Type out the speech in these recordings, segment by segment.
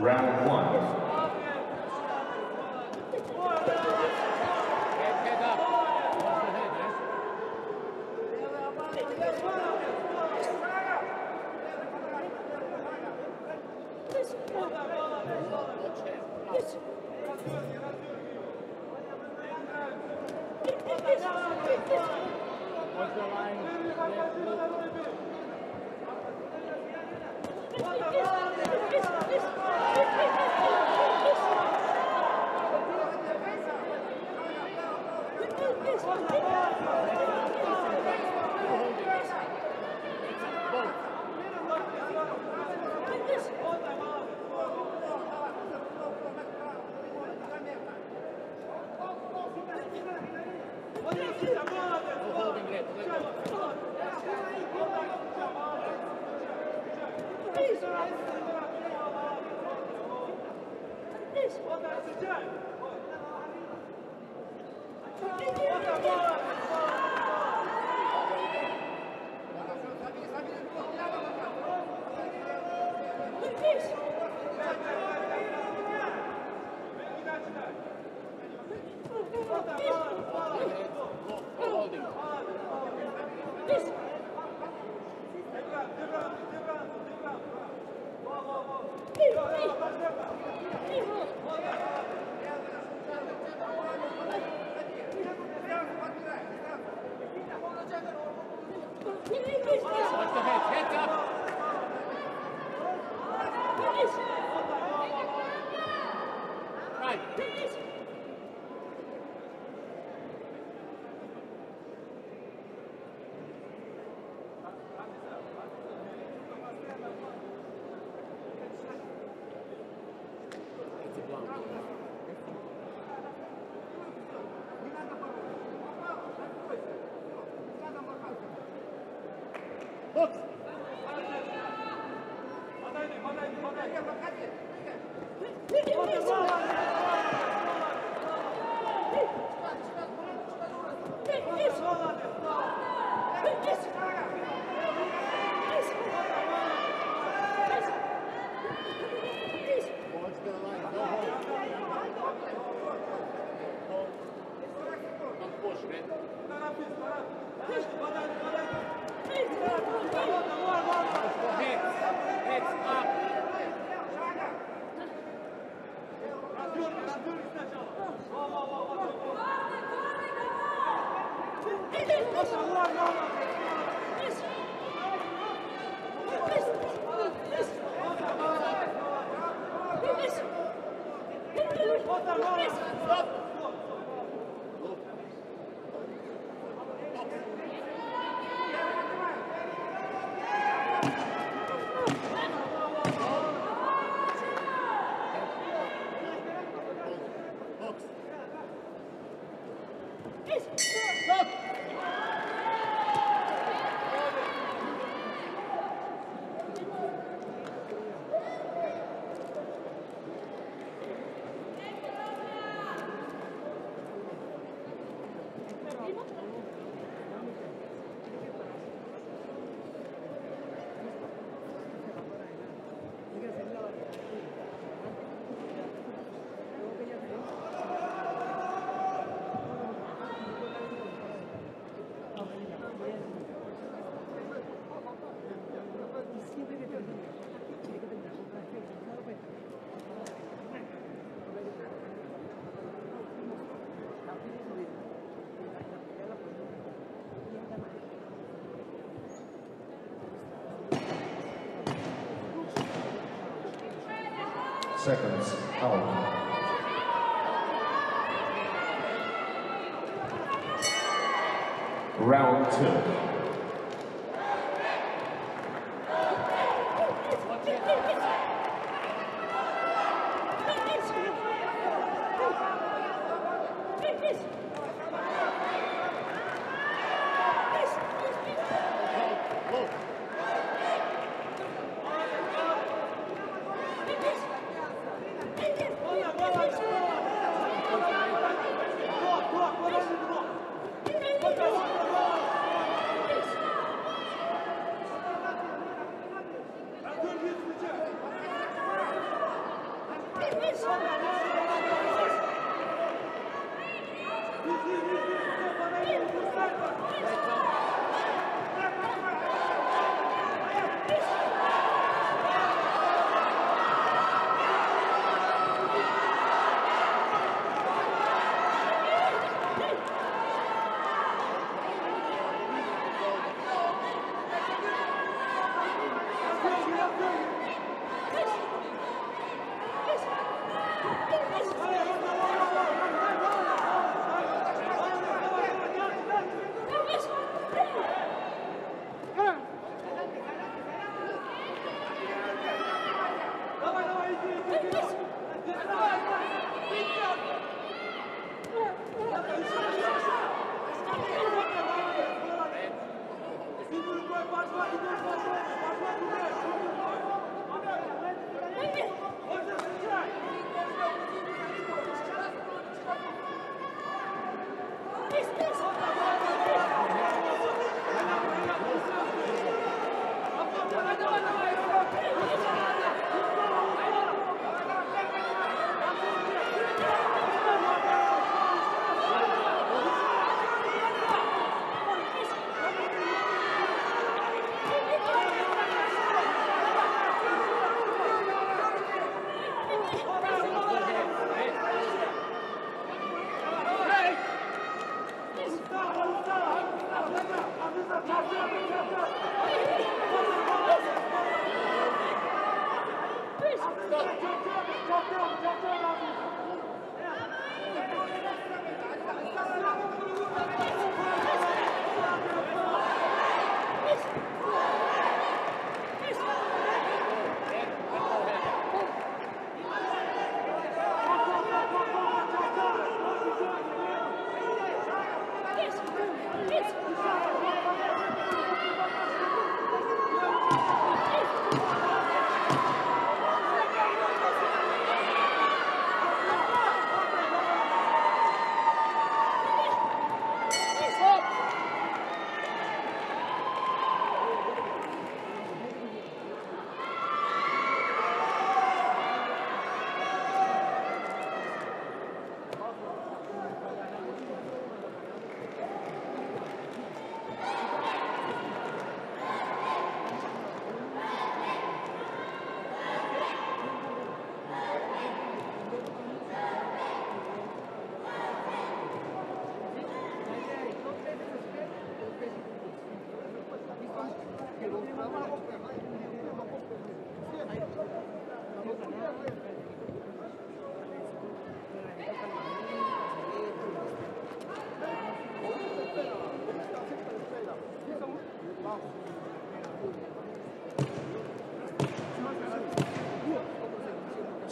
Round one. Seconds out. Round two.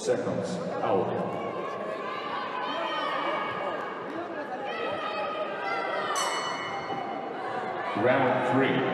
Seconds oh, out. Round three.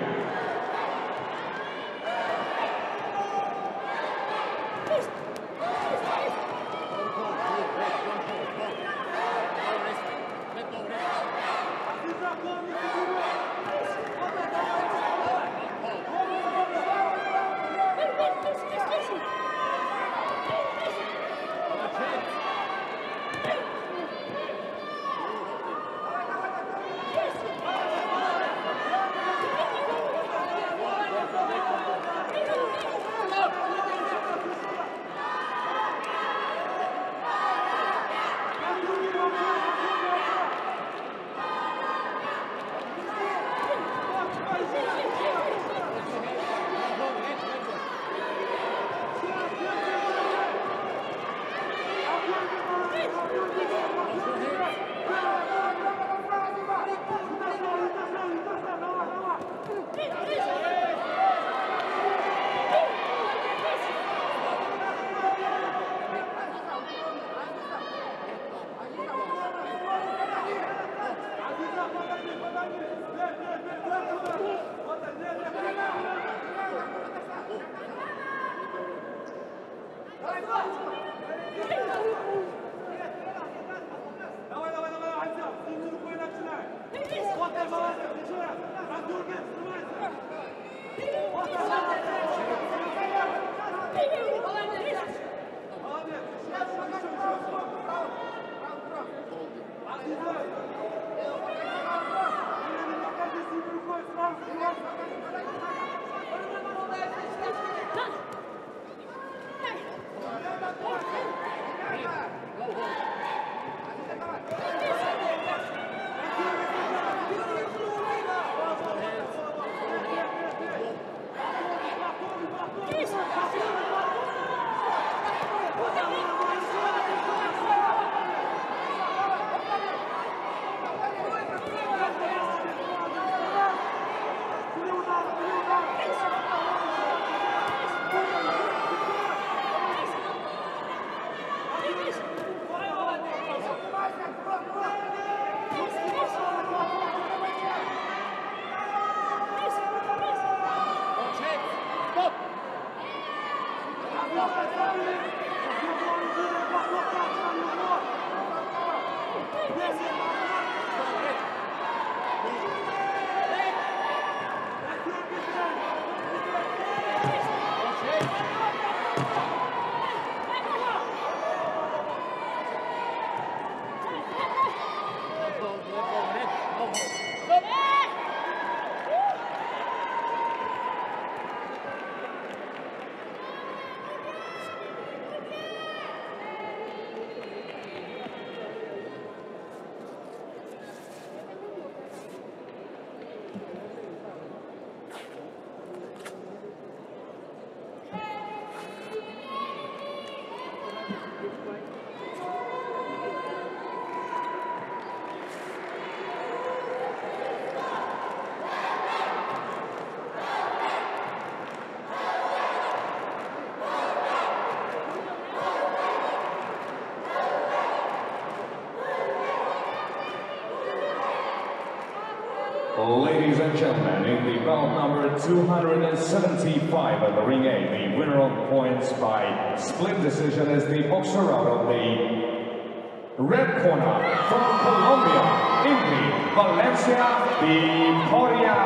Ladies and gentlemen, in the bout number 275 of the ring A, the winner of points by split decision is the boxer out of the red corner from Colombia, Indy Valencia de Coria.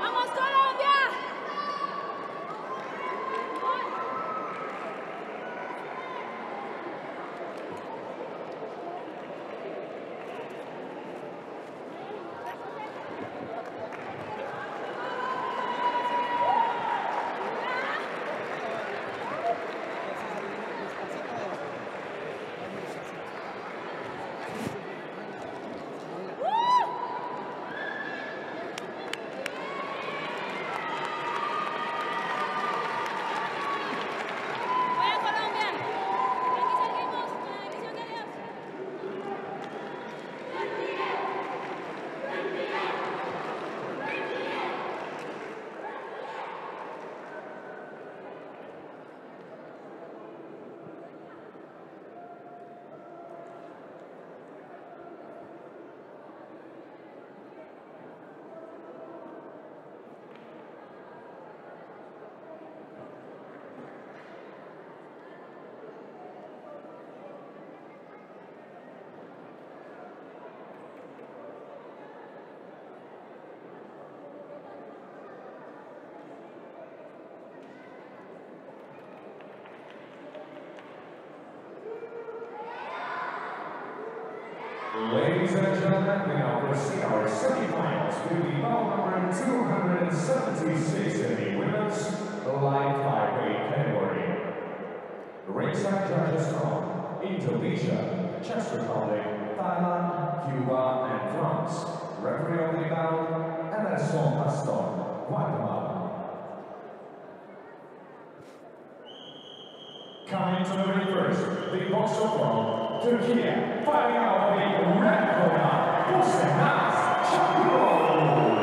¡Vamos Colombia! ¡Vaya Colombia! Aquí seguimos, bendición de Dios. Ladies and gentlemen, we now proceed our semifinals to the bout number 276 in the women's light flyweight category. Ringside judges from Indonesia, Czech Republic, Thailand, Cuba, and France. Referee of the bout, Emerson Pastor, Guatemala. Coming to the ring first, the boxer from Turkey, fighting out of the red corner, Buse Naz Çakıroğlu. And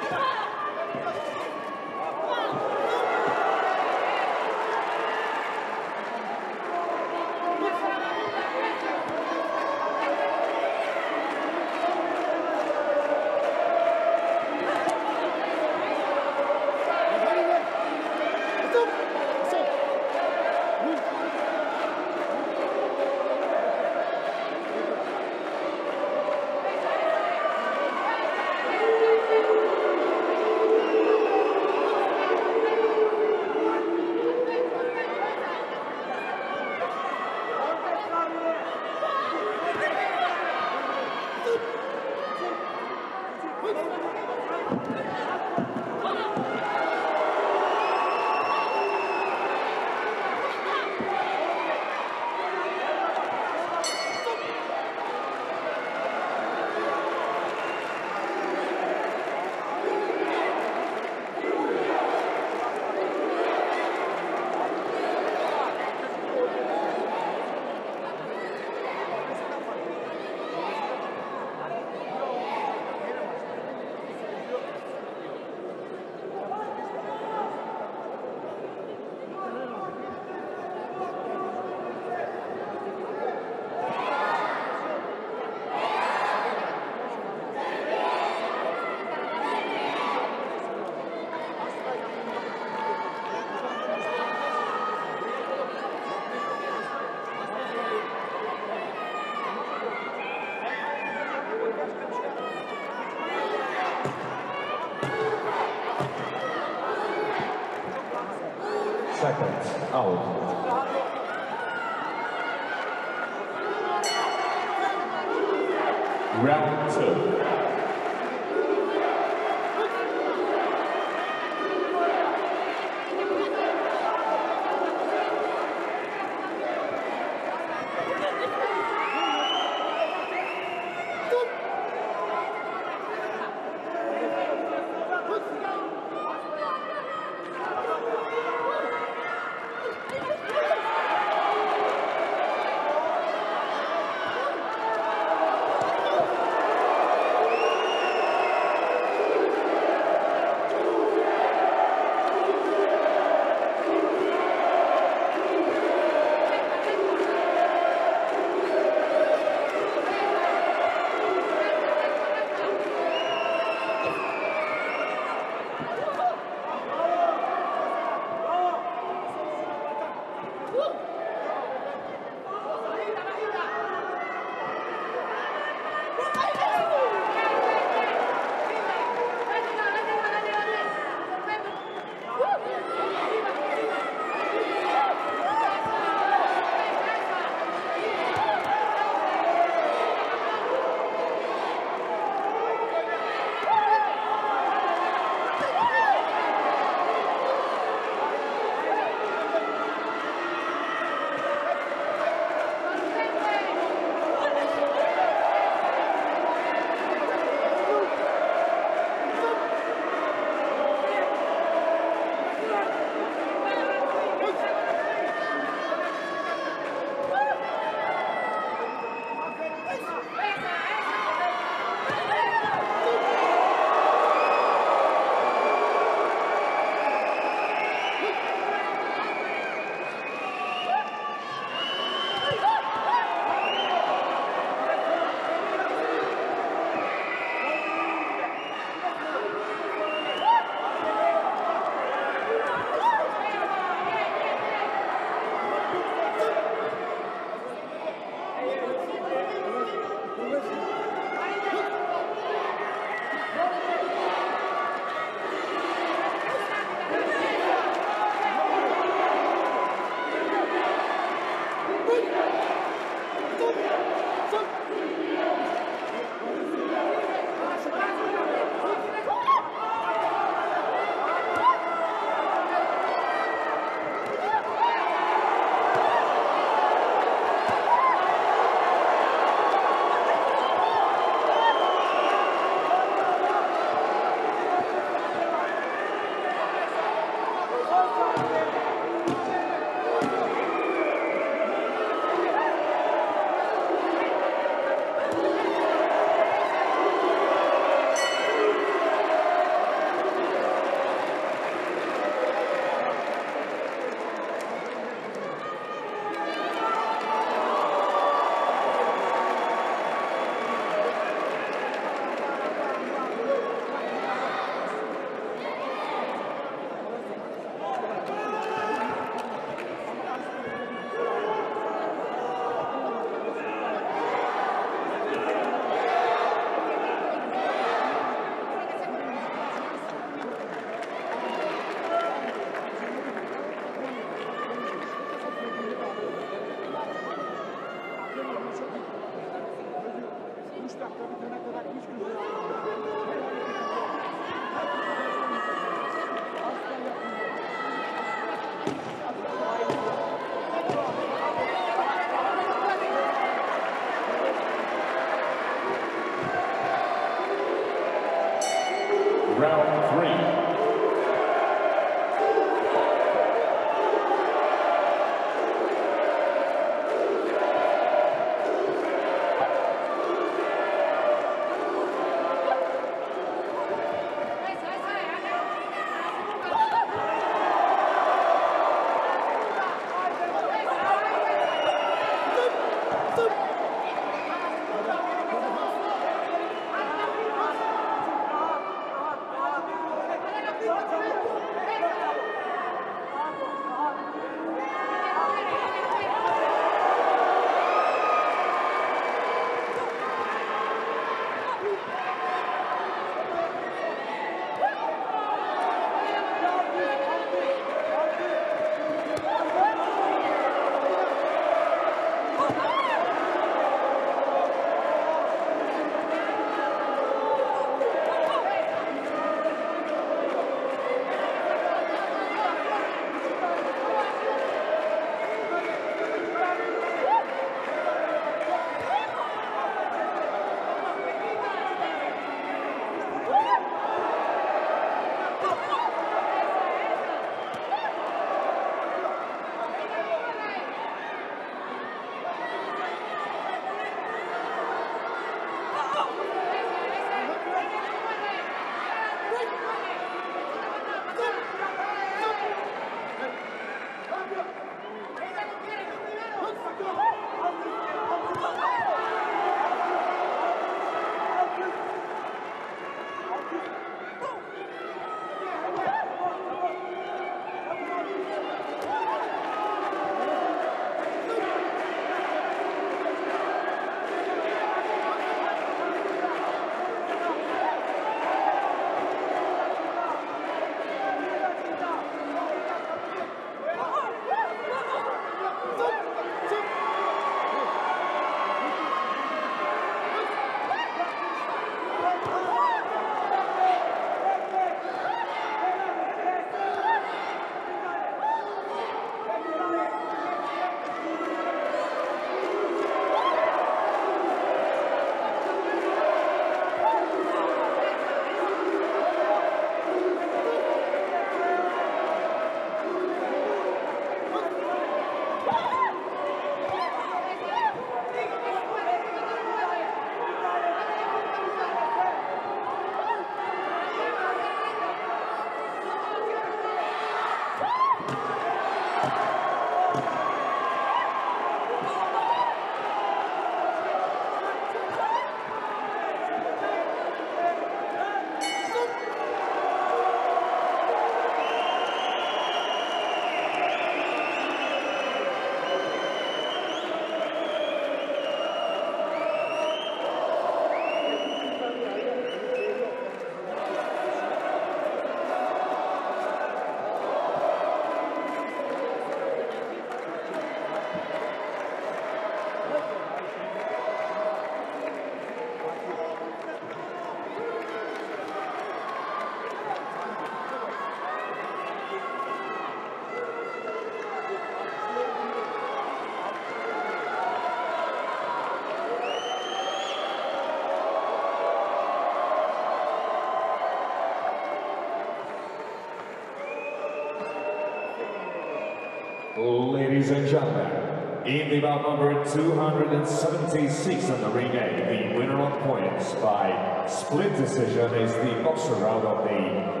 the number 276 on the ring A, the winner on points by split decision is the boxer out of the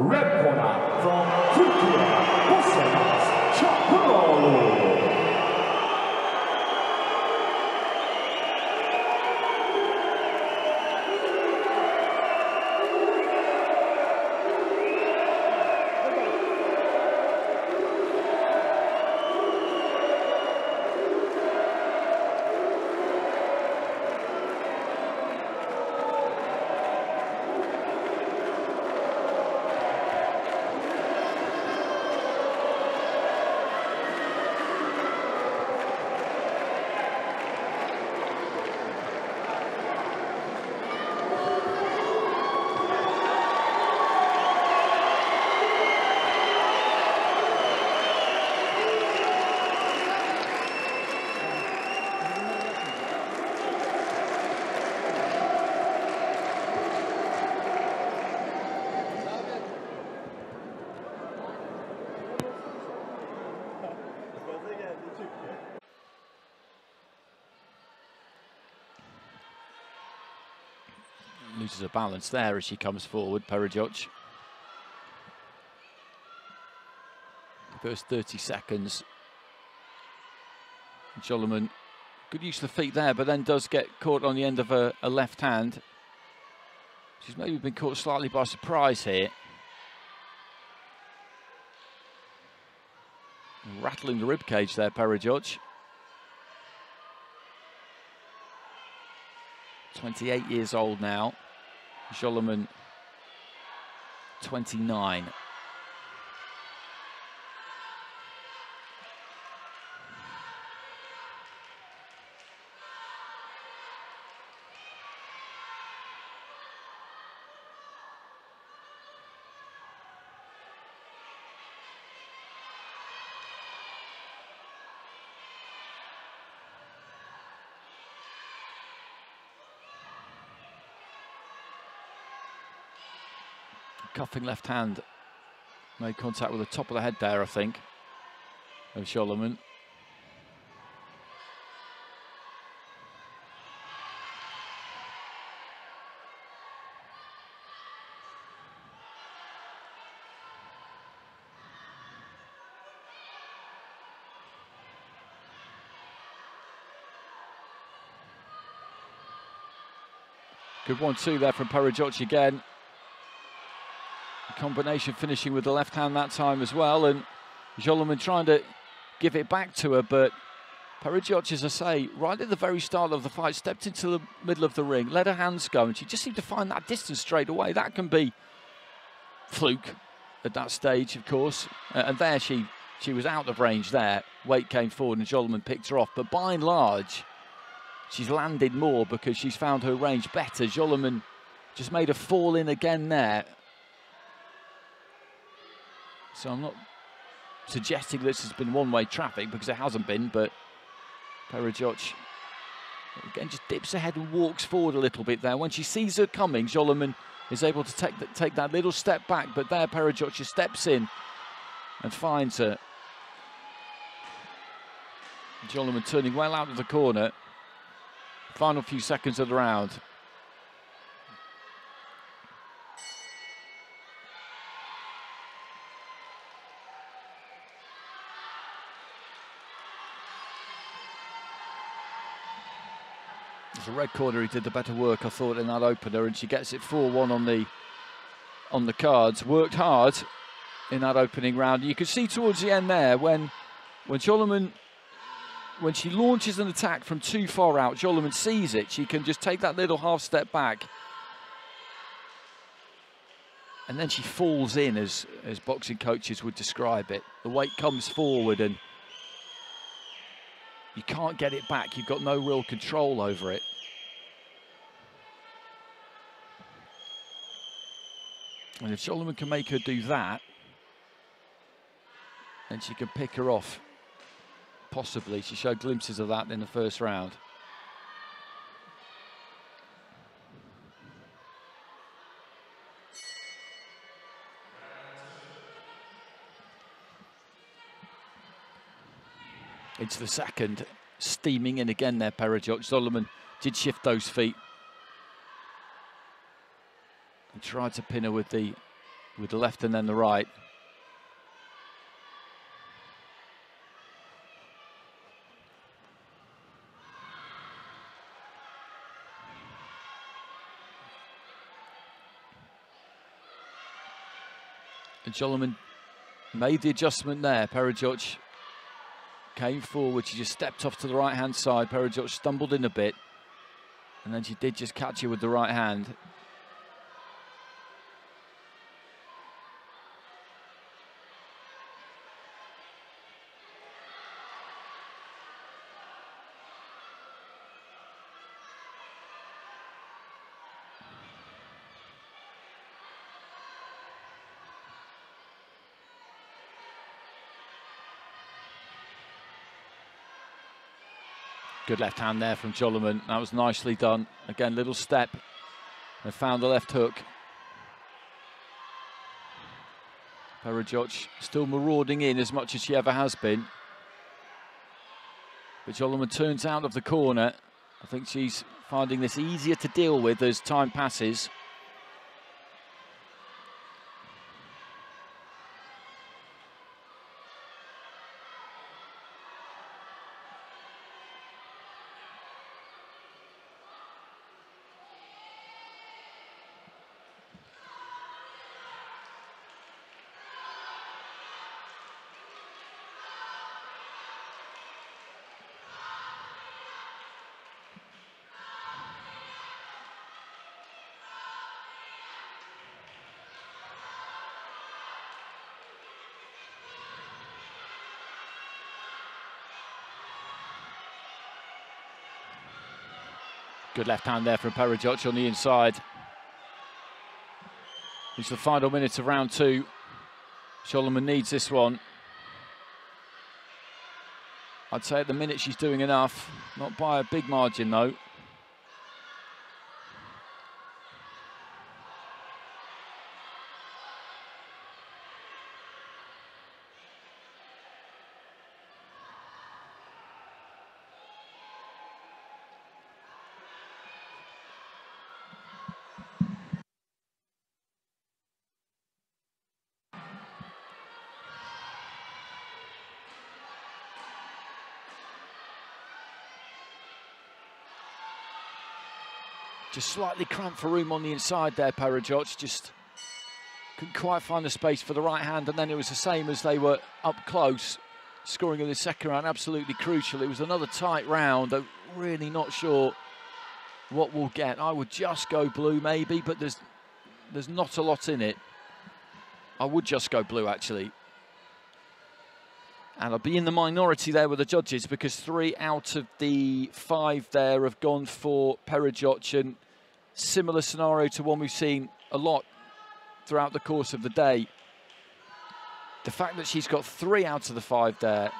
red corner Loses her balance there as she comes forward, Perijoc. First 30 seconds. Zholaman, good use of the feet there, but then does get caught on the end of a, a left hand. She's maybe been caught slightly by surprise here. Rattling the rib cage there, Perijoc. 28 years old now. Zholaman, 29. Left hand. Made contact with the top of the head there, I think, of Zholaman. Good one, two there from Perijoc again. Combination finishing with the left hand that time as well, and Zholaman trying to give it back to her, but Perijoc, as I say, right at the very start of the fight, stepped into the middle of the ring, let her hands go, and she just seemed to find that distance straight away. That can be fluke at that stage, of course. Uh, and there she she was out of range there. Weight came forward and Zholaman picked her off. But by and large, she's landed more because she's found her range better. Zholaman just made a fall in again there. So I'm not suggesting this has been one-way traffic because it hasn't been, but Perijoc again just dips her head and walks forward a little bit there. When she sees her coming, Zholaman is able to take, that, take that little step back, but there Perijoc just steps in and finds her. Zholaman turning well out of the corner. Final few seconds of the round. Red corner. He did the better work, I thought, in that opener, and she gets it 4-1 on the on the cards. Worked hard in that opening round. You can see towards the end there when when Zholaman when she launches an attack from too far out, Zholaman sees it. She can just take that little half step back. And then she falls in, as, as boxing coaches would describe it. The weight comes forward and you can't get it back. You've got no real control over it. And if Zholaman can make her do that, then she can pick her off. Possibly. She showed glimpses of that in the first round. Into the second, steaming in again there, Perijoc. Zholaman did shift those feet tried to pin her with the with the left and then the right. And made the adjustment there. Perijoc came forward. She just stepped off to the right-hand side. Perijoc stumbled in a bit. And then she did just catch her with the right hand. Good left hand there from Zholaman. That was nicely done. Again, little step. And found the left hook. Perijoc still marauding in as much as she ever has been. But Zholaman turns out of the corner. I think she's finding this easier to deal with as time passes. Good left hand there from Perijoc on the inside. It's the final minute of round two. Zholaman needs this one. I'd say at the minute she's doing enough. Not by a big margin though. Just slightly cramped for room on the inside there, Perijoc. Just couldn't quite find the space for the right hand, and then it was the same as they were up close. Scoring in the second round, absolutely crucial. It was another tight round. I'm really not sure what we'll get. I would just go blue maybe, but there's there's not a lot in it. I would just go blue actually. And I'll be in the minority there with the judges because three out of the five there have gone for Perijoc and similar scenario to one we've seen a lot throughout the course of the day. The fact that she's got three out of the five there,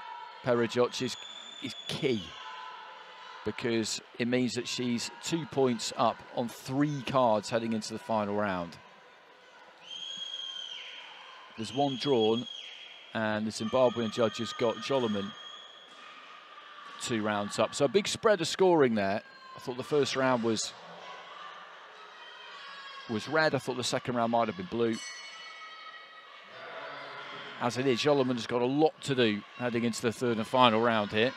Perijoc, is, is key because it means that she's two points up on three cards heading into the final round. There's one drawn and the Zimbabwean judge has got Zholaman two rounds up. So a big spread of scoring there. I thought the first round was was red. I thought the second round might have been blue. As it is, Zholaman's got a lot to do heading into the third and final round here.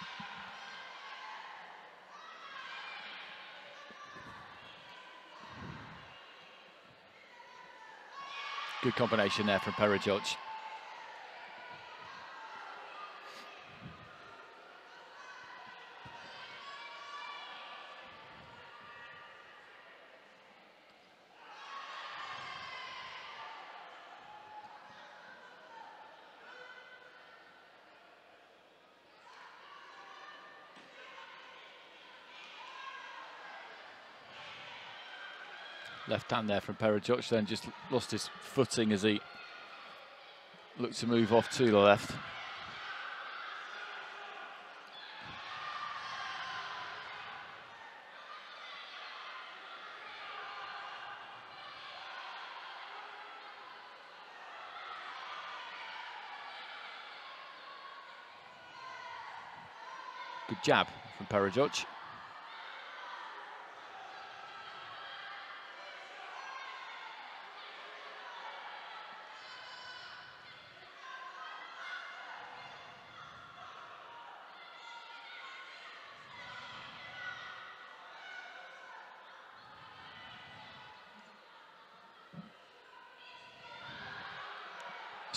Good combination there from Perijoc. Left hand there from Perijoc, then just lost his footing as he looked to move off to the left. Good jab from Perijoc.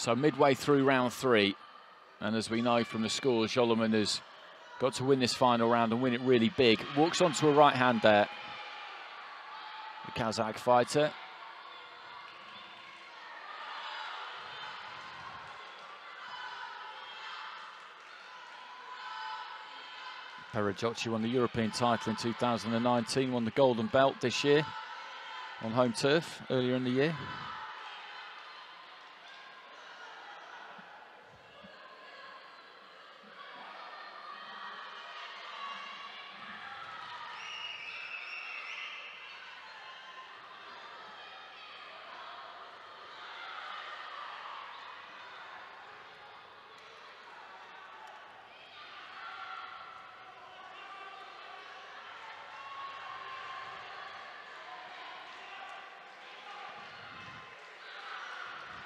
So midway through round three, and as we know from the scores, Zholaman has got to win this final round and win it really big. Walks onto a right hand there. The Kazakh fighter. Perijoc won the European title in 2019, won the Golden Belt this year on home turf earlier in the year.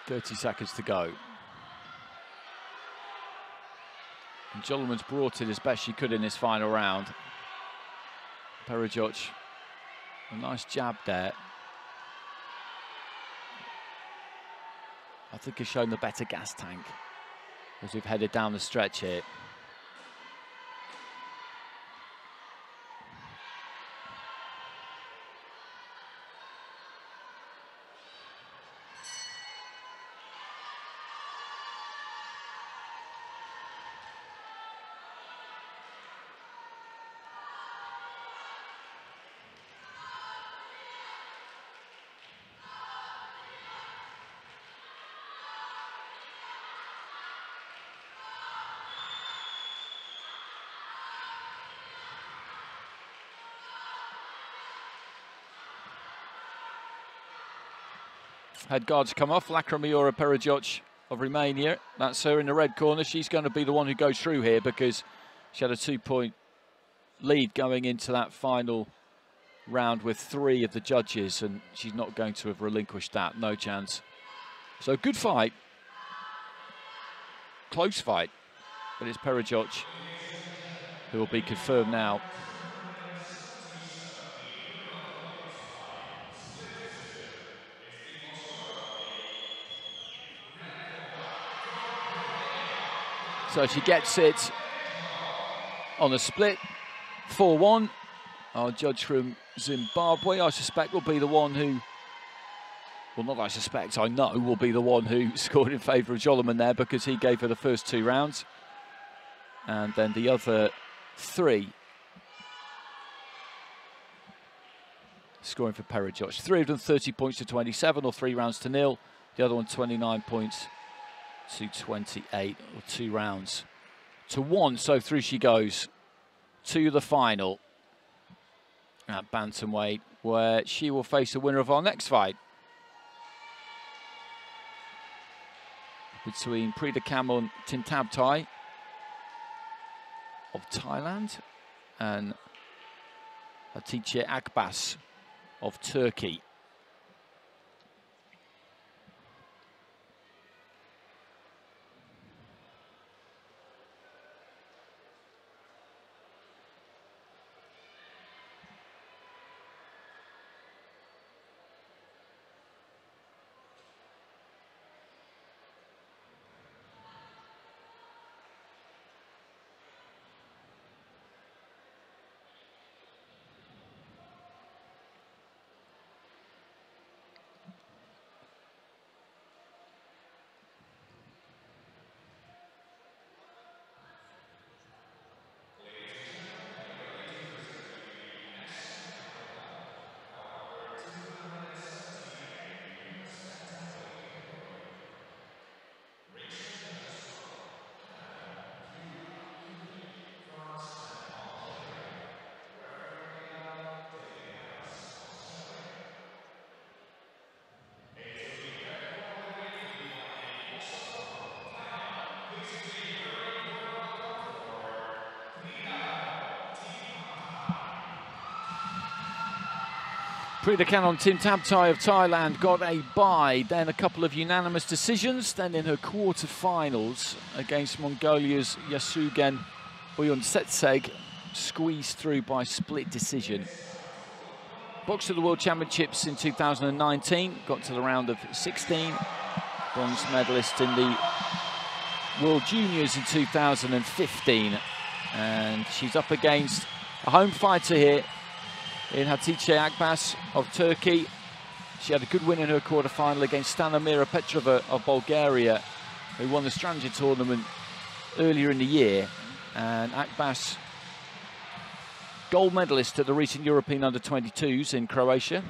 30 seconds to go. And Zholaman's brought it as best she could in this final round. Perijoc, a nice jab there. I think has shown the better gas tank as we've headed down the stretch here. Head guards come off. Lacramioara Perijoc of Romania. That's her in the red corner. She's going to be the one who goes through here because she had a two-point lead going into that final round with three of the judges and she's not going to have relinquished that. No chance. So good fight. Close fight. But it's Perijoc who will be confirmed now. So she gets it on a split, 4-1. Our judge from Zimbabwe, I suspect, will be the one who, well, not I suspect, I know, will be the one who scored in favour of Zholaman there because he gave her the first two rounds. And then the other three scoring for Perijoc. Three of them 30 points to 27 or three rounds to nil. The other one 29 points to 28 or two rounds to one. So through she goes to the final at bantamweight, where she will face the winner of our next fight between Prita Kamon Tintabthai of Thailand and Hatice Akbas of Turkey. Prita Kamon Tintabthai of Thailand got a bye, then a couple of unanimous decisions, then in her quarter-finals against Mongolia's Yasugen Setseg, squeezed through by split decision. Boxed at the World Championships in 2019, got to the round of 16, bronze medalist in the World Juniors in 2015, and she's up against a home fighter here in Hatice Akbas of Turkey. She had a good win in her quarter-final against Stanimira Petrova of Bulgaria, who won the Strandja tournament earlier in the year. And Akbas, gold medalist at the recent European Under-22s in Croatia.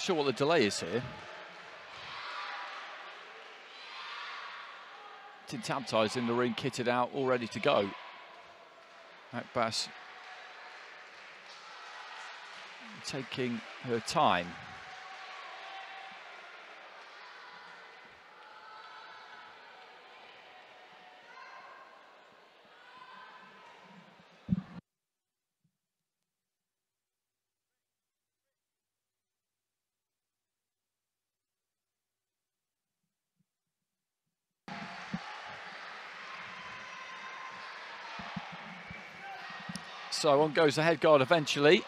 Not sure what the delay is here. Tintabthai's in the ring, kitted out, all ready to go. Akbas taking her time. So on goes the head guard eventually.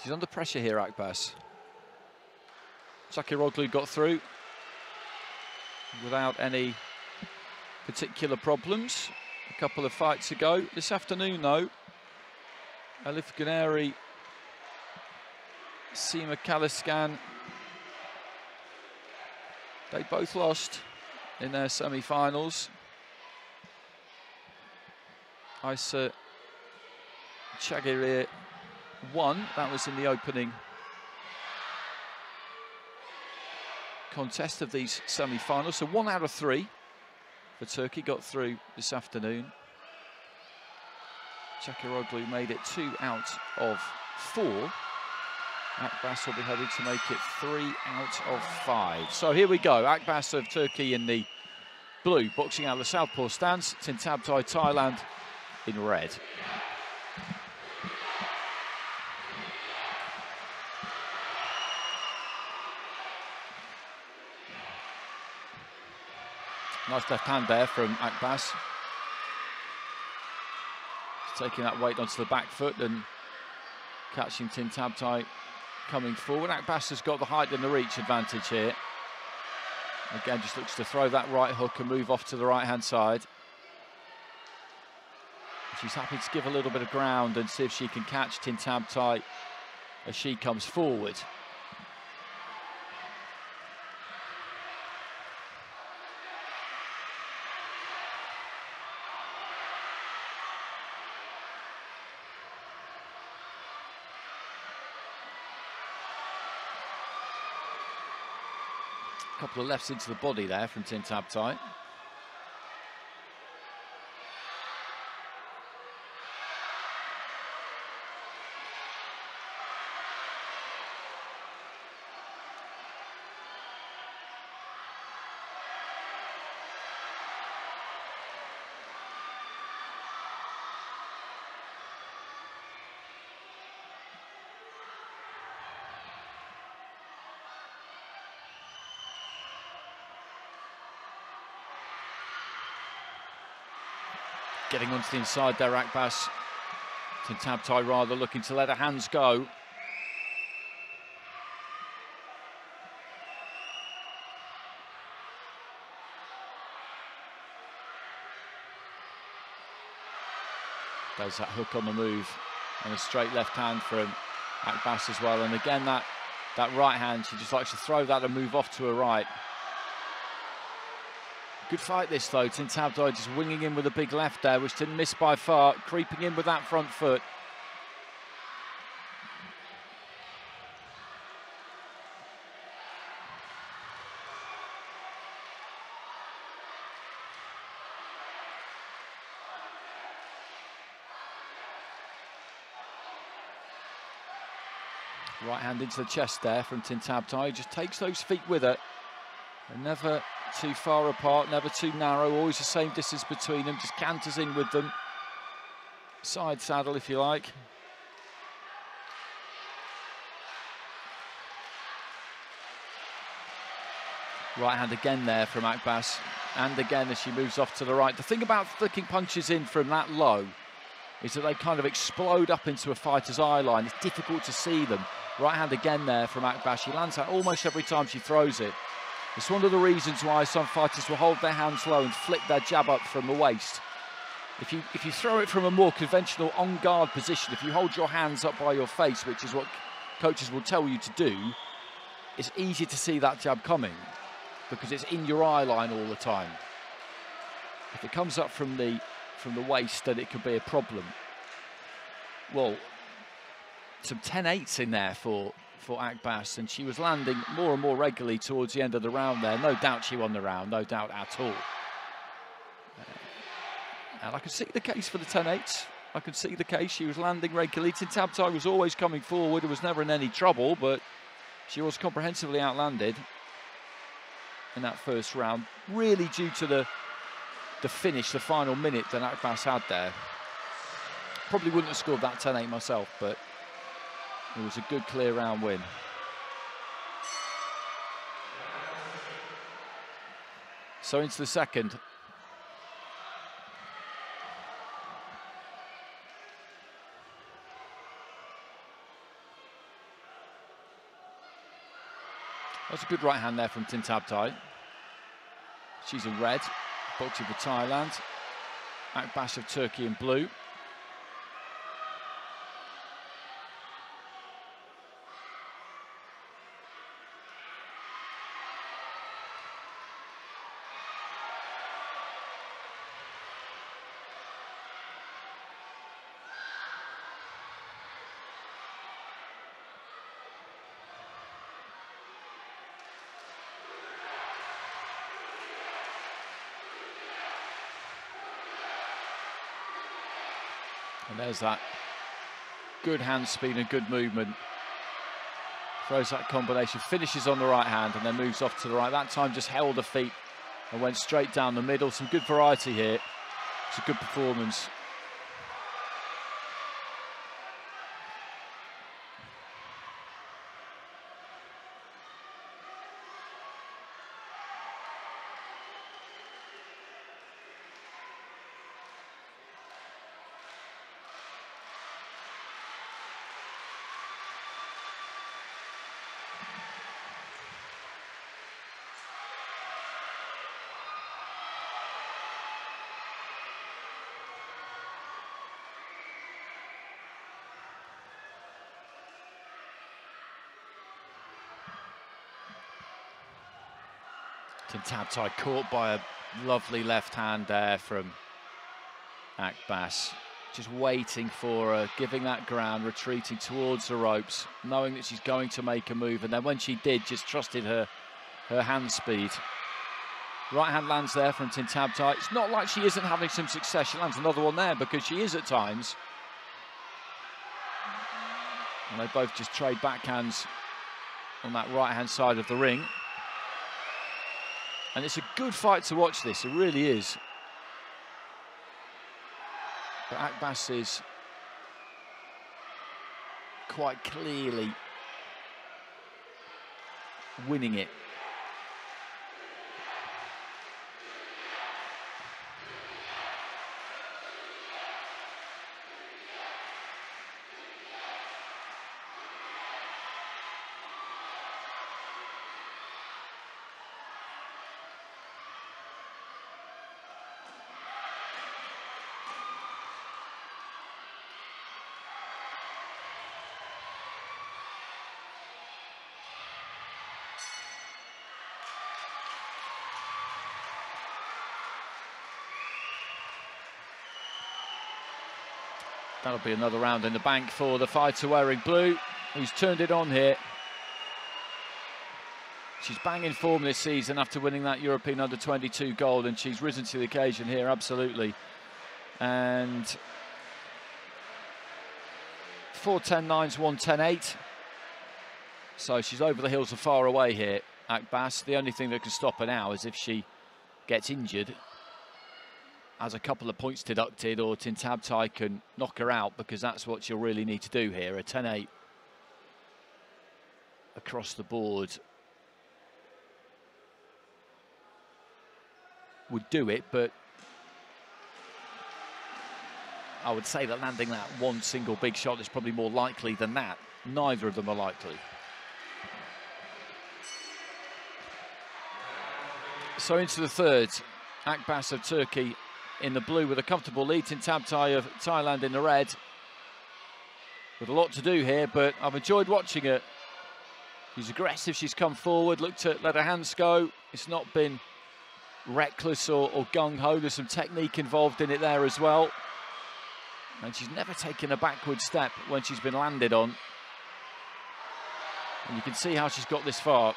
She's under pressure here, Akbas. Çakıroğlu got through without any particular problems. A couple of fights ago. This afternoon, though, Elif Guneri, Sema Çalışkan, they both lost in their semi-finals. Isa Çagırir won. That was in the opening contest of these semi-finals. So one out of three for Turkey got through this afternoon. Çakıroğlu made it two out of four. Akbas will be headed to make it three out of five. So here we go. Akbas of Turkey in the blue, boxing out the southpaw stance. Tintabthai, Thailand in red. Nice left hand there from Akbas. taking that weight onto the back foot and catching Tintabthai coming forward. Akbas has got the height and the reach advantage here. Again, just looks to throw that right hook and move off to the right-hand side. She's happy to give a little bit of ground and see if she can catch Tintabthai as she comes forward. Couple of lefts into the body there from Tintabthai. Getting onto the inside there, Akbas. Tintabthai rather looking to let her hands go. Does that hook on the move and a straight left hand from Akbas as well. And again, that, that right hand, she just likes to throw that and move off to her right. Good fight this though, Tintabthai just winging in with a big left there, which didn't miss by far, creeping in with that front foot. Right hand into the chest there from Tintabthai, just takes those feet with it And never too far apart, never too narrow, always the same distance between them, just canters in with them. Side saddle, if you like. Right hand again there from Akbas. And again as she moves off to the right. The thing about flicking punches in from that low is that they kind of explode up into a fighter's eye line. It's difficult to see them. Right hand again there from Akbas. She lands that almost every time she throws it. It's one of the reasons why some fighters will hold their hands low and flick their jab up from the waist. If you, if you throw it from a more conventional on-guard position, if you hold your hands up by your face, which is what coaches will tell you to do, it's easy to see that jab coming because it's in your eye line all the time. If it comes up from the, from the waist, then it could be a problem. Well, some 10-8s in there for, for Akbas, and she was landing more and more regularly towards the end of the round there. No doubt she won the round, no doubt at all. Uh, and I can see the case for the 10-8s. I can see the case. She was landing regularly. Tintabthai was always coming forward. It was never in any trouble, but she was comprehensively outlanded in that first round, really due to the the finish, the final minute that Akbas had there. Probably wouldn't have scored that 10-8 myself, but it was a good clear round win. So into the second. That's a good right hand there from Tintabthai. She's in red, Boxy for Thailand. Akbas of Turkey in blue. There's that good hand speed and good movement. Throws that combination, finishes on the right hand and then moves off to the right. That time just held the feet and went straight down the middle. Some good variety here. It's a good performance. Tintabthai caught by a lovely left hand there from Akbas. Just waiting for her, giving that ground, retreating towards the ropes, knowing that she's going to make a move. And then when she did, just trusted her, her hand speed. Right hand lands there from Tintabthai. It's not like she isn't having some success. She lands another one there because she is at times. And they both just trade backhands on that right hand side of the ring. And it's a good fight to watch this, it really is. But Akbas is quite clearly winning it. That'll be another round in the bank for the fighter wearing blue, who's turned it on here. She's banging form this season after winning that European Under-22 gold, and she's risen to the occasion here, absolutely. And 4.10.9's 1.10.8. So she's over the hills and far away here, Akbas. The only thing that can stop her now is if she gets injured has a couple of points deducted or Tintabthai can knock her out because that's what you'll really need to do here. A 10-8 across the board would do it, but I would say that landing that one single big shot is probably more likely than that. Neither of them are likely. So into the third, Akbas of Turkey in the blue with a comfortable lead. Tintabthai of Thailand in the red. With a lot to do here, but I've enjoyed watching her. She's aggressive, she's come forward, looked to let her hands go. It's not been reckless or, or gung-ho. There's some technique involved in it there as well. And she's never taken a backward step when she's been landed on. And you can see how she's got this far.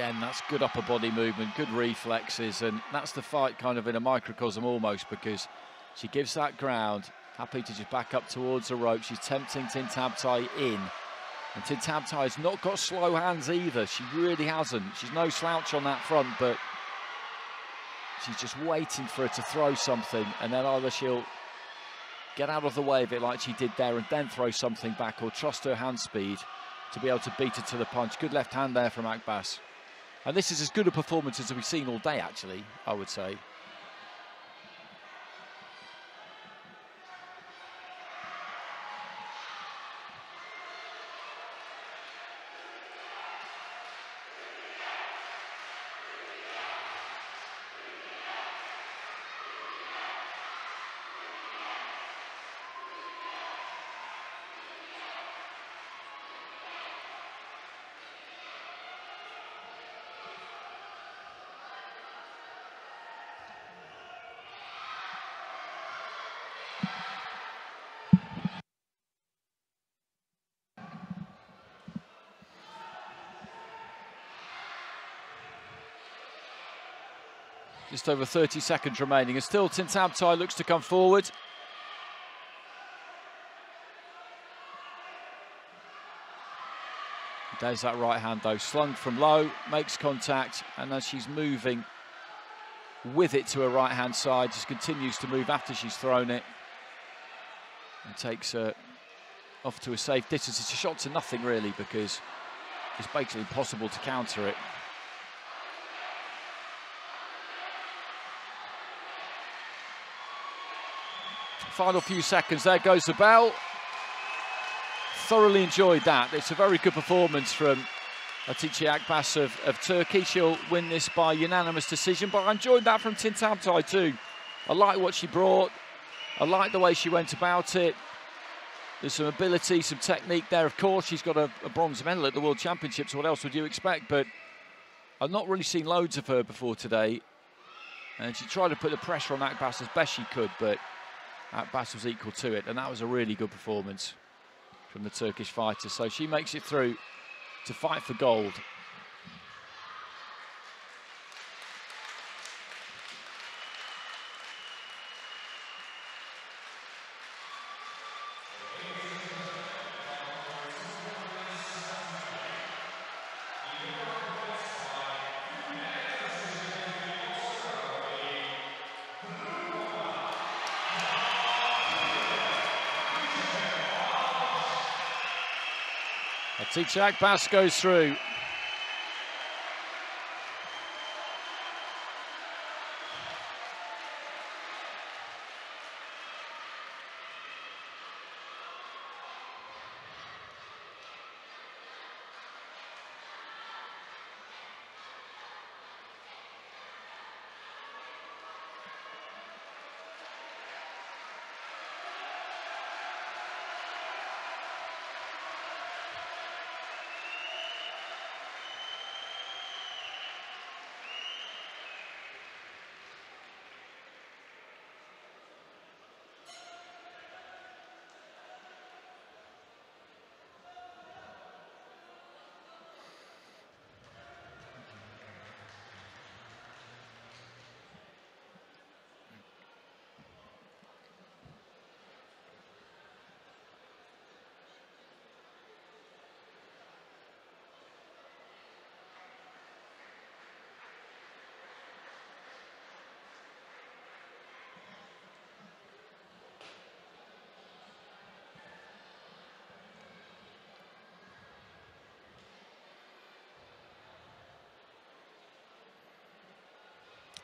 Again, that's good upper body movement, good reflexes, and that's the fight kind of in a microcosm almost because she gives that ground, happy to just back up towards the rope. She's tempting Tintabthai in. And Tintabthai has not got slow hands either. She really hasn't. She's no slouch on that front, but she's just waiting for her to throw something, and then either she'll get out of the way of it like she did there and then throw something back or trust her hand speed to be able to beat it to the punch. Good left hand there from Akbas. And this is as good a performance as we've seen all day, actually, I would say. Just over 30 seconds remaining. And still Tintabthai looks to come forward. There's that right hand though, slung from low, makes contact, and as she's moving with it to her right hand side, just continues to move after she's thrown it. And takes her off to a safe distance. It's a shot to nothing really because it's basically impossible to counter it. Final few seconds, there goes the bell. Thoroughly enjoyed that. It's a very good performance from Hatice Akbas of, of Turkey. She'll win this by unanimous decision, but I enjoyed that from Tintabthai too. I like what she brought. I like the way she went about it. There's some ability, some technique there. Of course, she's got a, a bronze medal at the World Championships. What else would you expect? But I've not really seen loads of her before today. And she tried to put the pressure on Akbas as best she could, but Akbas was equal to it, and that was a really good performance from the Turkish fighter. So she makes it through to fight for gold. Hatice Akbas goes through.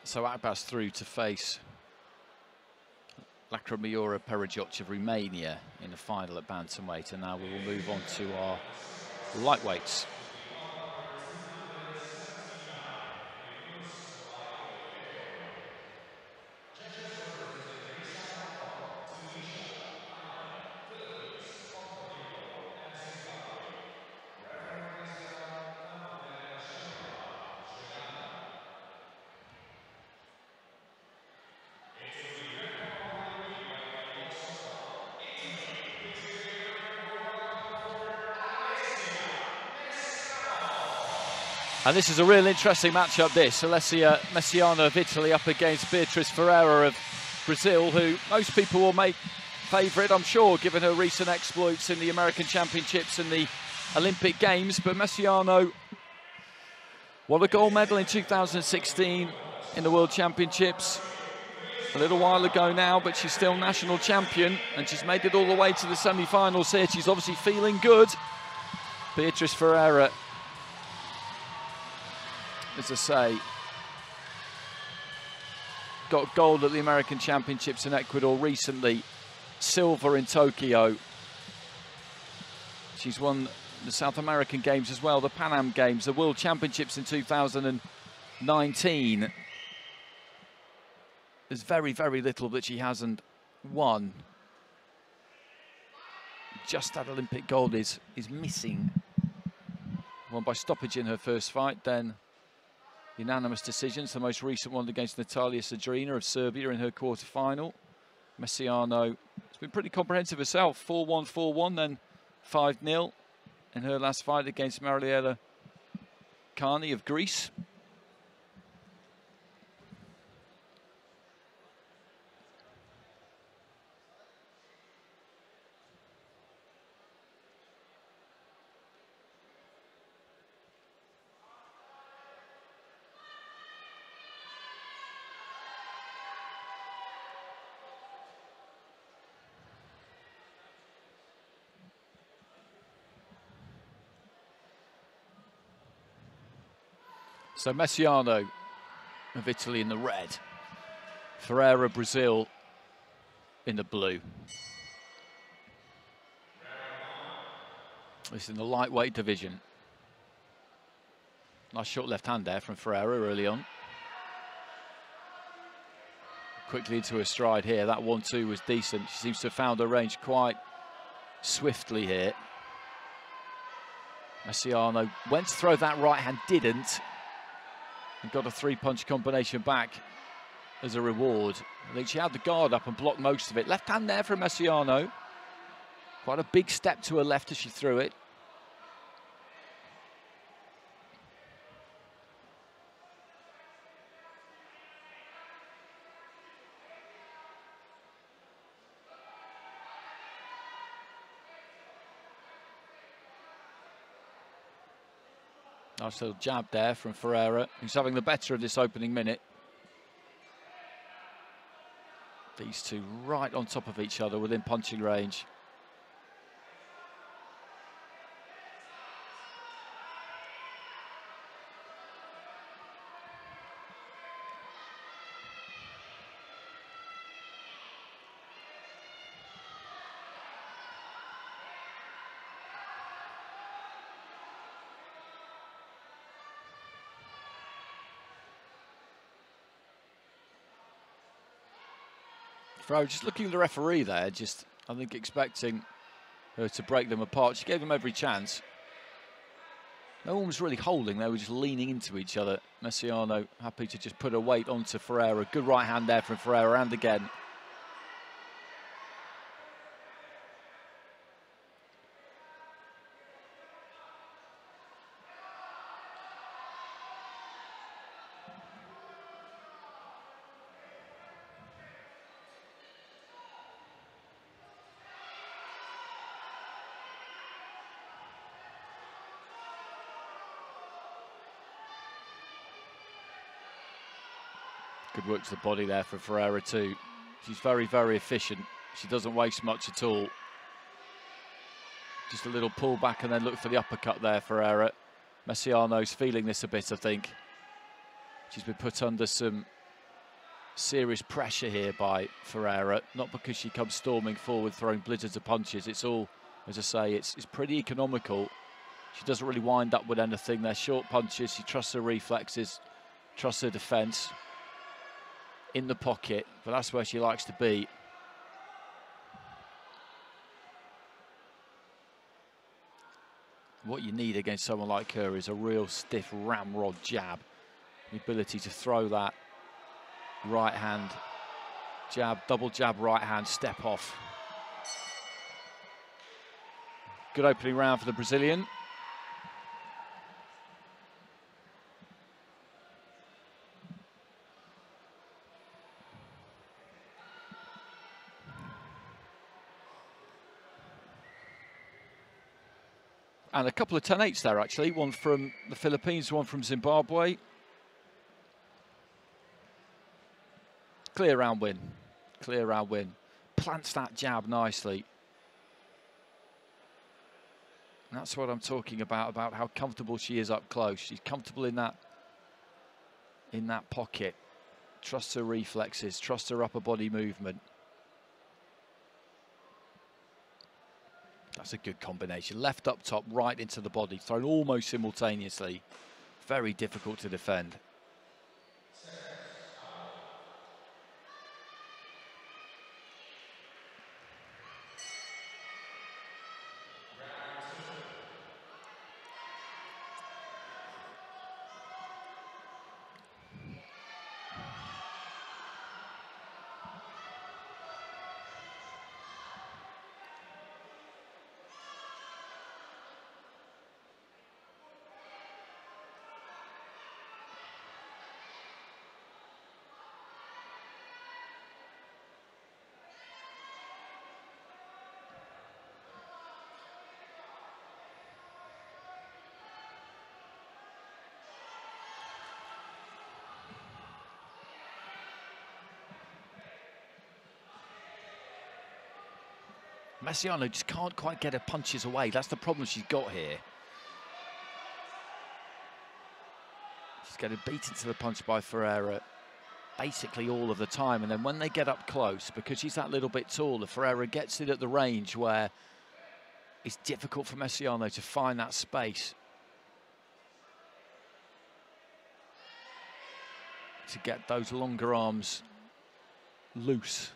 So Akbas through to face Lacramioara Perijoc of Romania in the final at bantamweight. And now we will move on to our lightweights. And this is a real interesting matchup, this. Alessia Mesiano of Italy up against Beatriz Ferreira of Brazil, who most people will make favourite, I'm sure, given her recent exploits in the American Championships and the Olympic Games. But Mesiano won a gold medal in 2016 in the World Championships. A little while ago now, but she's still national champion and she's made it all the way to the semi-finals here. She's obviously feeling good. Beatriz Ferreira as I say, got gold at the American Championships in Ecuador recently, silver in Tokyo. She's won the South American Games as well, the Pan Am Games, the World Championships in 2019. There's very, very little that she hasn't won. Just that Olympic gold is, is missing. Won by stoppage in her first fight, then unanimous decisions. The most recent one against Natalia Sadrina of Serbia in her quarter-final. Mesiano has been pretty comprehensive herself. 4-1, 4-1, then 5-0 in her last fight against Mariella Carney of Greece. So Mesiano of Italy in the red. Ferreira, Brazil in the blue. This is in the lightweight division. Nice short left hand there from Ferreira early on. Quickly into a stride here. That 1-2 was decent. She seems to have found her range quite swiftly here. Mesiano went to throw that right hand, didn't and got a three-punch combination back as a reward. I think she had the guard up and blocked most of it. Left hand there from Mesiano. Quite a big step to her left as she threw it. Nice little jab there from Ferreira, who's having the better of this opening minute. These two right on top of each other within punching range. Fro just looking at the referee there, just I think expecting her to break them apart. She gave them every chance. No one was really holding, they were just leaning into each other. Mesiano happy to just put a weight onto Ferreira. Good right hand there from Ferreira and again. Good work to the body there for Ferreira too. She's very, very efficient. She doesn't waste much at all. Just a little pull back and then look for the uppercut there, Ferreira. Mesiano's feeling this a bit, I think. She's been put under some serious pressure here by Ferreira, not because she comes storming forward throwing blizzards of punches. It's all, as I say, it's, it's pretty economical. She doesn't really wind up with anything. They're short punches. She trusts her reflexes, trusts her defence in the pocket, but that's where she likes to be. What you need against someone like her is a real stiff ramrod jab. The ability to throw that right hand jab, double jab, right hand, step off. Good opening round for the Brazilian. And a couple of 10-8s there, actually. One from the Philippines, one from Zimbabwe. Clear round win. Clear round win. Plants that jab nicely. That's what I'm talking about, about how comfortable she is up close. She's comfortable in that in that pocket. Trusts her reflexes, trusts her upper body movement. That's a good combination. Left up top, right into the body, thrown almost simultaneously. Very difficult to defend. Mesiano just can't quite get her punches away. That's the problem she's got here. She's getting beaten to the punch by Ferreira basically all of the time. And then when they get up close, because she's that little bit taller, Ferreira gets it at the range where it's difficult for Mesiano to find that space. To get those longer arms loose.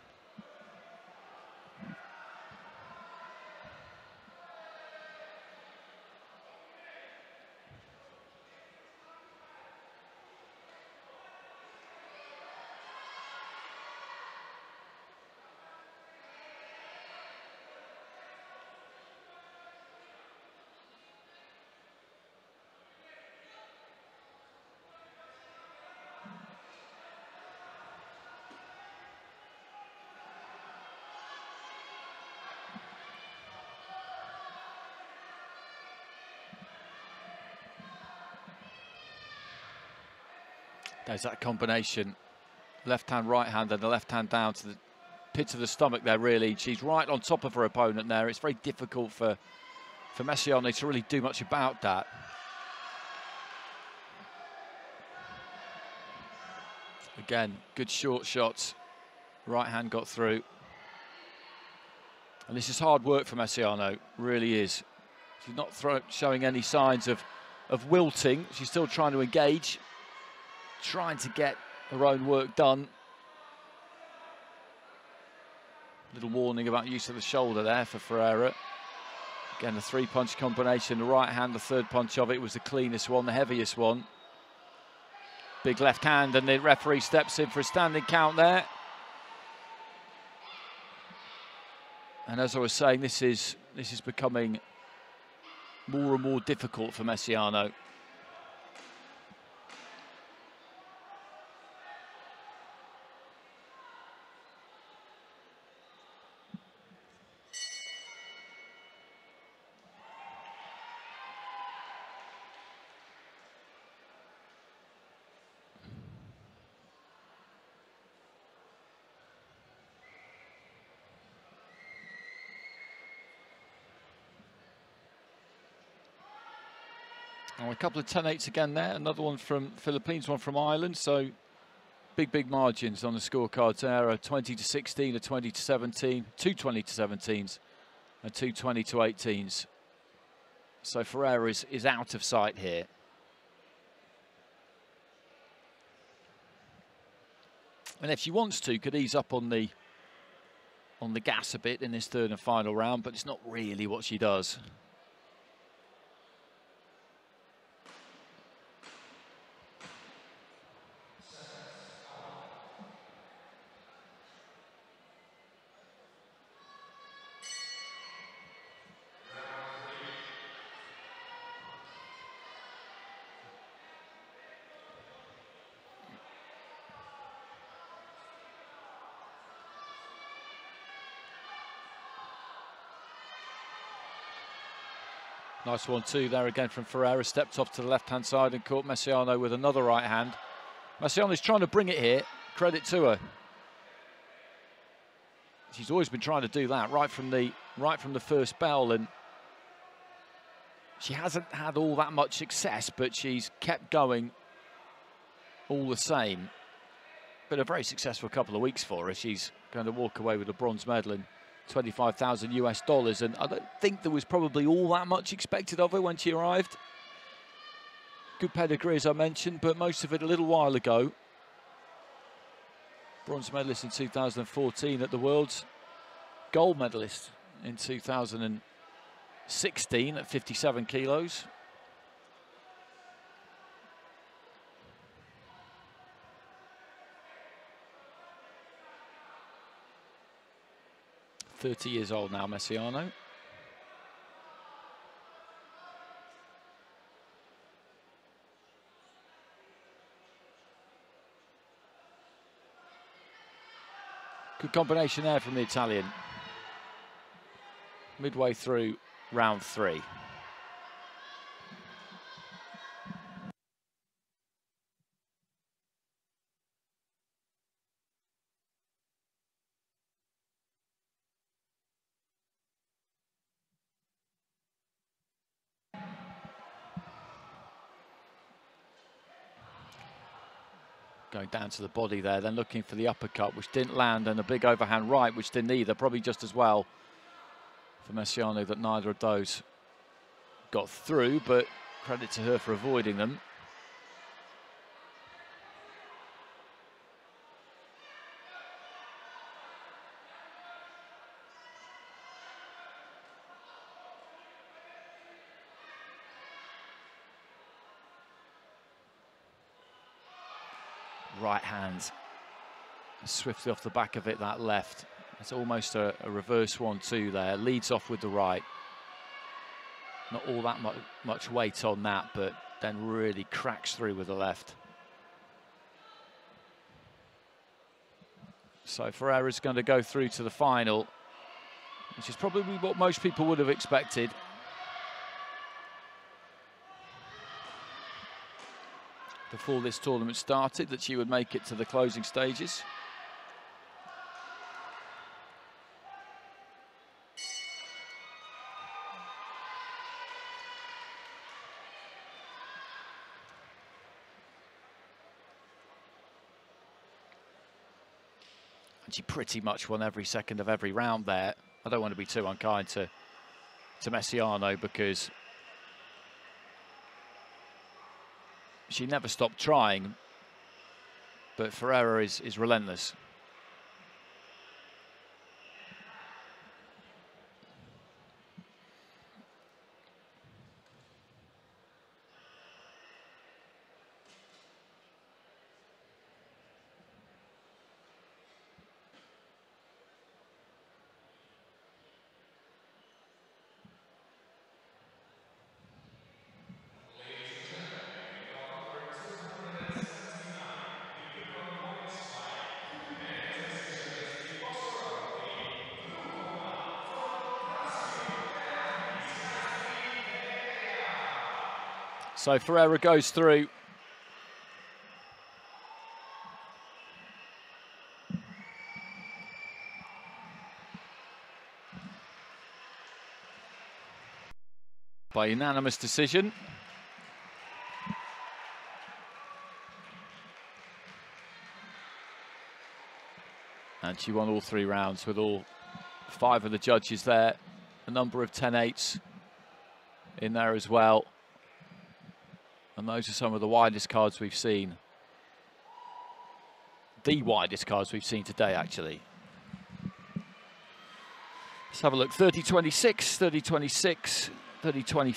There's that combination, left hand, right hand, and the left hand down to the pit of the stomach there, really. She's right on top of her opponent there. It's very difficult for, for Messiani to really do much about that. Again, good short shots. Right hand got through. And this is hard work for Mesiano, really is. She's not showing any signs of, of wilting. She's still trying to engage trying to get her own work done. Little warning about use of the shoulder there for Ferreira. Again, the three-punch combination, the right hand, the third punch of it was the cleanest one, the heaviest one. Big left hand, and the referee steps in for a standing count there. And as I was saying, this is this is becoming more and more difficult for Mesiano. Couple of 10-8s again there. Another one from Philippines, one from Ireland. So big, big margins on the scorecards there. A 20 to 16, a 20 to 17, two 20 to 17s, and two 20 to 18s. So Ferreira is, is out of sight here. And if she wants to, could ease up on the on the gas a bit in this third and final round, but it's not really what she does. Nice one too there again from Ferreira. Stepped off to the left-hand side and caught Mesiano with another right hand. Mesiano's trying to bring it here. Credit to her. She's always been trying to do that right from the right from the first bell, and she hasn't had all that much success, but she's kept going all the same. Been a very successful couple of weeks for her. She's going to walk away with a bronze medal 25,000 US dollars. And I don't think there was probably all that much expected of her when she arrived. Good pedigree, as I mentioned, but most of it a little while ago. Bronze medalist in 2014 at the Worlds. Gold medalist in 2016 at 57 kilos. 30 years old now, Mesiano. Good combination there from the Italian. Midway through round three. Going down to the body there, then looking for the uppercut, which didn't land, and a big overhand right, which didn't either. Probably just as well for Mesiano that neither of those got through, but credit to her for avoiding them. Right hand. Swiftly off the back of it, that left. It's almost a, a reverse one-two there. Leads off with the right. Not all that much, much weight on that, but then really cracks through with the left. So Ferreira's going to go through to the final, which is probably what most people would have expected. Before this tournament started that she would make it to the closing stages. And she pretty much won every second of every round there. I don't want to be too unkind to, to Mesiano because she never stopped trying, but Ferreira is, is relentless. So Ferreira goes through. By unanimous decision. And she won all three rounds with all five of the judges there. A number of 10-8s in there as well. Those are some of the widest cards we've seen. The widest cards we've seen today, actually. Let's have a look. 30-26, 30-26, 30-25,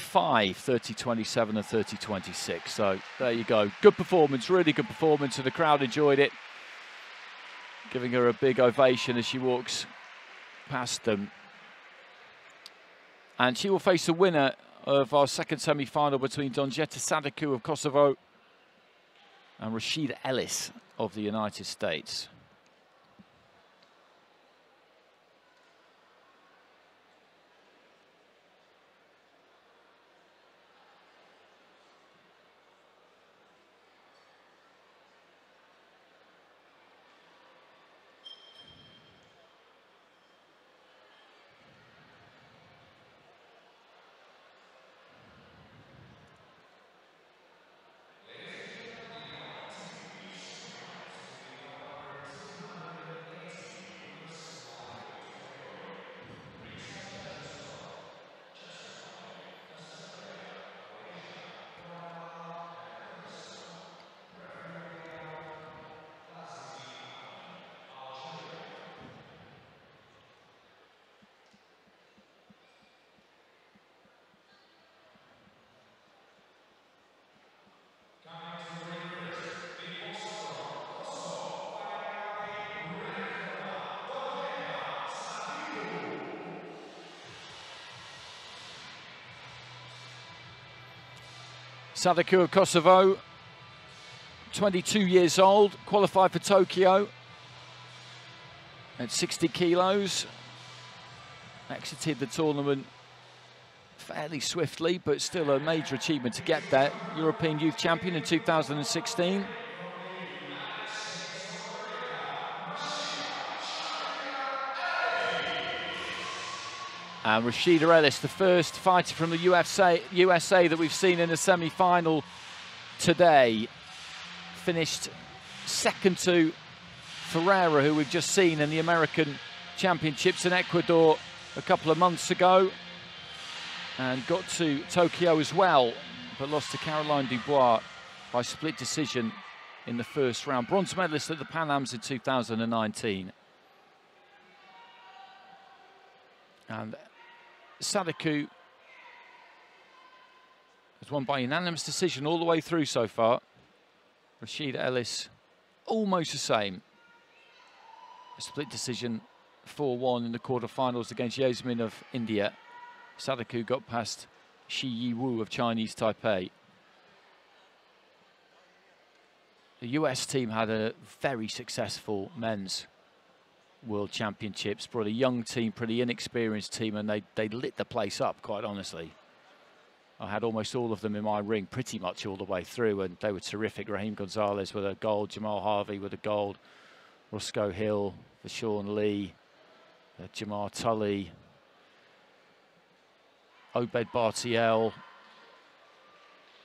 30-27 and 30-26. So there you go. Good performance, really good performance, and the crowd enjoyed it. Giving her a big ovation as she walks past them. And she will face the winner of our second semi-final between Donjeta Sadiku of Kosovo and Rashida Ellis of the United States. Sadiku of Kosovo, 22 years old, qualified for Tokyo at 60 kilos. Exited the tournament fairly swiftly, but still a major achievement to get there. European Youth Champion in 2016. Uh, and Rashida Ellis, the first fighter from the USA, USA that we've seen in the semi-final today, finished second to Ferreira, who we've just seen in the American Championships in Ecuador a couple of months ago, and got to Tokyo as well, but lost to Caroline Dubois by split decision in the first round. Bronze medalist at the Pan Ams in 2019. And Sadiku has won by unanimous decision all the way through so far. Rashida Ellis, almost the same. A split decision 4-1 in the quarterfinals against Yasmin of India. Sadiku got past Shi Yi Wu of Chinese Taipei. The US team had a very successful men's World Championships. Brought a young team, pretty inexperienced team, and they, they lit the place up, quite honestly. I had almost all of them in my ring pretty much all the way through, and they were terrific. Raheem Gonzalez with a gold, Jahmal Harvey with a gold, Roscoe Hill, for Sean Lee, uh, Jamar Tully, Obed Bartee-El.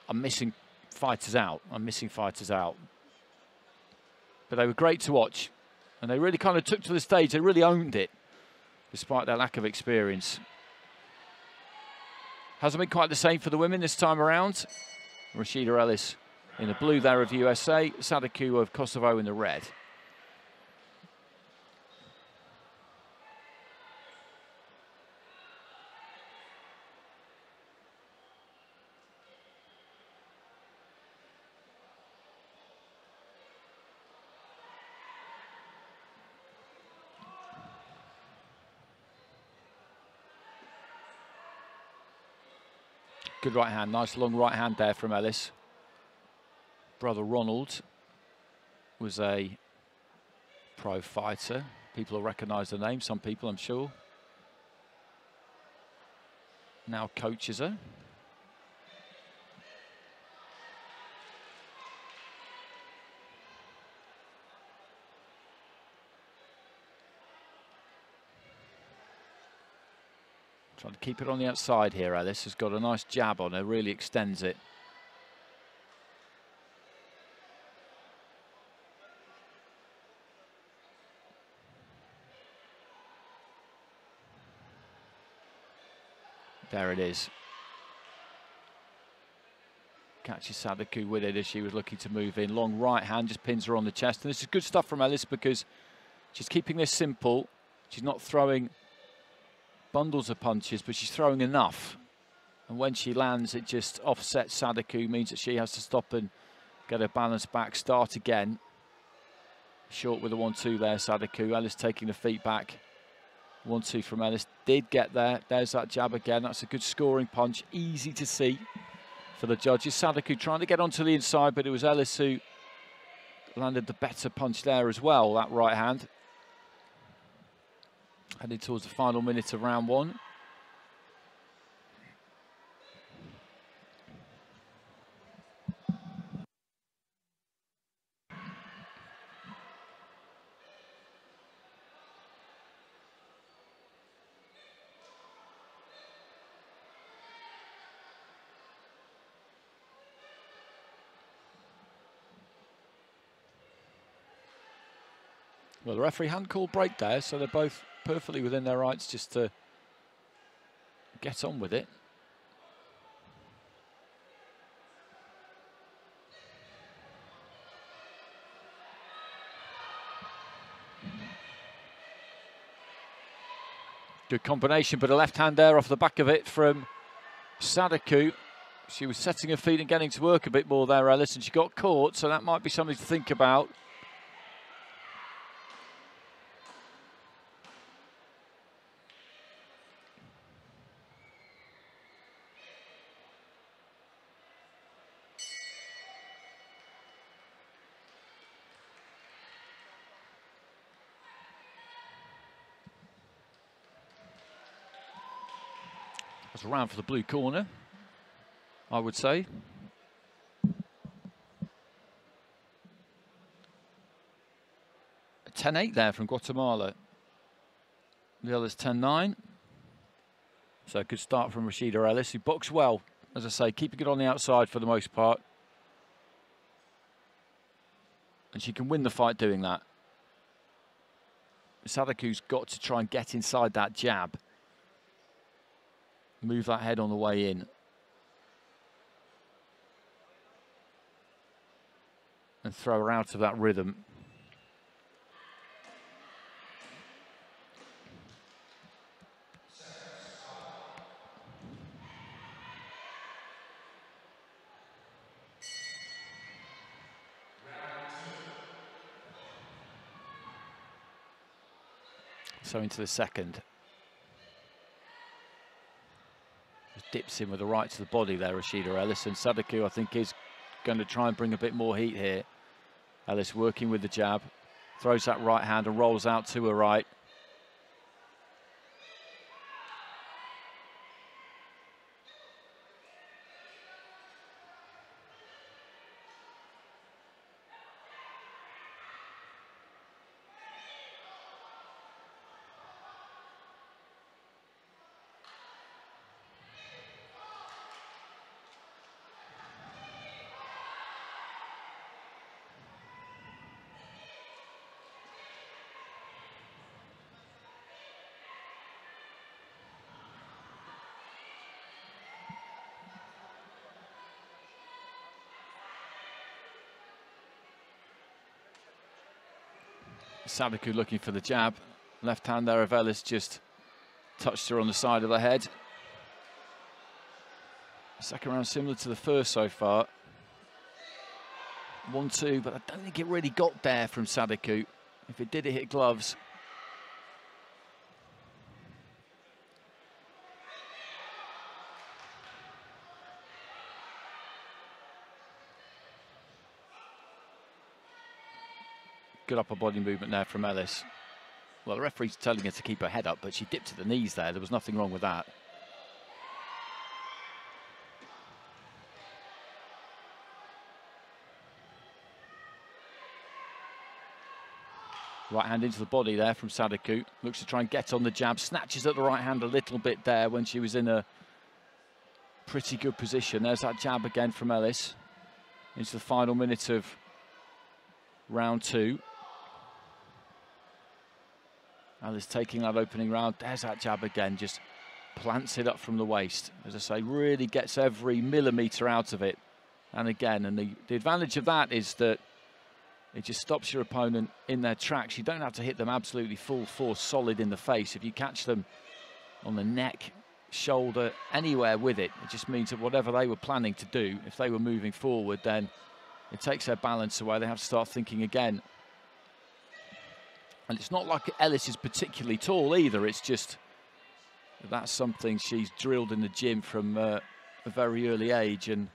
I'm missing fighters out. I'm missing fighters out. But they were great to watch. And they really kind of took to the stage. They really owned it, despite their lack of experience. Hasn't been quite the same for the women this time around. Rashida Ellis in the blue there of USA, Sadiku of Kosovo in the red. Good right hand, nice long right hand there from Ellis. Brother Ronald was a pro fighter. People will recognise the name, some people I'm sure. Now coaches her. keep it on the outside here. Ellis has got a nice jab on her, really extends it. There it is. Catches Sadiku with it as she was looking to move in. Long right hand just pins her on the chest. And this is good stuff from Ellis because she's keeping this simple. She's not throwing bundles of punches, but she's throwing enough. And when she lands, it just offsets Sadiku, means that she has to stop and get her balance back, start again. Short with a 1-2 there, Sadiku. Ellis taking the feet back. 1-2 from Ellis. Did get there. There's that jab again. That's a good scoring punch. Easy to see for the judges. Sadiku trying to get onto the inside, but it was Ellis who landed the better punch there as well, that right hand. Heading towards the final minute of round one. Well, the referee hadn't called break there, so they're both perfectly within their rights just to get on with it. Good combination, but a left hand there off the back of it from Sadiku. She was setting her feet and getting to work a bit more there, Ellis, and she got caught, so that might be something to think about. Around for the blue corner, I would say. A 10-8 there from Guatemala. The other's 10-9. So a good start from Rashida Ellis, who boxed well, as I say, keeping it on the outside for the most part. And she can win the fight doing that. Sadiku's got to try and get inside that jab move that head on the way in. And throw her out of that rhythm. So into the second. Dips in with a right to the body there, Rashida Ellis. And Sadiku, I think, is going to try and bring a bit more heat here. Ellis working with the jab, throws that right hand and rolls out to her right. Sadiku looking for the jab. Left hand there of just touched her on the side of the head. Second round similar to the first so far. One, two, but I don't think it really got there from Sadiku. If it did, it hit gloves. Good upper body movement there from Ellis. Well, the referee's telling her to keep her head up, but she dipped to the knees there. There was nothing wrong with that. Right hand into the body there from Sadiku. Looks to try and get on the jab. Snatches at the right hand a little bit there when she was in a pretty good position. There's that jab again from Ellis. Into the final minute of round two. Ellis taking that opening round. There's that jab again, just plants it up from the waist. As I say, really gets every millimetre out of it. And again, and the, the advantage of that is that it just stops your opponent in their tracks. You don't have to hit them absolutely full force, solid in the face. If you catch them on the neck, shoulder, anywhere with it, it just means that whatever they were planning to do, if they were moving forward, then it takes their balance away. They have to start thinking again. And it's not like Ellis is particularly tall either. It's just that's something she's drilled in the gym from uh, a very early age. And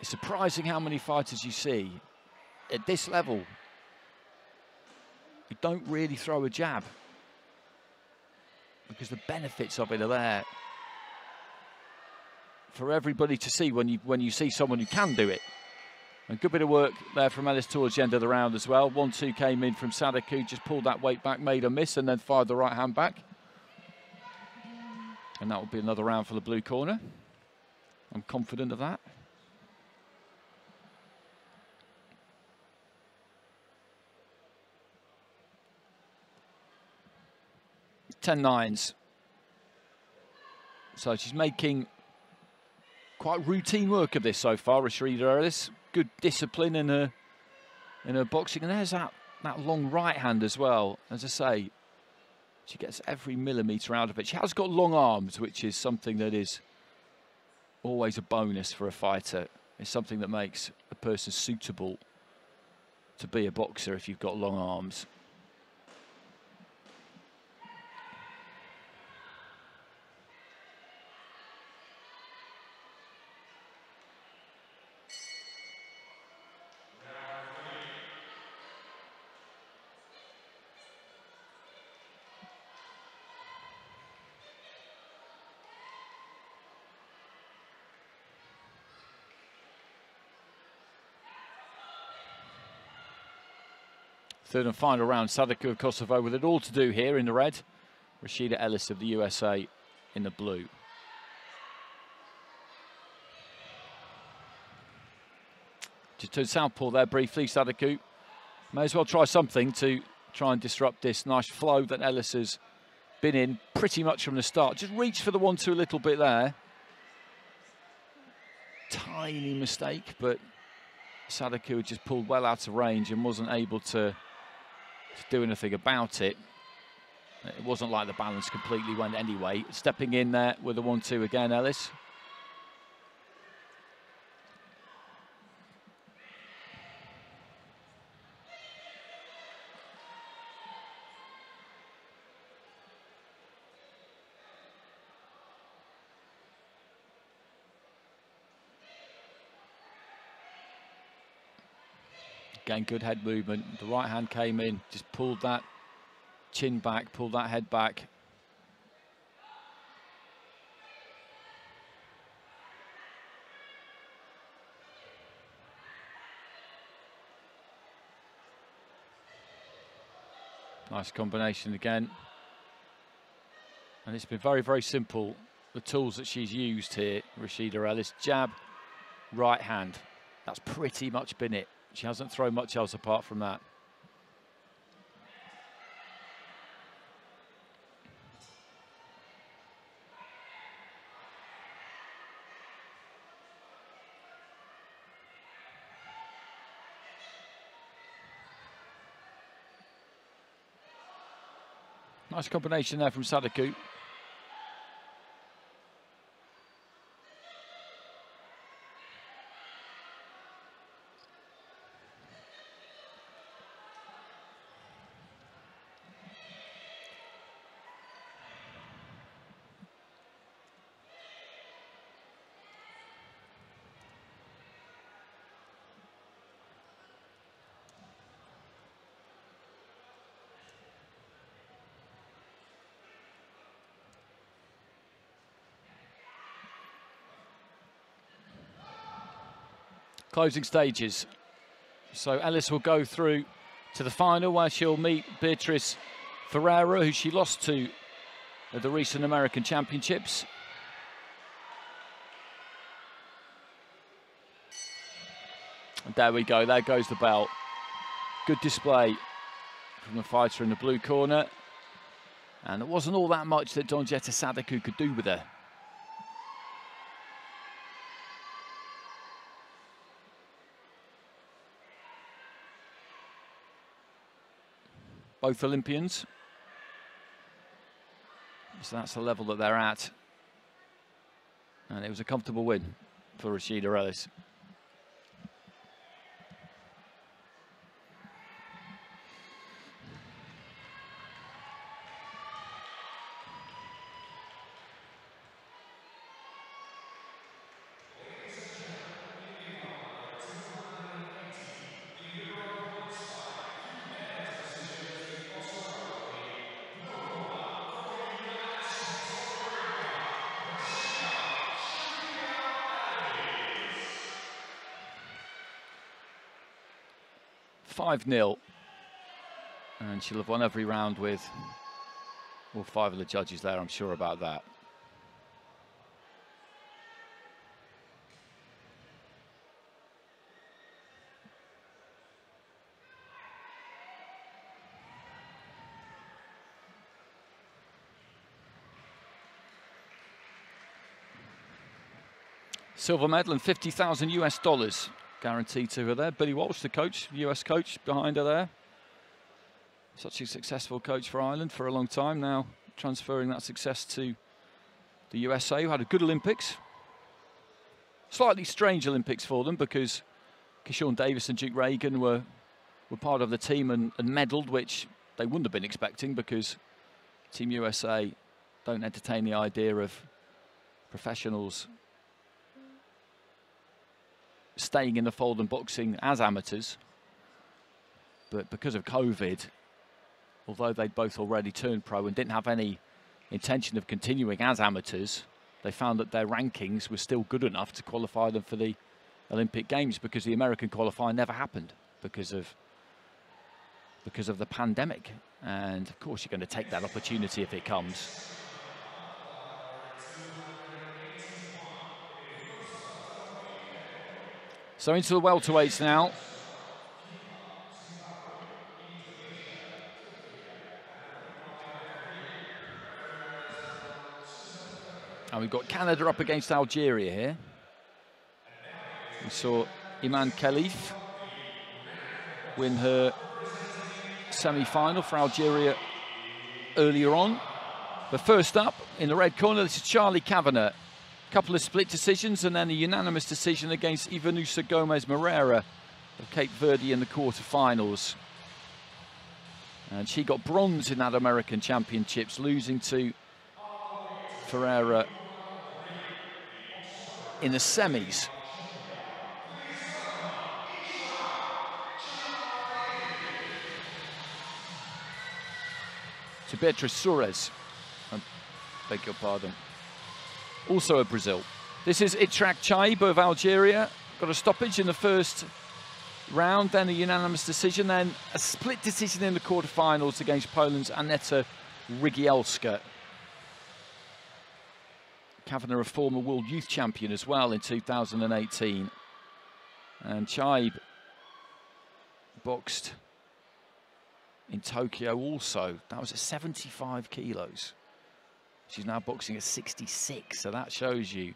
it's surprising how many fighters you see at this level who don't really throw a jab because the benefits of it are there for everybody to see when you when you see someone who can do it. A good bit of work there from Ellis towards the end of the round as well. 1-2 came in from Sadiku, just pulled that weight back, made a miss, and then fired the right hand back. And that will be another round for the blue corner. I'm confident of that. Ten nines. So she's making quite routine work of this so far, Rashida Ellis good discipline in her in her boxing. And there's that that long right hand as well. As I say, she gets every millimetre out of it. She has got long arms, which is something that is always a bonus for a fighter. It's something that makes a person suitable to be a boxer if you've got long arms. Third and final round, Sadiku of Kosovo with it all to do here in the red. Rashida Ellis of the USA in the blue. Just to southpaw there briefly, Sadiku. May as well try something to try and disrupt this nice flow that Ellis has been in pretty much from the start. Just reach for the one-two a little bit there. Tiny mistake, but Sadiku just pulled well out of range and wasn't able to to do anything about it. It wasn't like the balance completely went anyway. Stepping in there with a 1-2 again, Ellis. Again, good head movement. The right hand came in, just pulled that chin back, pulled that head back. Nice combination again. And it's been very, very simple. The tools that she's used here, Rashida Ellis, jab, right hand. That's pretty much been it. She hasn't thrown much else apart from that. Nice combination there from Sadiku. Closing stages. So Ellis will go through to the final where she'll meet Beatriz Ferreira, who she lost to at the recent American Championships. And there we go, there goes the belt. Good display from the fighter in the blue corner. And it wasn't all that much that Donjeta Sadiku could do with her. Both Olympians. So that's the level that they're at. And it was a comfortable win for Rashida Ellis. Five 0 and she'll have won every round with all five of the judges there. I'm sure about that. Silver medal and 50,000 US dollars guaranteed to her there. Billy Walsh, the coach, US coach behind her there. Such a successful coach for Ireland for a long time now, transferring that success to the USA, who had a good Olympics. Slightly strange Olympics for them because Keyshawn Davis and Duke Ragan were, were part of the team and, and medalled, which they wouldn't have been expecting because Team USA don't entertain the idea of professionals staying in the fold and boxing as amateurs. But because of COVID, although they'd both already turned pro and didn't have any intention of continuing as amateurs, they found that their rankings were still good enough to qualify them for the Olympic Games because the American qualifier never happened because of because of the pandemic. And of course, you're going to take that opportunity if it comes. So into the welterweights now. And we've got Canada up against Algeria here. We saw Imane Khelif win her semi-final for Algeria earlier on. But first up, in the red corner, this is Charlie Cavanagh couple of split decisions and then a unanimous decision against Ivanusa Gomez Moreira of Cape Verde in the quarterfinals. And she got bronze in that American Championships, losing to Ferreira in the semis. To Beatriz Soares. I beg your pardon also a Brazil. This is Ichrak Chaib of Algeria. Got a stoppage in the first round, then a unanimous decision, then a split decision in the quarterfinals against Poland's Aneta Rygielska. Cavanagh, a former world youth champion as well in 2018. And Chaib boxed in Tokyo also. That was at 75 kilos. She's now boxing at 66, so that shows you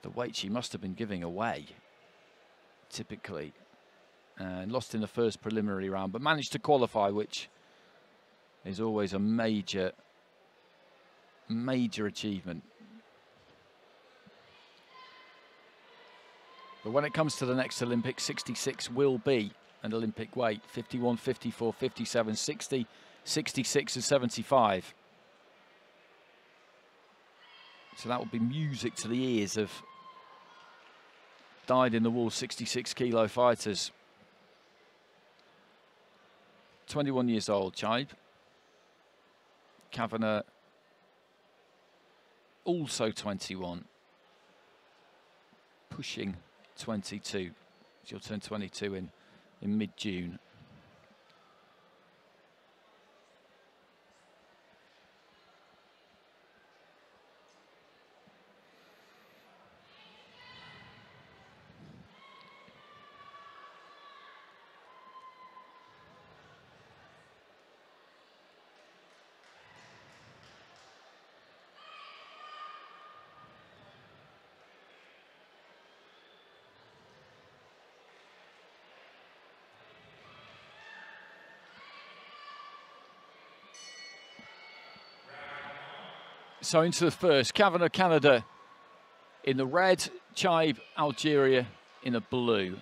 the weight she must have been giving away, typically. And lost in the first preliminary round, but managed to qualify, which is always a major, major achievement. But when it comes to the next Olympics, 66 will be an Olympic weight 51, 54, 57, 60, 66, and 75. So that would be music to the ears of dyed in the wool 66 kilo fighters. 21 years old, Chaib. Cavanagh also 21. Pushing 22. She'll turn 22 in, in mid-June. So into the first, Cavanagh, Canada in the red, Chaib, Algeria in the blue.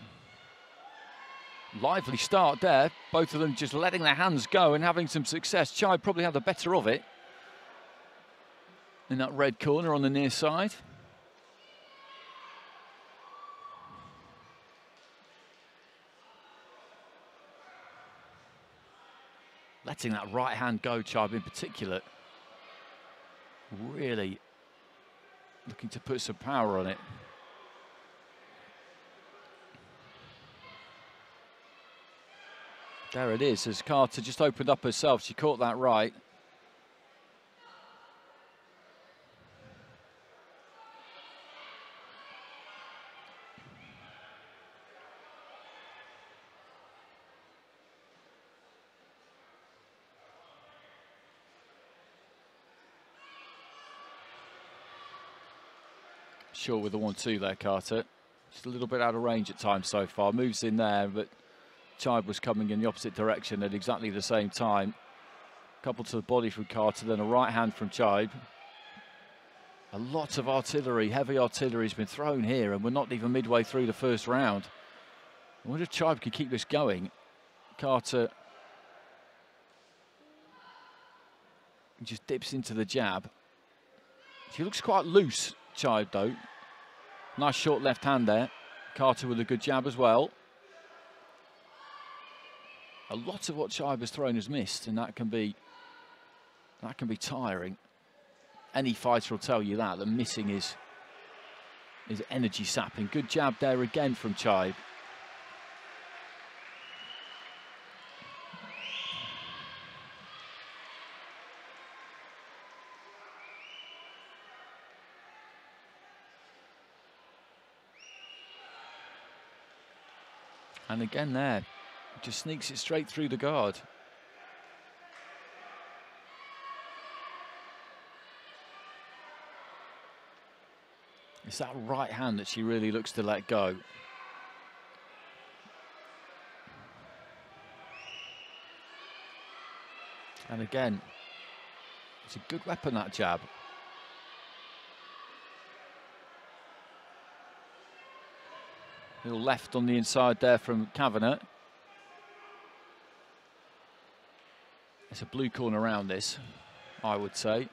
Lively start there, both of them just letting their hands go and having some success. Chaib probably had the better of it in that red corner on the near side. Letting that right hand go, Chaib in particular. Really looking to put some power on it. There it is, as Carter just opened up herself. She caught that right. Short with the one-two there, Carter. Just a little bit out of range at times so far. Moves in there, but Chaib was coming in the opposite direction at exactly the same time. Couple to the body from Carter, then a right hand from Chaib. A lot of artillery, heavy artillery has been thrown here, and we're not even midway through the first round. I wonder if Chaib can keep this going. Carter just dips into the jab. She looks quite loose, Chaib, though. Nice short left hand there. Carter with a good jab as well. A lot of what Chaib has thrown has missed, and that can be that can be tiring. Any fighter will tell you that. The missing is is energy sapping. Good jab there again from Chaib. And again there, just sneaks it straight through the guard. It's that right hand that she really looks to let go. And again, it's a good weapon, that jab. Little left on the inside there from Cavanagh. It's a blue corner around this, I would say.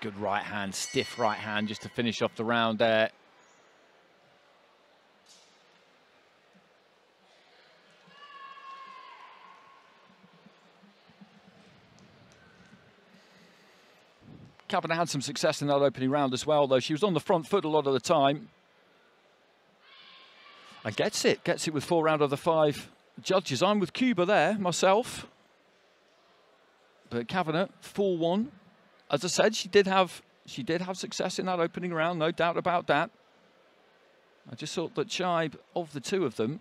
Good right hand, stiff right hand just to finish off the round there. Cavanagh had some success in that opening round as well, though she was on the front foot a lot of the time. And gets it, gets it with four out of the five judges. I'm with Cuba there, myself. But Cavanagh, 4-1. As I said, she did have she did have success in that opening round, no doubt about that. I just thought that Chaib, of the two of them,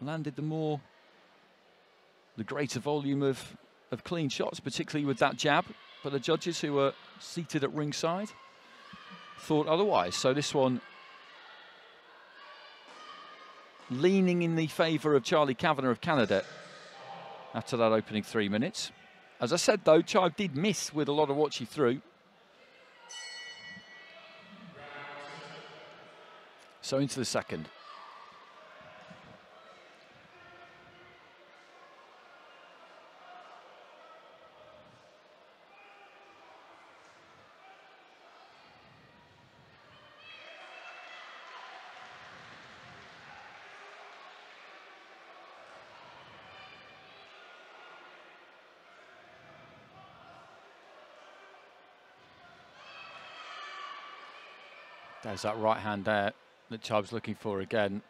landed the more, the greater volume of, of clean shots, particularly with that jab. But the judges who were seated at ringside thought otherwise. So this one leaning in the favour of Charlie Cavanagh of Canada after that opening three minutes. As I said, though, Chaib did miss with a lot of what she threw. So into the second. There's that right hand there that Chaib's looking for again.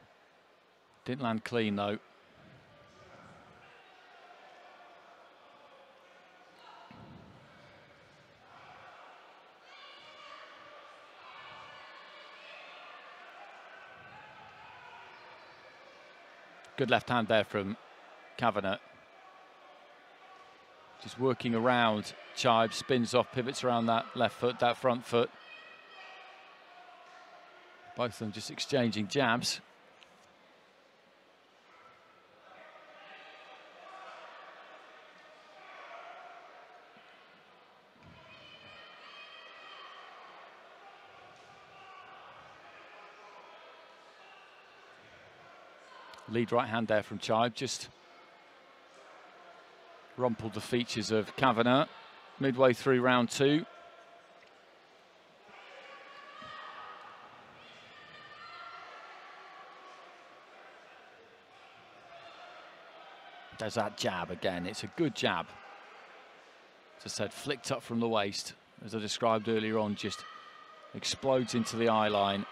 Didn't land clean though. Good left hand there from Cavanagh. Just working around Chaib, spins off, pivots around that left foot, that front foot. Both of them just exchanging jabs. Lead right hand there from Chaib, just rumpled the features of Cavanagh midway through round two. There's that jab again. It's a good jab. As I said, flicked up from the waist, as I described earlier on, just explodes into the eye line.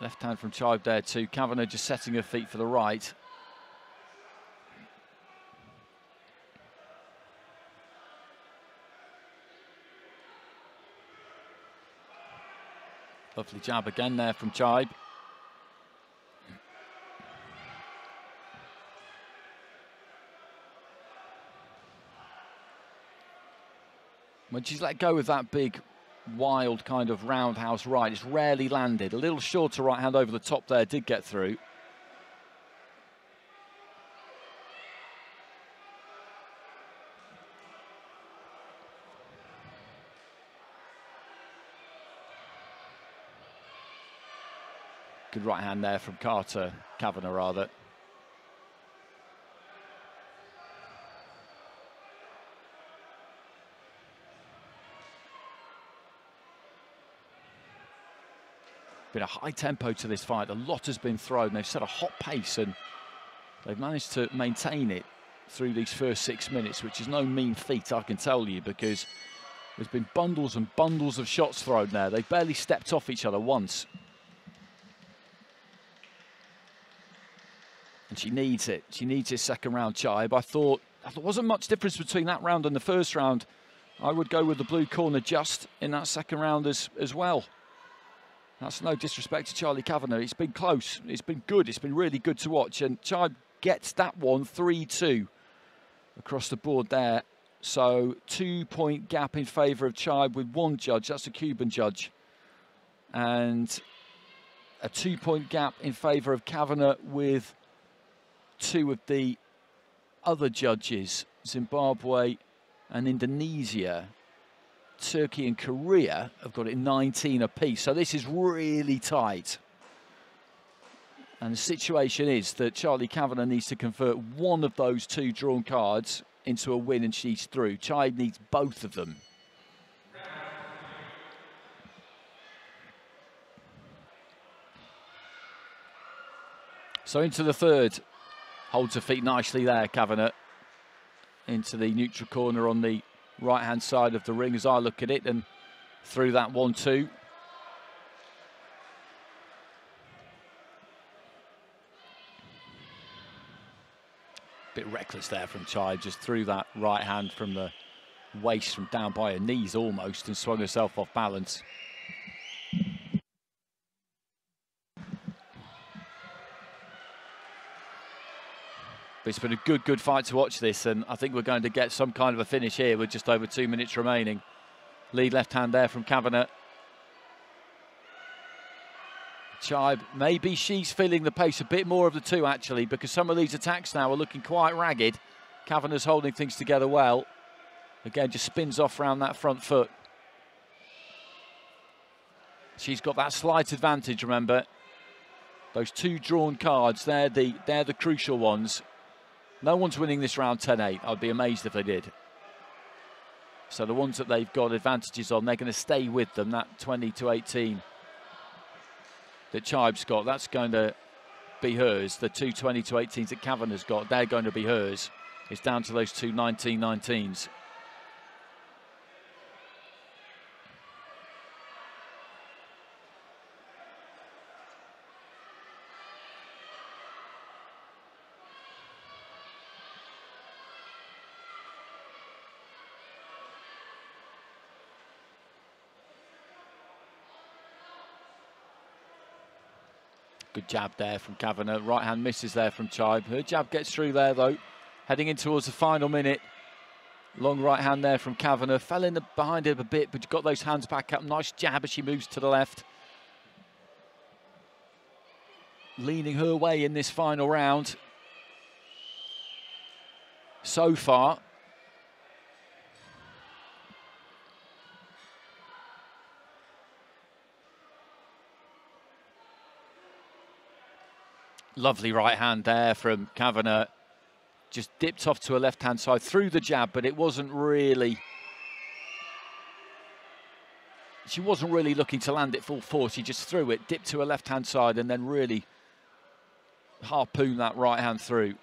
Left hand from Chaib there too. Cavanagh just setting her feet for the right. Lovely jab again there from Chaib. When she's let go with that big, wild kind of roundhouse right, it's rarely landed. A little shorter right hand over the top there did get through. Good right hand there from Carter, Cavanagh rather. Been a high tempo to this fight. A lot has been thrown. They've set a hot pace and they've managed to maintain it through these first six minutes, which is no mean feat, I can tell you, because there's been bundles and bundles of shots thrown there. They've barely stepped off each other once. And she needs it. She needs his second round Chaib. I thought there wasn't much difference between that round and the first round. I would go with the blue corner just in that second round as, as well. That's no disrespect to Charlie Cavanagh. It's been close. It's been good. It's been really good to watch. And Chaib gets that one 3 2 across the board there. So, two point gap in favour of Chaib with one judge. That's a Cuban judge. And a two point gap in favour of Cavanagh with two of the other judges, Zimbabwe and Indonesia. Turkey and Korea have got it 19 apiece. So this is really tight. And the situation is that Charlie Cavanagh needs to convert one of those two drawn cards into a win and she's through. Chaib needs both of them. So into the third. Holds her feet nicely there, Cavanagh. Into the neutral corner on the right hand side of the ring as I look at it and through that one two. Bit reckless there from Chaib, just threw that right hand from the waist from down by her knees almost and swung herself off balance. It's been a good, good fight to watch this, and I think we're going to get some kind of a finish here with just over two minutes remaining. Lead left hand there from Cavanagh. Chaib, maybe she's feeling the pace a bit more of the two, actually, because some of these attacks now are looking quite ragged. Cavanagh's holding things together well. Again, just spins off around that front foot. She's got that slight advantage, remember. Those two drawn cards, they're the, they're the crucial ones. No one's winning this round 10-8. I'd be amazed if they did. So the ones that they've got advantages on, they're going to stay with them. That 20 to 18 that Chaib's got, that's going to be hers. The two 20 to 18s that Cavanagh's got, they're going to be hers. It's down to those two 19-19s. Good jab there from Cavanagh. Right hand misses there from Chaib. Her jab gets through there though. Heading in towards the final minute. Long right hand there from Cavanagh. Fell in the, behind him a bit, but got those hands back up. Nice jab as she moves to the left. Leaning her way in this final round. So far. Lovely right hand there from Cavanagh just dipped off to a left-hand side through the jab, but it wasn't really... She wasn't really looking to land it full force. She just threw it, dipped to a left-hand side, and then really harpooned that right hand through.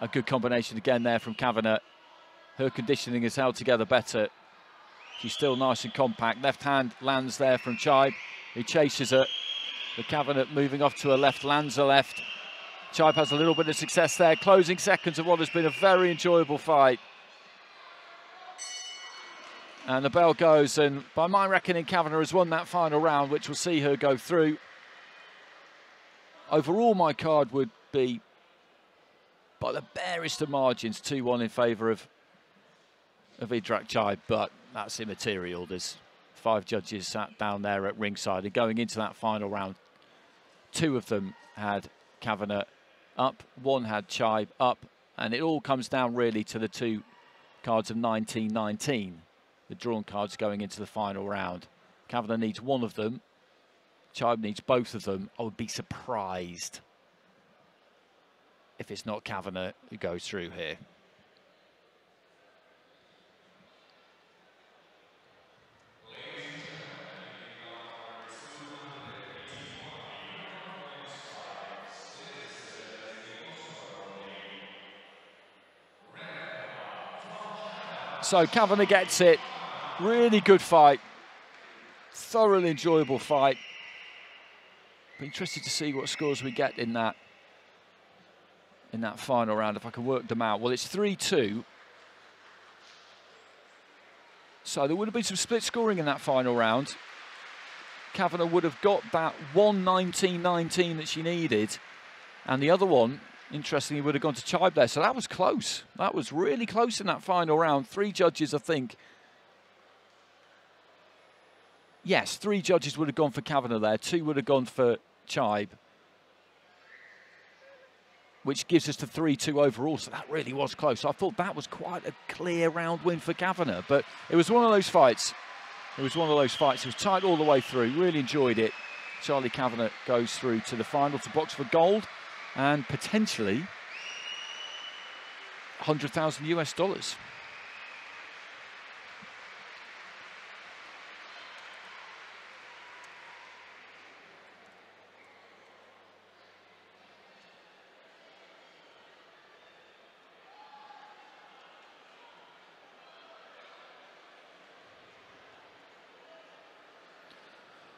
A good combination again there from Cavanagh. Her conditioning is held together better. She's still nice and compact. Left hand lands there from Chaib, who chases her. The Cavanagh moving off to a left, lands a left. Chaib has a little bit of success there, closing seconds of what has been a very enjoyable fight. And the bell goes, and by my reckoning, Cavanagh has won that final round, which will see her go through. Overall, my card would be, by the barest of margins, 2-1 in favour of, of Ichrak Chaib, but that's immaterial. There's five judges sat down there at ringside, and going into that final round, two of them had Cavanagh up, one had Chaib up, and it all comes down really to the two cards of 1919, the drawn cards going into the final round. Cavanagh needs one of them, Chaib needs both of them. I would be surprised if it's not Cavanagh who goes through here. So Cavanagh gets it. Really good fight. Thoroughly enjoyable fight. Be interested to see what scores we get in that in that final round, if I can work them out. Well, it's 3-2. So there would have been some split scoring in that final round. Cavanagh would have got that 119-19 that she needed. And the other one, Interestingly, would have gone to Chaib there. So that was close. That was really close in that final round. Three judges, I think. Yes, three judges would have gone for Cavanagh there. Two would have gone for Chaib. Which gives us the 3-2 overall. So that really was close. I thought that was quite a clear round win for Cavanagh. But it was one of those fights. It was one of those fights. It was tight all the way through. Really enjoyed it. Charlie Cavanagh goes through to the final to box for gold and potentially 100,000 US dollars.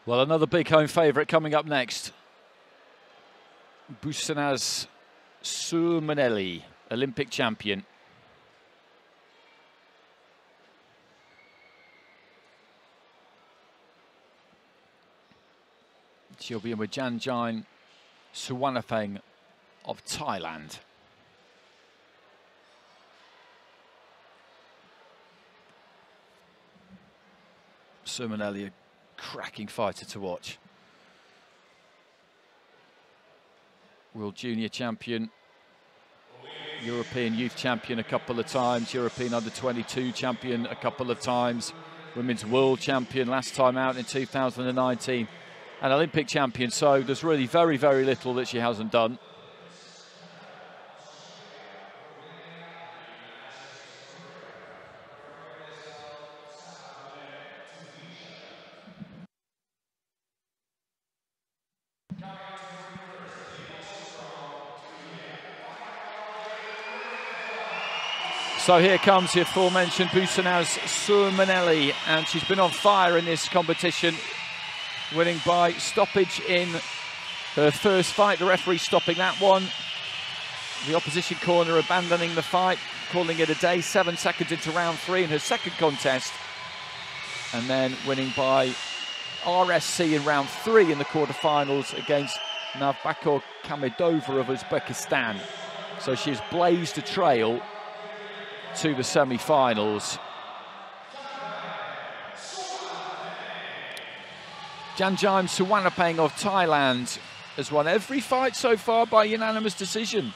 Well, another big home favourite coming up next. Busenaz Sürmeneli, Olympic champion. She'll be in with Janjaem Suwannapheng of Thailand. Sürmeneli, a cracking fighter to watch. World Junior Champion, European Youth Champion a couple of times, European Under 22 Champion a couple of times, Women's World Champion last time out in 2019, and Olympic Champion. So there's really very, very little that she hasn't done. So here comes the aforementioned Busenaz Sürmeneli, and she's been on fire in this competition, winning by stoppage in her first fight. The referee stopping that one. The opposition corner abandoning the fight, calling it a day, seven seconds into round three in her second contest. And then winning by RSC in round three in the quarterfinals against Navbakhor Khamidova of Uzbekistan. So she's blazed a trail to the semi-finals. Janjaem Suwannapheng of Thailand has won every fight so far by unanimous decision.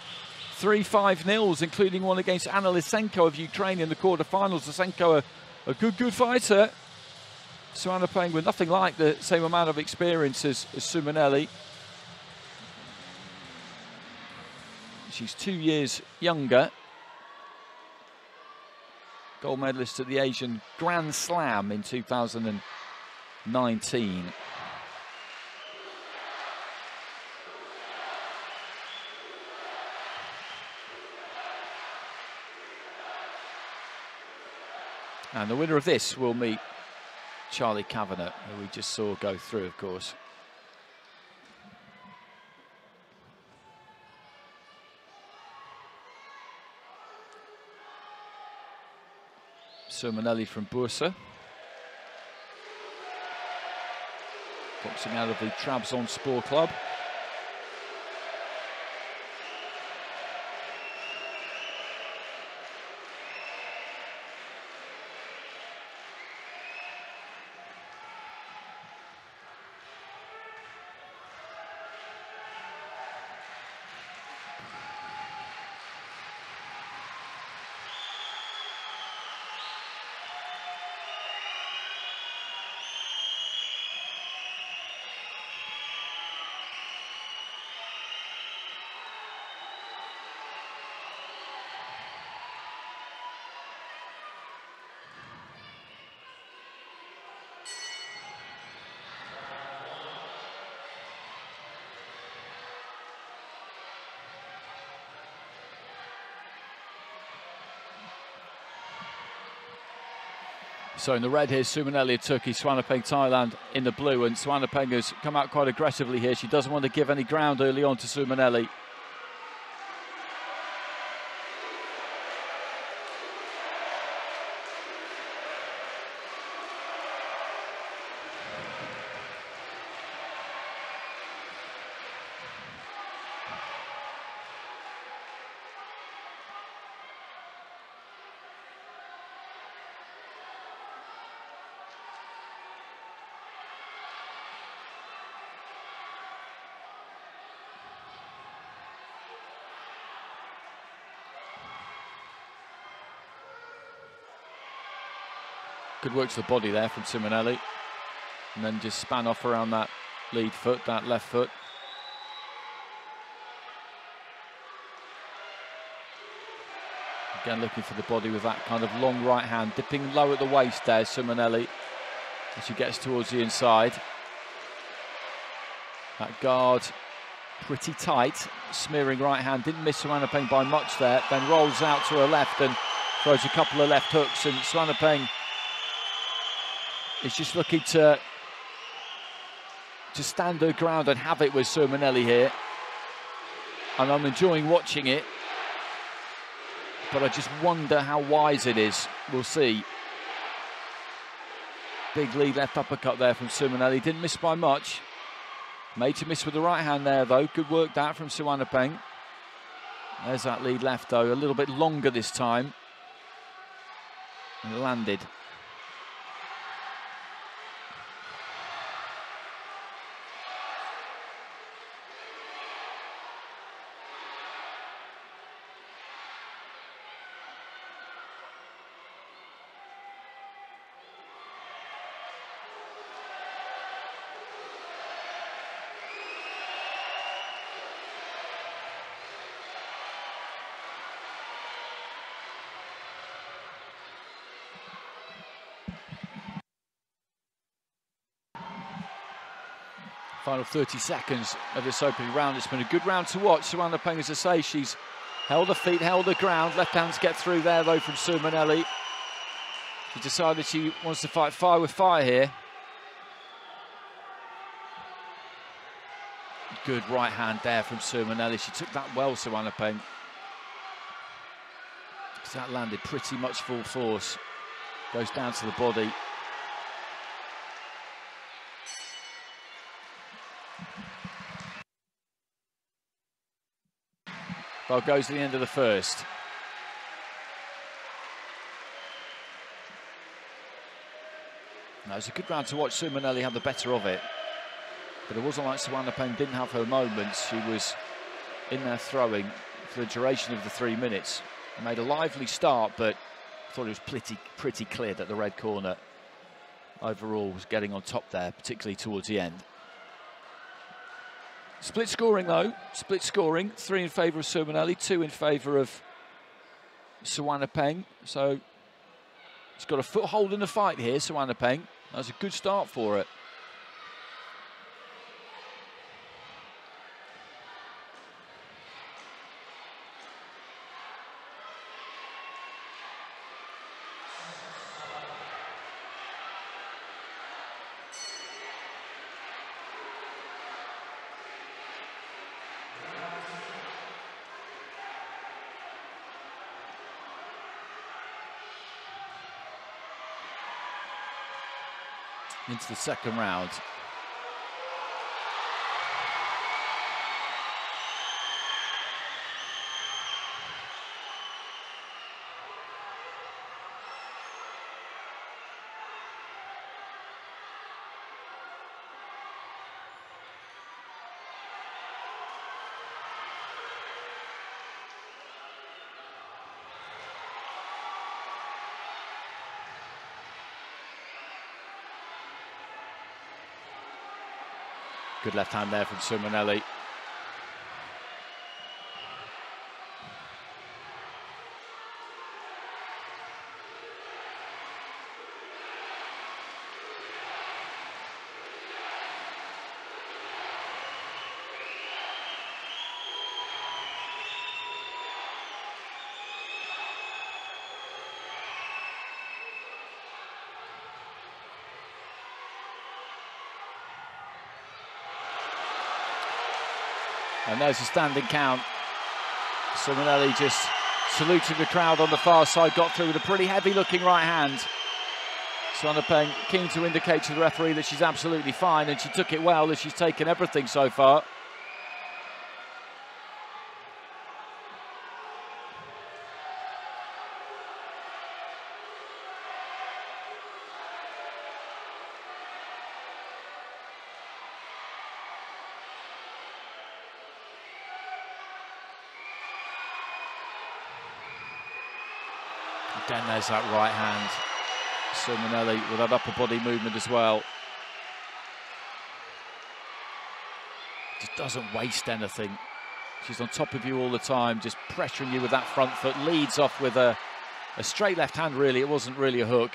Three 5 nils, including one against Anna Lysenko of Ukraine in the quarterfinals. Lysenko, a, a good, good fighter. Suwannapheng with nothing like the same amount of experience as, as Sürmeneli. She's two years younger. Gold medalist at the Asian Grand Slam in 2019. And the winner of this will meet Charlie Cavanagh, who we just saw go through, of course. Sürmeneli from Bursa. Boxing out of the Trabzon Sport Club. So in the red here, Sürmeneli Turkey, Suwannapheng Thailand in the blue, and Suwannapheng has come out quite aggressively here. She doesn't want to give any ground early on to Sürmeneli. Good work to the body there from Sürmeneli. And then just span off around that lead foot, that left foot. Again, looking for the body with that kind of long right hand, dipping low at the waist there, Sürmeneli, as she gets towards the inside. That guard pretty tight, smearing right hand, didn't miss Suwannapheng by much there, then rolls out to her left and throws a couple of left hooks, and Suwannapheng is just looking to to stand her ground and have it with Sürmeneli here. And I'm enjoying watching it. But I just wonder how wise it is. We'll see. Big lead left uppercut there from Sürmeneli. Didn't miss by much. Made to miss with the right hand there, though. Good work that from Suwannapheng. There's that lead left, though. A little bit longer this time. And landed. Final 30 seconds of this opening round. It's been a good round to watch. Suwannapheng, as I say, she's held her feet, held her ground. Left hands get through there, though, from Sürmeneli. She decided she wants to fight fire with fire here. Good right hand there from Sürmeneli. She took that well, Suwannapheng. That landed pretty much full force. Goes down to the body. Clock goes to the end of the first. Now, it was a good round to watch. Sürmeneli have the better of it. But it wasn't like Suwannapheng didn't have her moments. She was in there throwing for the duration of the three minutes. Made a lively start, but I thought it was pretty, pretty clear that the red corner overall was getting on top there, particularly towards the end. Split scoring though, split scoring. Three in favour of Sürmeneli, two in favour of Suwannapheng. So it's got a foothold in the fight here, Suwannapheng. That's a good start for it. The second round. Good left hand there from Sue And there's a standing count. Sürmeneli just saluting the crowd on the far side, got through with a pretty heavy looking right hand. Suwannapheng keen to indicate to the referee that she's absolutely fine and she took it well as she's taken everything so far. Again, there's that right hand. Sürmeneli with that upper body movement as well. Just doesn't waste anything. She's on top of you all the time, just pressuring you with that front foot. Leads off with a, a straight left hand, really. It wasn't really a hook.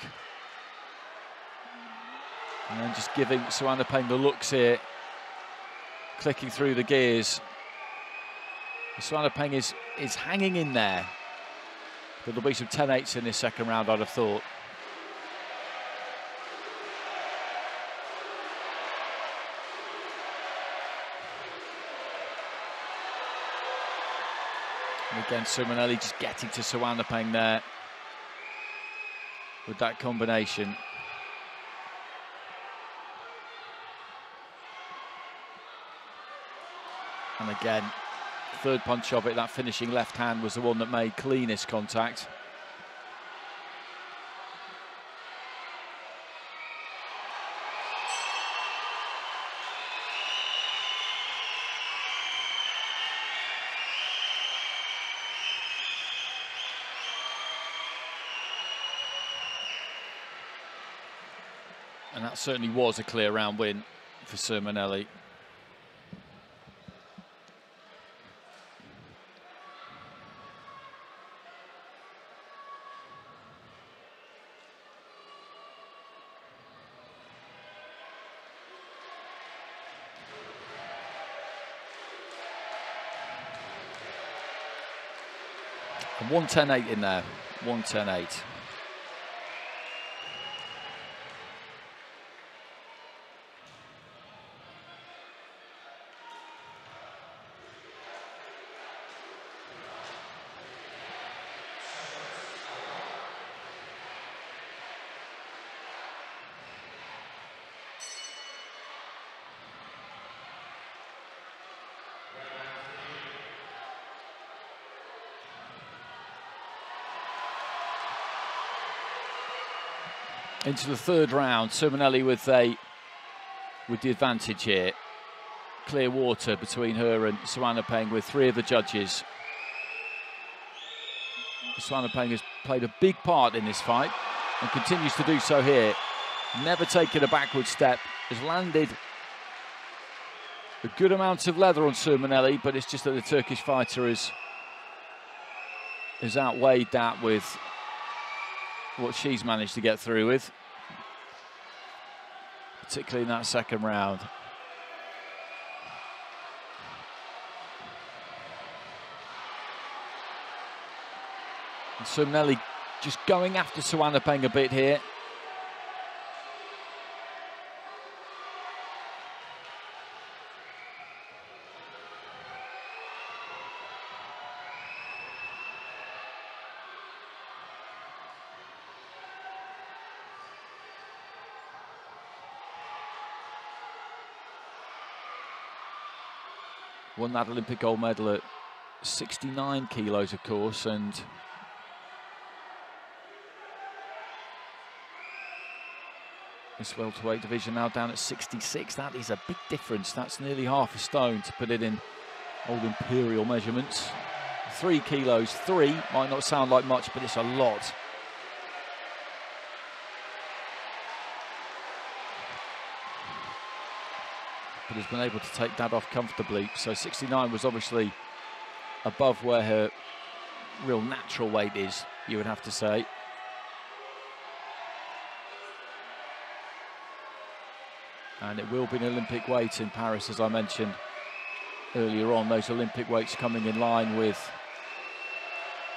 And then just giving Suwannapheng the looks here, clicking through the gears. Suwannapheng is, is hanging in there. But there'll be some 10-8s in this second round, I'd have thought. And again, Sürmeneli just getting to Suwannapheng there with that combination. And again, third punch of it, that finishing left hand was the one that made cleanest contact. And that certainly was a clear round win for Sürmeneli. And 110.8 in there, 110.8. into the third round. Sürmeneli with a with the advantage here. Clear water between her and Suwannapheng with three of the judges. Suwannapheng has played a big part in this fight and continues to do so here. Never taken a backward step, has landed a good amount of leather on Sürmeneli, but it's just that the Turkish fighter is has outweighed that with what she's managed to get through with, particularly in that second round. And Sürmeneli just going after Suwannapheng a bit here. Won that Olympic gold medal at 69 kilos, of course, and this welterweight division now down at 66. That is a big difference. That's nearly half a stone to put it in old imperial measurements. Three kilos, three might not sound like much, but it's a lot. Has been able to take that off comfortably. So 69 was obviously above where her real natural weight is, you would have to say. And it will be an Olympic weight in Paris, as I mentioned earlier on. Those Olympic weights coming in line with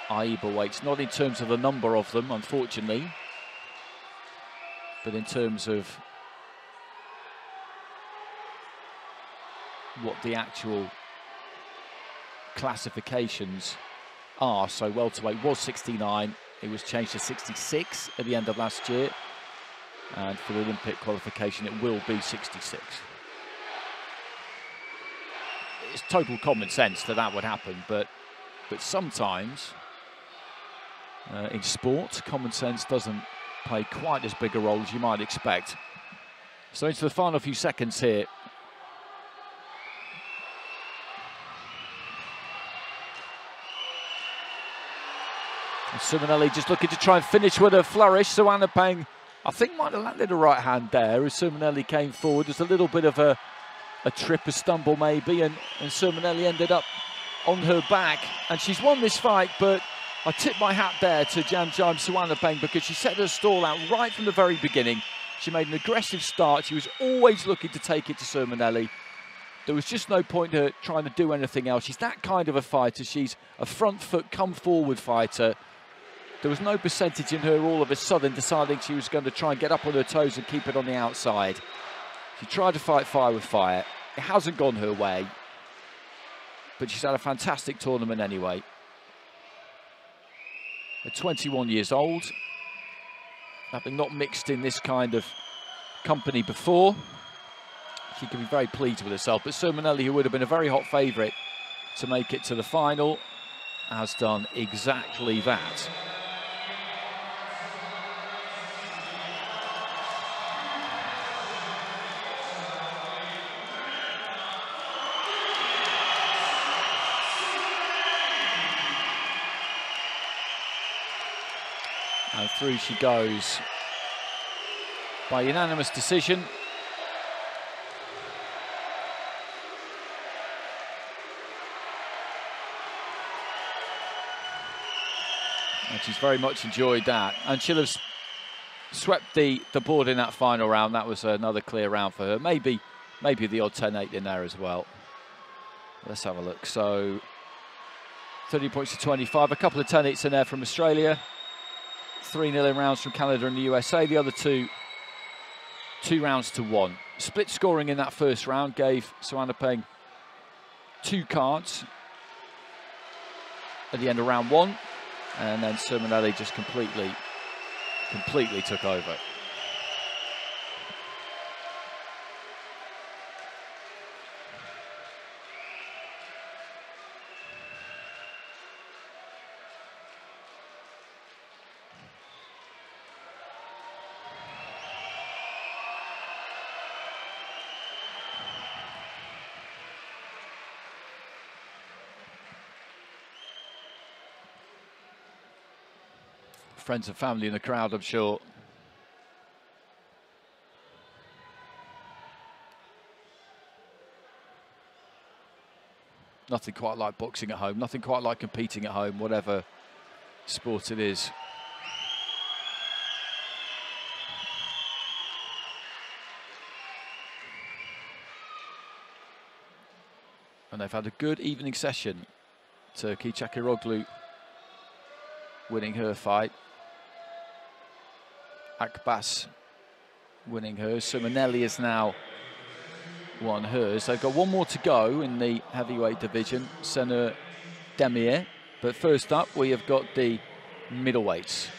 AIBA weights, not in terms of the number of them, unfortunately, but in terms of what the actual classifications are. So welterweight was 69. It was changed to 66 at the end of last year. And for the Olympic qualification, it will be 66. It's total common sense that that would happen, but but sometimes uh, in sport, common sense doesn't play quite as big a role as you might expect. So into the final few seconds here, Sürmeneli just looking to try and finish with a flourish. Suwannapheng, I think, might have landed a right hand there as Sürmeneli came forward. There's a little bit of a, a trip, a stumble maybe, and, and Sürmeneli ended up on her back. And she's won this fight, but I tip my hat there to Janjaem Suwannapheng because she set her stall out right from the very beginning. She made an aggressive start. She was always looking to take it to Sürmeneli. There was just no point her trying to do anything else. She's that kind of a fighter. She's a front foot, come forward fighter. There was no percentage in her all of a sudden deciding she was going to try and get up on her toes and keep it on the outside. She tried to fight fire with fire. It hasn't gone her way. But she's had a fantastic tournament anyway. At 21 years old, having not mixed in this kind of company before, she can be very pleased with herself. But Sürmeneli, who would have been a very hot favourite to make it to the final, has done exactly that. Through she goes by unanimous decision. And she's very much enjoyed that. And she'll have swept the, the board in that final round. That was another clear round for her. Maybe maybe the odd 10-8 in there as well. Let's have a look. So 30 points to 25. A couple of 10-8s in there from Australia. 3 0 in rounds from Canada and the USA. The other two, two rounds to one. Split scoring in that first round gave Suwannapheng two cards at the end of round one. And then Sürmeneli just completely, completely took over. Friends and family in the crowd, I'm sure. Nothing quite like boxing at home, nothing quite like competing at home, whatever sport it is. And they've had a good evening session. Turkey, Çakıroğlu winning her fight. Akbas winning hers. Sürmeneli has now won hers. They've got one more to go in the heavyweight division, Sennur Demir. But first up, we have got the middleweights.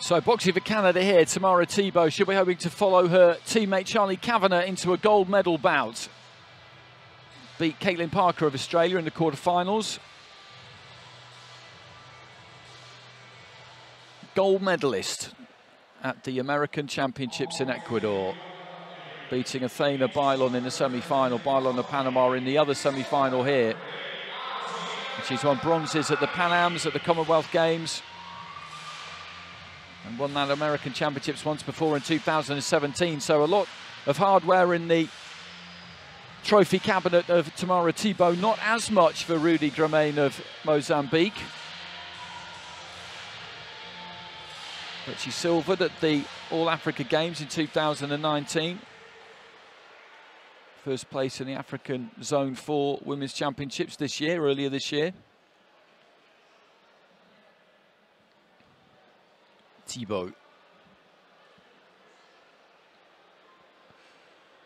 So boxing for Canada here, Tammara Thibeault should be hoping to follow her teammate Charlie Cavanagh into a gold medal bout. Beat Caitlin Parker of Australia in the quarterfinals. Gold medalist at the American Championships in Ecuador. Beating Atheyna Bylon in the semi-final, Bylon of Panama in the other semi-final here. she's won bronzes at the Pan Ams, at the Commonwealth Games, and won that American Championships once before in 2017. So a lot of hardware in the trophy cabinet of Tammara Thibeault, not as much for Rady Gramane of Mozambique. But she silvered at the All Africa Games in 2019. First place in the African Zone 4 Women's Championships this year, earlier this year. Thibeault.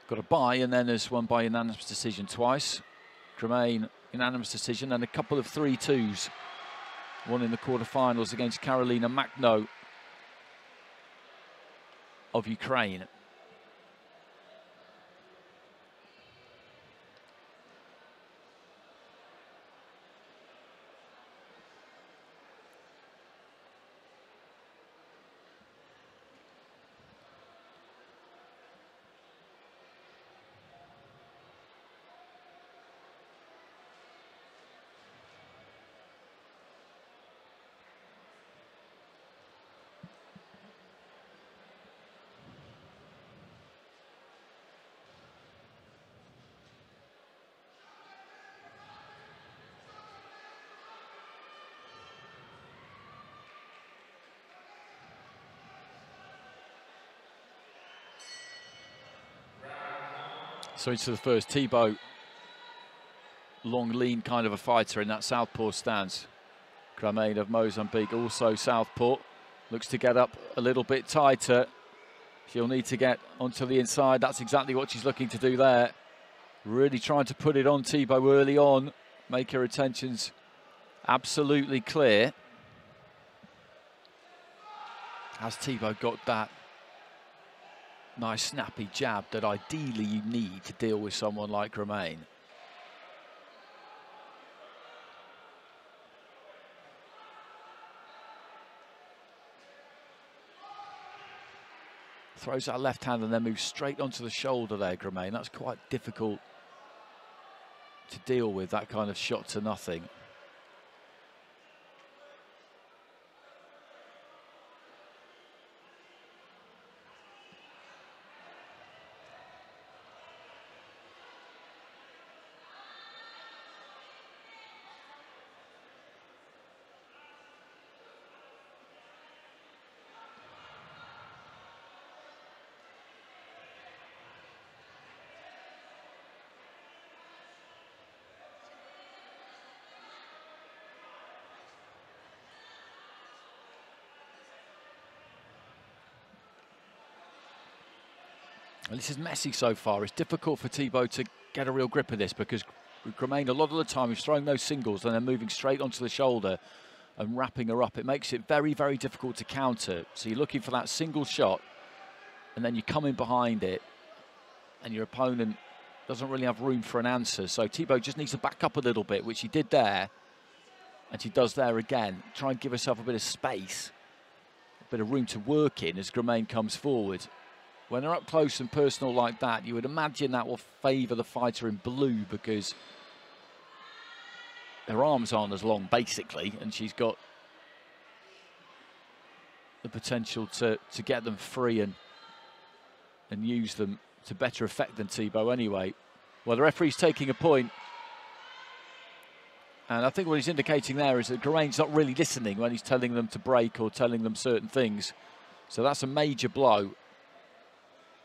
Got a bye and then there's one by unanimous decision twice. Gramane, unanimous decision, and a couple of 3-2s. One in the quarterfinals against Karolina Makhno of Ukraine. So into the first, Thibeault, long, lean kind of a fighter in that southpaw stance. Gramane of Mozambique also southpaw. Looks to get up a little bit tighter. She'll need to get onto the inside. That's exactly what she's looking to do there. Really trying to put it on Thibeault early on. Make her intentions absolutely clear. Has Thibeault got that nice snappy jab that ideally you need to deal with someone like Gramane. Throws that left hand and then moves straight onto the shoulder there, Gramane. That's quite difficult to deal with, that kind of shot to nothing. This is messy so far. It's difficult for Thibeault to get a real grip of this because Gramane, a lot of the time, he's throwing those singles and then moving straight onto the shoulder and wrapping her up. It makes it very, very difficult to counter. So you're looking for that single shot and then you come in behind it and your opponent doesn't really have room for an answer. So Thibeault just needs to back up a little bit, which he did there, and she does there again. Try and give herself a bit of space, a bit of room to work in as Gramane comes forward. When they're up close and personal like that, you would imagine that will favour the fighter in blue because her arms aren't as long, basically, and she's got the potential to, to get them free and and use them to better effect than Thibeault anyway. Well, the referee's taking a point. and I think what he's indicating there is that Gramane's not really listening when he's telling them to break or telling them certain things. So that's a major blow.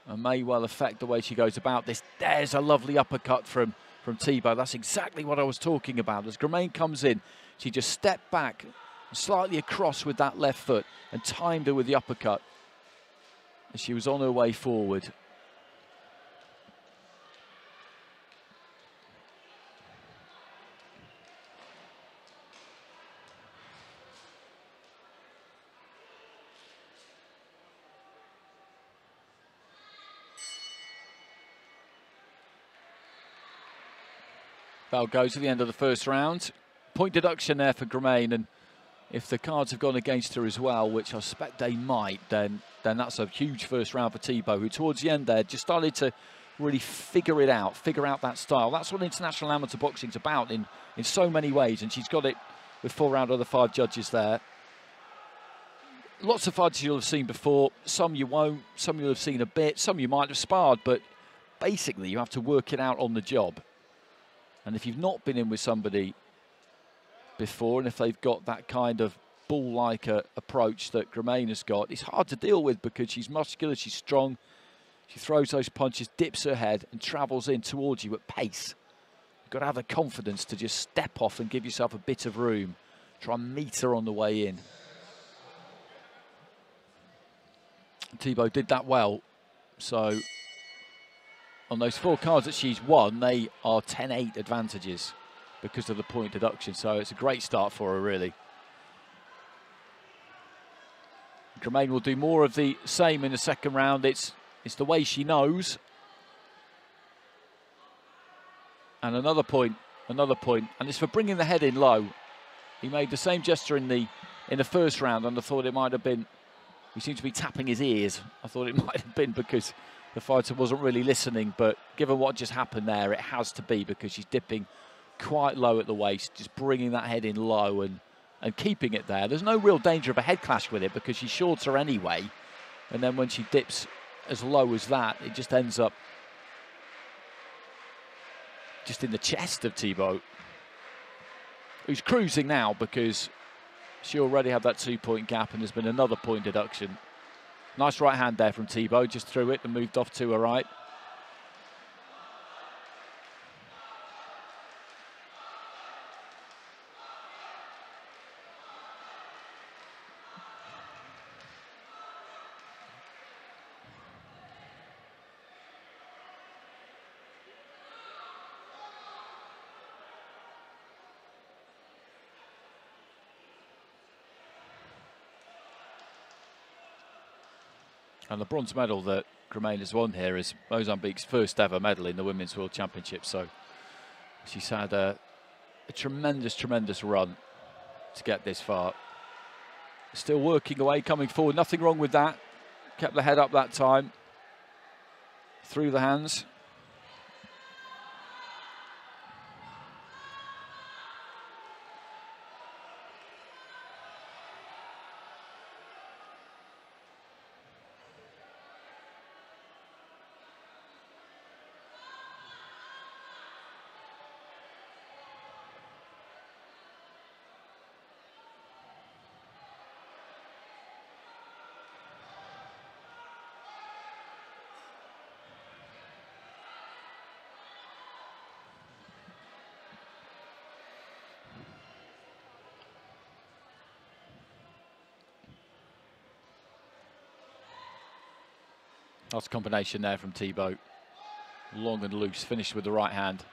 And may well affect the way she goes about this. There's a lovely uppercut from, from Thibeault. That's exactly what I was talking about. As Gramane comes in, she just stepped back slightly across with that left foot and timed her with the uppercut. As she was on her way forward. That'll go to the end of the first round. Point deduction there for Gramane, and if the cards have gone against her as well, which I suspect they might, then then that's a huge first round for Thibeault, who towards the end there just started to really figure it out, figure out that style. That's what international amateur boxing's about in, in so many ways, and she's got it with four out of the five judges there. Lots of fights you'll have seen before, some you won't, some you'll have seen a bit, some you might have sparred, but basically you have to work it out on the job. And if you've not been in with somebody before, and if they've got that kind of bull-like uh, approach that Gramane has got, it's hard to deal with because she's muscular, she's strong, she throws those punches, dips her head, and travels in towards you at pace. You've got to have the confidence to just step off and give yourself a bit of room. Try and meet her on the way in. Thibeault did that well. So on those four cards that she's won, they are 10-8 advantages because of the point deduction. So it's a great start for her, really. Gramane will do more of the same in the second round. It's, it's the way she knows. And another point, another point, and it's for bringing the head in low. He made the same gesture in the in the first round, and I thought it might have been. He seemed to be tapping his ears. I thought it might have been because the fighter wasn't really listening. But given what just happened there, it has to be because she's dipping quite low at the waist, just bringing that head in low and, and keeping it there. There's no real danger of a head clash with it because she's shorter anyway. And then when she dips as low as that, it just ends up just in the chest of Thibeault, who's cruising now because she already had that two-point gap and there's been another point deduction. Nice right hand there from Thibeault, just threw it and moved off to her right. And the bronze medal that Gramane has won here is Mozambique's first ever medal in the Women's World Championship. So she's had a, a tremendous, tremendous run to get this far. Still working away, coming forward. Nothing wrong with that. Kept the head up that time. Through the hands. Nice combination there from Thibeault. Long and loose, finished with the right hand.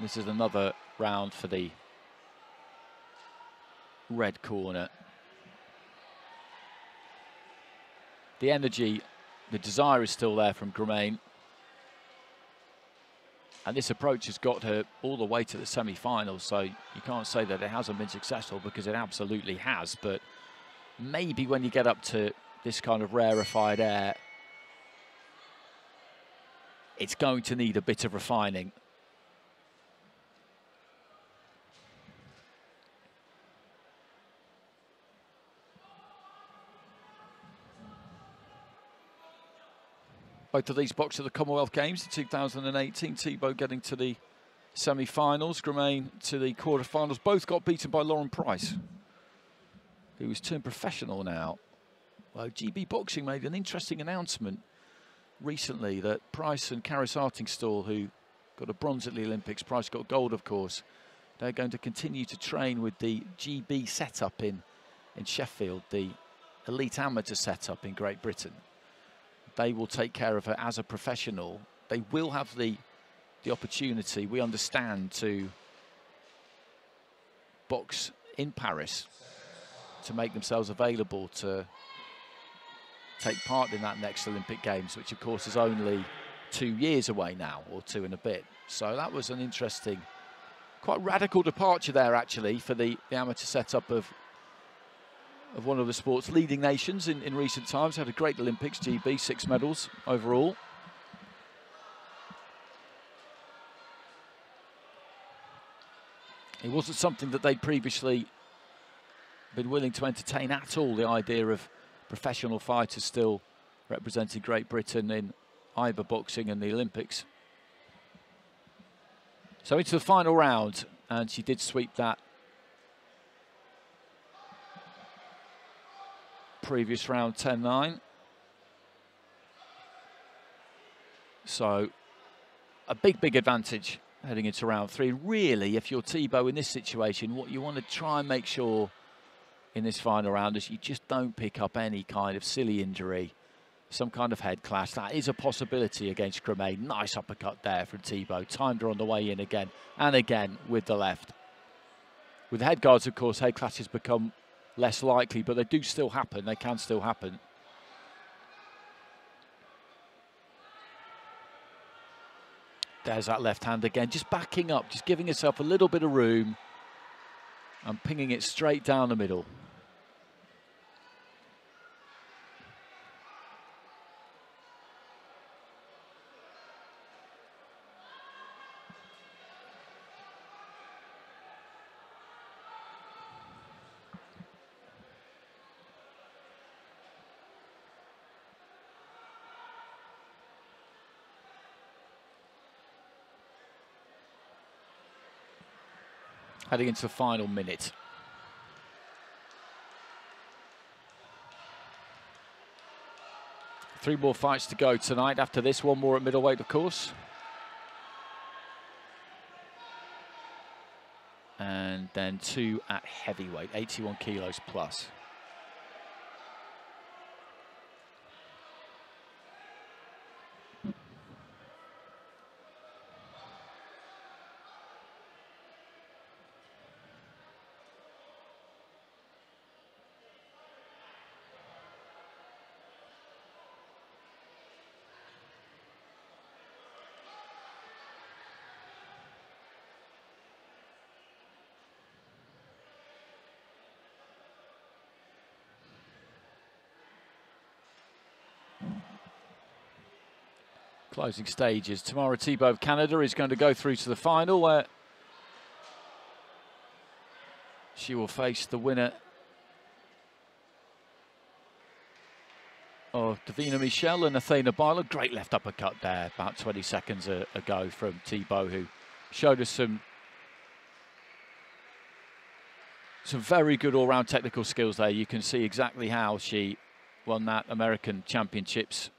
This is another round for the red corner. The energy the desire is still there from Gramane. And this approach has got her all the way to the semi-finals, so you can't say that it hasn't been successful because it absolutely has. But maybe when you get up to this kind of rarefied air, it's going to need a bit of refining. Both of these boxed at the Commonwealth Games in 2018. Thibeault getting to the semi-finals, Gramane to the quarter-finals. Both got beaten by Lauren Price, who has turned professional now. Well, GB Boxing made an interesting announcement recently that Price and Karis Artingstall, who got a bronze at the Olympics, Price got gold, of course, they're going to continue to train with the GB setup in, in Sheffield, the elite amateur setup in Great Britain they will take care of her as a professional. They will have the the opportunity, we understand, to box in Paris to make themselves available to take part in that next Olympic Games, which of course is only two years away now, or two and a bit. So that was an interesting, quite radical departure there actually for the, the amateur setup of of one of the sport's leading nations in, in recent times. Had a great Olympics, GB, six medals overall. It wasn't something that they'd previously been willing to entertain at all, the idea of professional fighters still representing Great Britain in either boxing and the Olympics. So into the final round, and she did sweep that previous round 10-9. So a big, big advantage heading into round three. Really, if you're Thibeault in this situation, what you want to try and make sure in this final round is you just don't pick up any kind of silly injury, some kind of head clash. That is a possibility against Gramane. Nice uppercut there from Thibeault. Timed her on the way in again and again with the left. With head guards, of course, head clashes become less likely, but they do still happen. They can still happen. There's that left hand again, just backing up, just giving herself a little bit of room and pinging it straight down the middle. Heading into the final minute. Three more fights to go tonight. After this, one more at middleweight, of course. And then two at heavyweight, 81 kilos plus. Closing stages. Tammara Thibeault of Canada is going to go through to the final where she will face the winner of Davina Michel and Atheyna Bylon. Great left uppercut there about 20 seconds ago from Thibeault who showed us some some very good all-round technical skills there. You can see exactly how she won that American Championships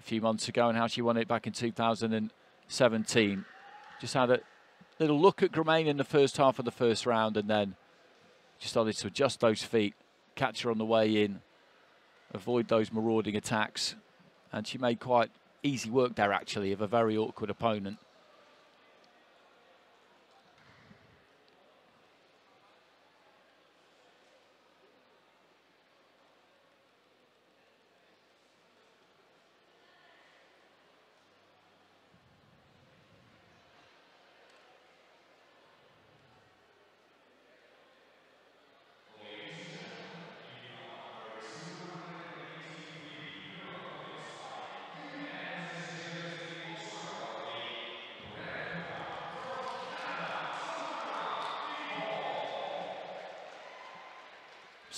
a few months ago and how she won it back in 2017. Just had a little look at Gramane in the first half of the first round and then just started to adjust those feet, catch her on the way in, avoid those marauding attacks. And she made quite easy work there, actually, of a very awkward opponent.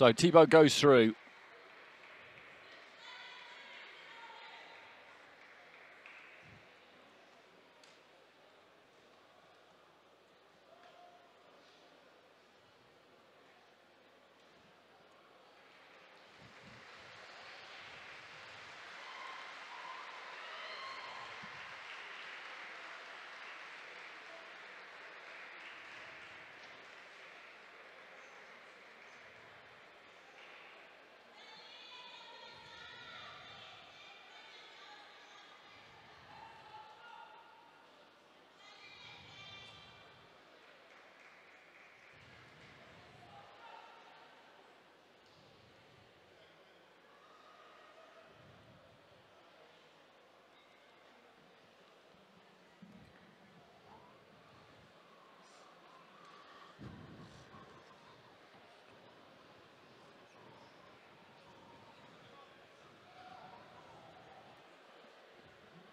So Thibeault goes through.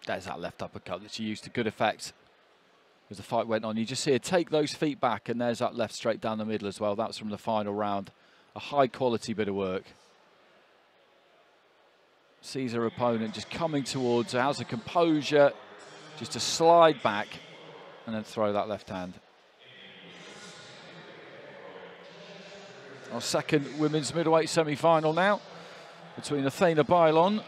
There's that left uppercut that she used to good effect as the fight went on. You just see her take those feet back, and there's that left straight down the middle as well. That's from the final round. A high quality bit of work. Sees her opponent just coming towards her, has a composure, just to slide back and then throw that left hand. Our second women's middleweight semi-final now between Atheyna Bylon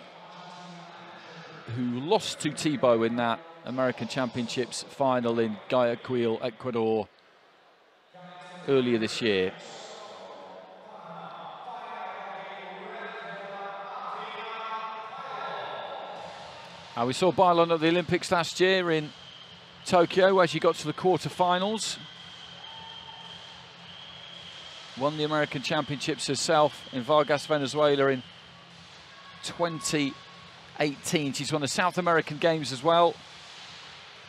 who lost to Thibeault in that American Championships final in Guayaquil, Ecuador, earlier this year. Uh, we saw Bylon at the Olympics last year in Tokyo, where she got to the quarterfinals. Won the American Championships herself in Vargas, Venezuela in 20 18. She's won the South American Games as well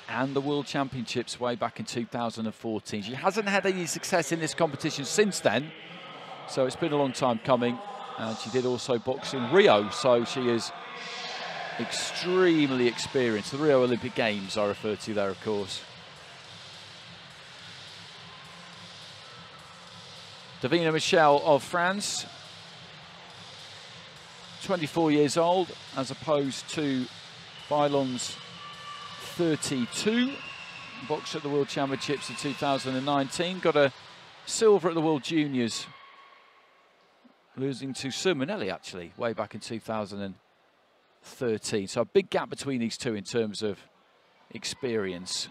and the World Championships way back in 2014. She hasn't had any success in this competition since then, so it's been a long time coming. And she did also box in Rio, so she is extremely experienced. The Rio Olympic Games I refer to there, of course. Davina Michel of France 24 years old, as opposed to Bylon's 32. Boxed at the World Championships in 2019. Got a silver at the World Juniors, losing to Sürmeneli, actually, way back in 2013. So a big gap between these two in terms of experience.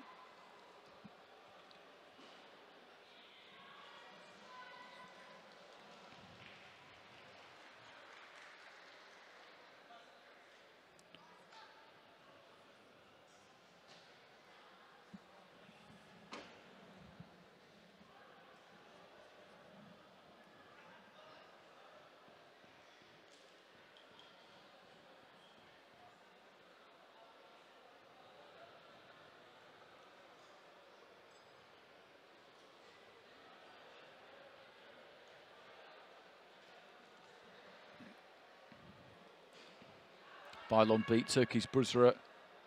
Bylon beat Turkey's Bursa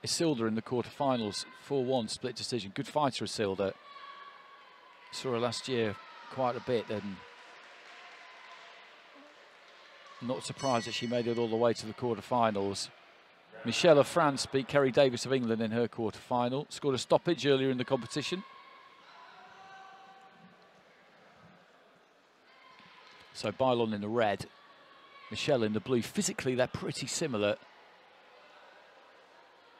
Isilda in the quarterfinals, 4-1 split decision. Good fighter Isilda. Saw her last year quite a bit and not surprised that she made it all the way to the quarterfinals. Michel of France beat Kerry Davis of England in her quarterfinal. Scored a stoppage earlier in the competition. So Bylon in the red, Michel in the blue. Physically, they're pretty similar.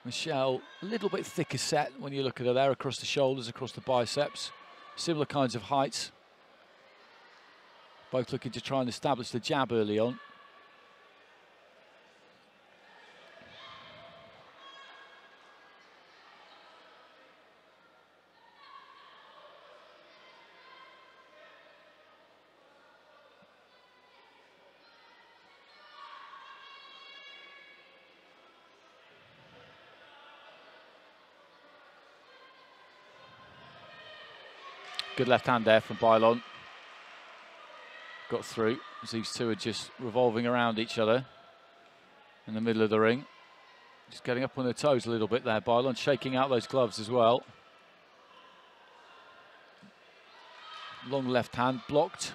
Michel, a little bit thicker set when you look at her there, across the shoulders, across the biceps. Similar kinds of heights. Both looking to try and establish the jab early on. Good left hand there from Bylon. Got through as these two are just revolving around each other in the middle of the ring. Just getting up on their toes a little bit there, Bylon, shaking out those gloves as well. Long left hand blocked.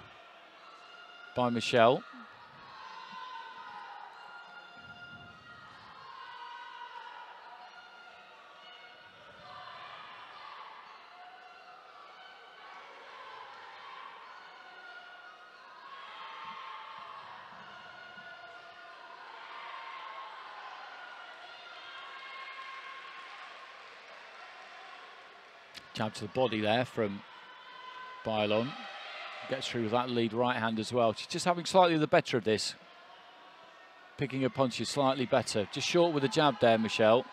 by Michel. Jab to the body there from Bylon. Gets through with that lead right hand as well. She's just having slightly the better of this. Picking her punches slightly better. Just short with the jab there, Michel.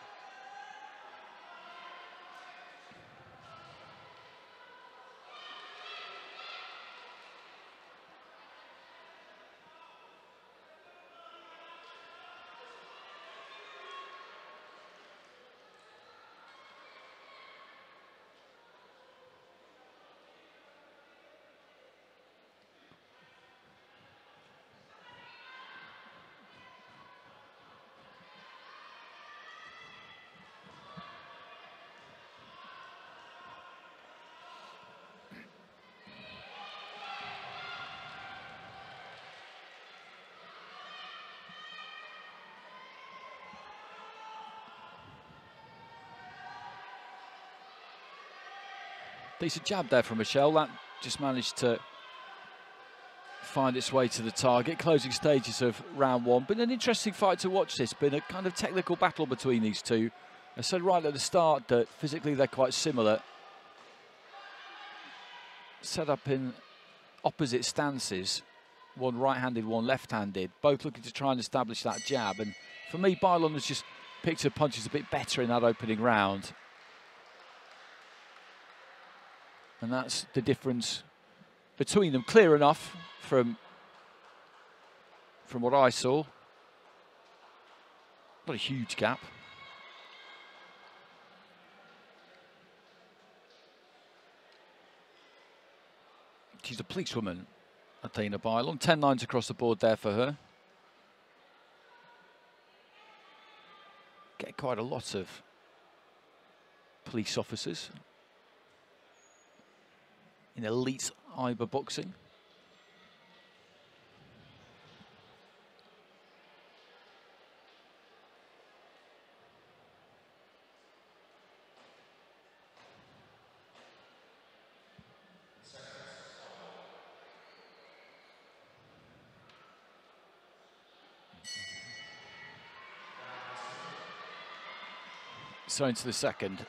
Decent jab there from Michel. That just managed to find its way to the target. Closing stages of round one. Been an interesting fight to watch this. Been a kind of technical battle between these two. I said right at the start that physically they're quite similar. Set up in opposite stances. One right-handed, one left-handed. Both looking to try and establish that jab. And for me, Bylon has just picked her punches a bit better in that opening round. And that's the difference between them. Clear enough from from what I saw. Not a huge gap. She's a policewoman, Atheyna Bylon. 10 lines across the board there for her. Get quite a lot of police officers in elite IBA boxing. So into the second.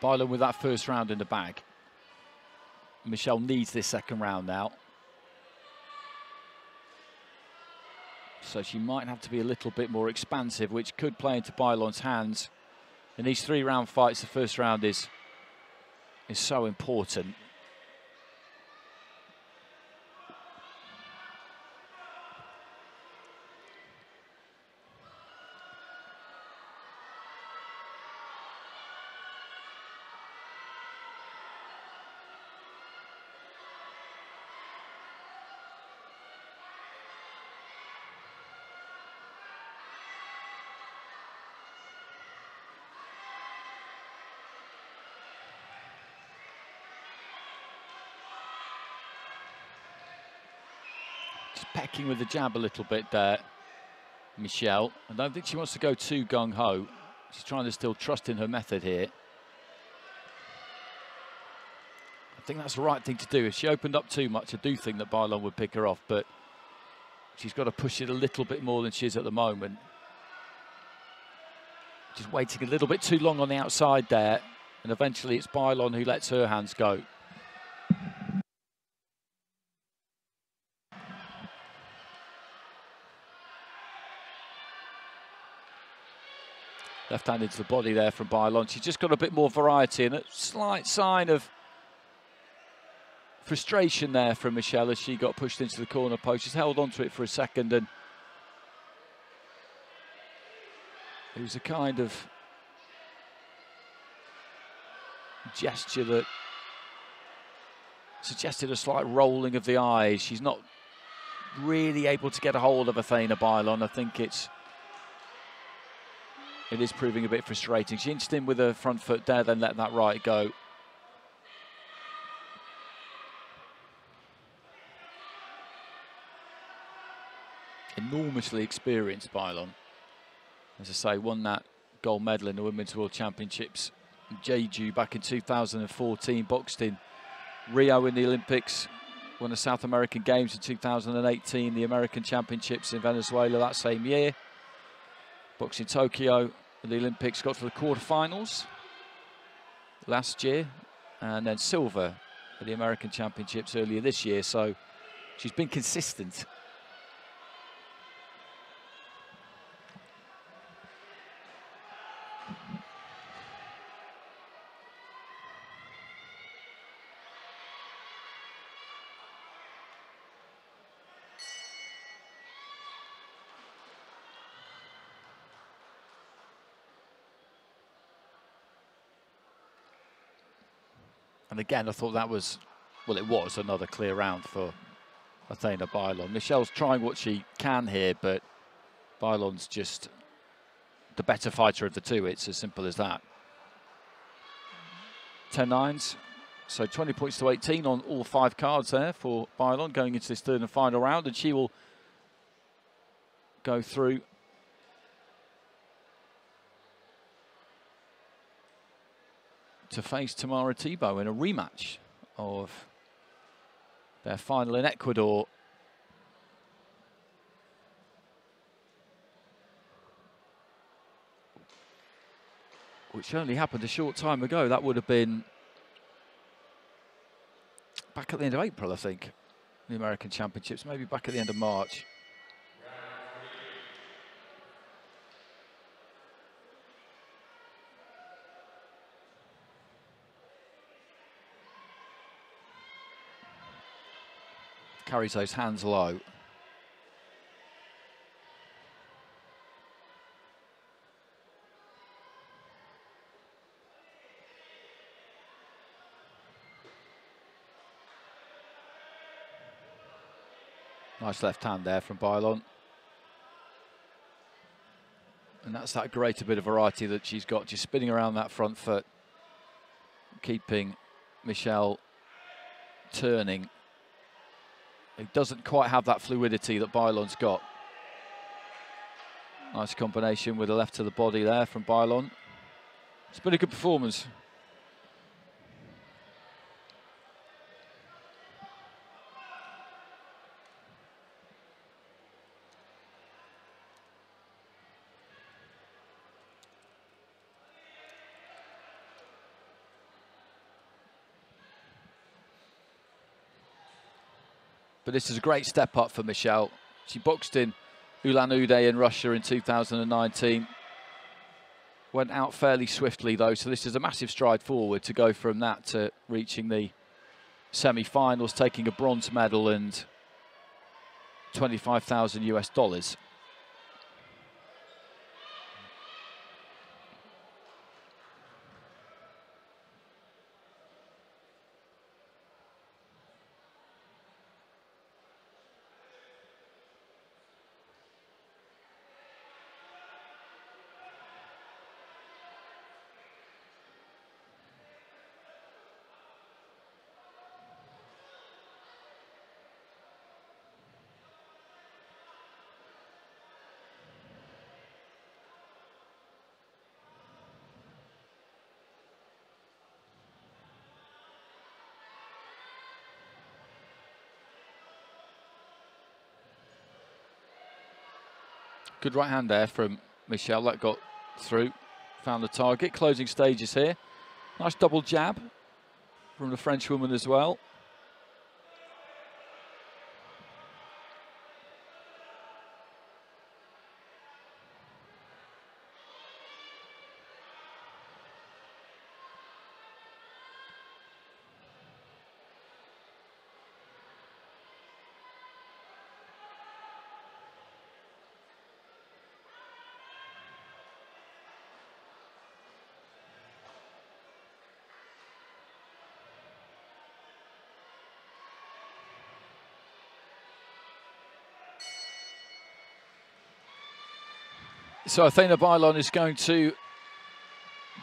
Bylon with that first round in the bag. Michel needs this second round now. So she might have to be a little bit more expansive, which could play into Bylon's hands. In these three round fights, the first round is is so important. Just pecking with the jab a little bit there, Michel. I don't think she wants to go too gung-ho. She's trying to still trust in her method here. I think that's the right thing to do. If she opened up too much, I do think that Bylon would pick her off, but she's got to push it a little bit more than she is at the moment. Just waiting a little bit too long on the outside there, and eventually it's Bylon who lets her hands go. Left hand into the body there from Bylon. She's just got a bit more variety and a slight sign of frustration there from Michel as she got pushed into the corner post. She's held on to it for a second and it was a kind of gesture that suggested a slight rolling of the eyes. She's not really able to get a hold of Atheyna Bylon. I think it's it is proving a bit frustrating. She inched in with her front foot there, then let that right go. Enormously experienced Bylon. As I say, won that gold medal in the Women's World Championships Jeju back in 2014, boxed in Rio in the Olympics, won the South American Games in 2018, the American Championships in Venezuela that same year. Boxed in Tokyo the Olympics, got to the quarterfinals last year, and then silver at the American Championships earlier this year. So she's been consistent. And again, I thought that was, well, it was another clear round for Atheyna Bylon. Michel's trying what she can here, but Bylon's just the better fighter of the two. It's as simple as that. 10 nines, so 20 points to 18 on all five cards there for Bylon going into this third and final round, and she will go through to face Tammara Thibeault in a rematch of their final in Ecuador. Which only happened a short time ago. That would have been back at the end of April, I think, the American Championships, maybe back at the end of March. Carries those hands low. Nice left hand there from Bylon. And that's that greater bit of variety that she's got, just spinning around that front foot, keeping Michel turning he doesn't quite have that fluidity that Bylon's got. Nice combination with the left to the body there from Bylon. It's been a good performance. But this is a great step up for Michel. She boxed in Ulan Ude in Russia in 2019. Went out fairly swiftly though, so this is a massive stride forward to go from that to reaching the semi-finals, taking a bronze medal and 25,000 US dollars. Good right hand there from Michel. That got through. Found the target. Closing stages here. Nice double jab from the French woman as well. So Atheyna Bylon is going to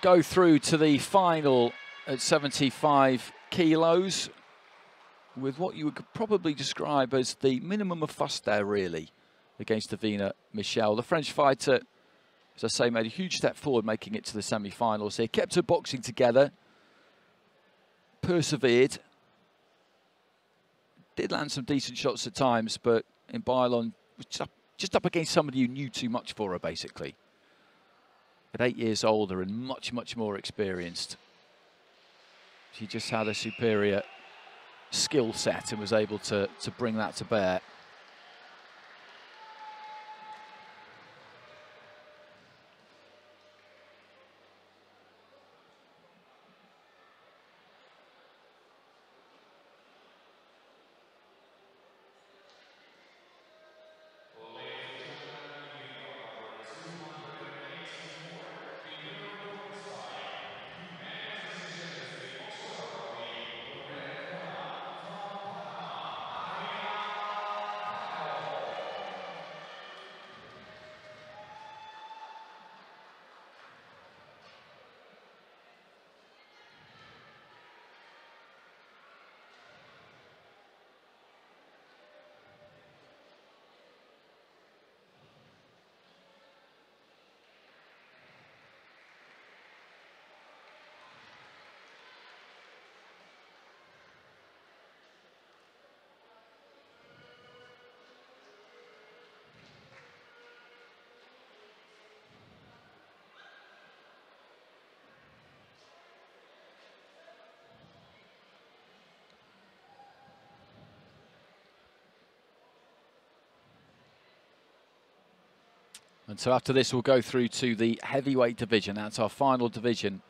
go through to the final at 75 kilos with what you would probably describe as the minimum of fuss there, really. against Davina Michel. The French fighter, as I say, made a huge step forward, making it to the semi-finals here. Kept her boxing together, persevered, did land some decent shots at times, but in Bylon was just up, against somebody who knew too much for her, basically. At eight years older and much, much more experienced. She just had a superior skill set and was able to, to bring that to bear. And so after this, we'll go through to the heavyweight division. That's our final division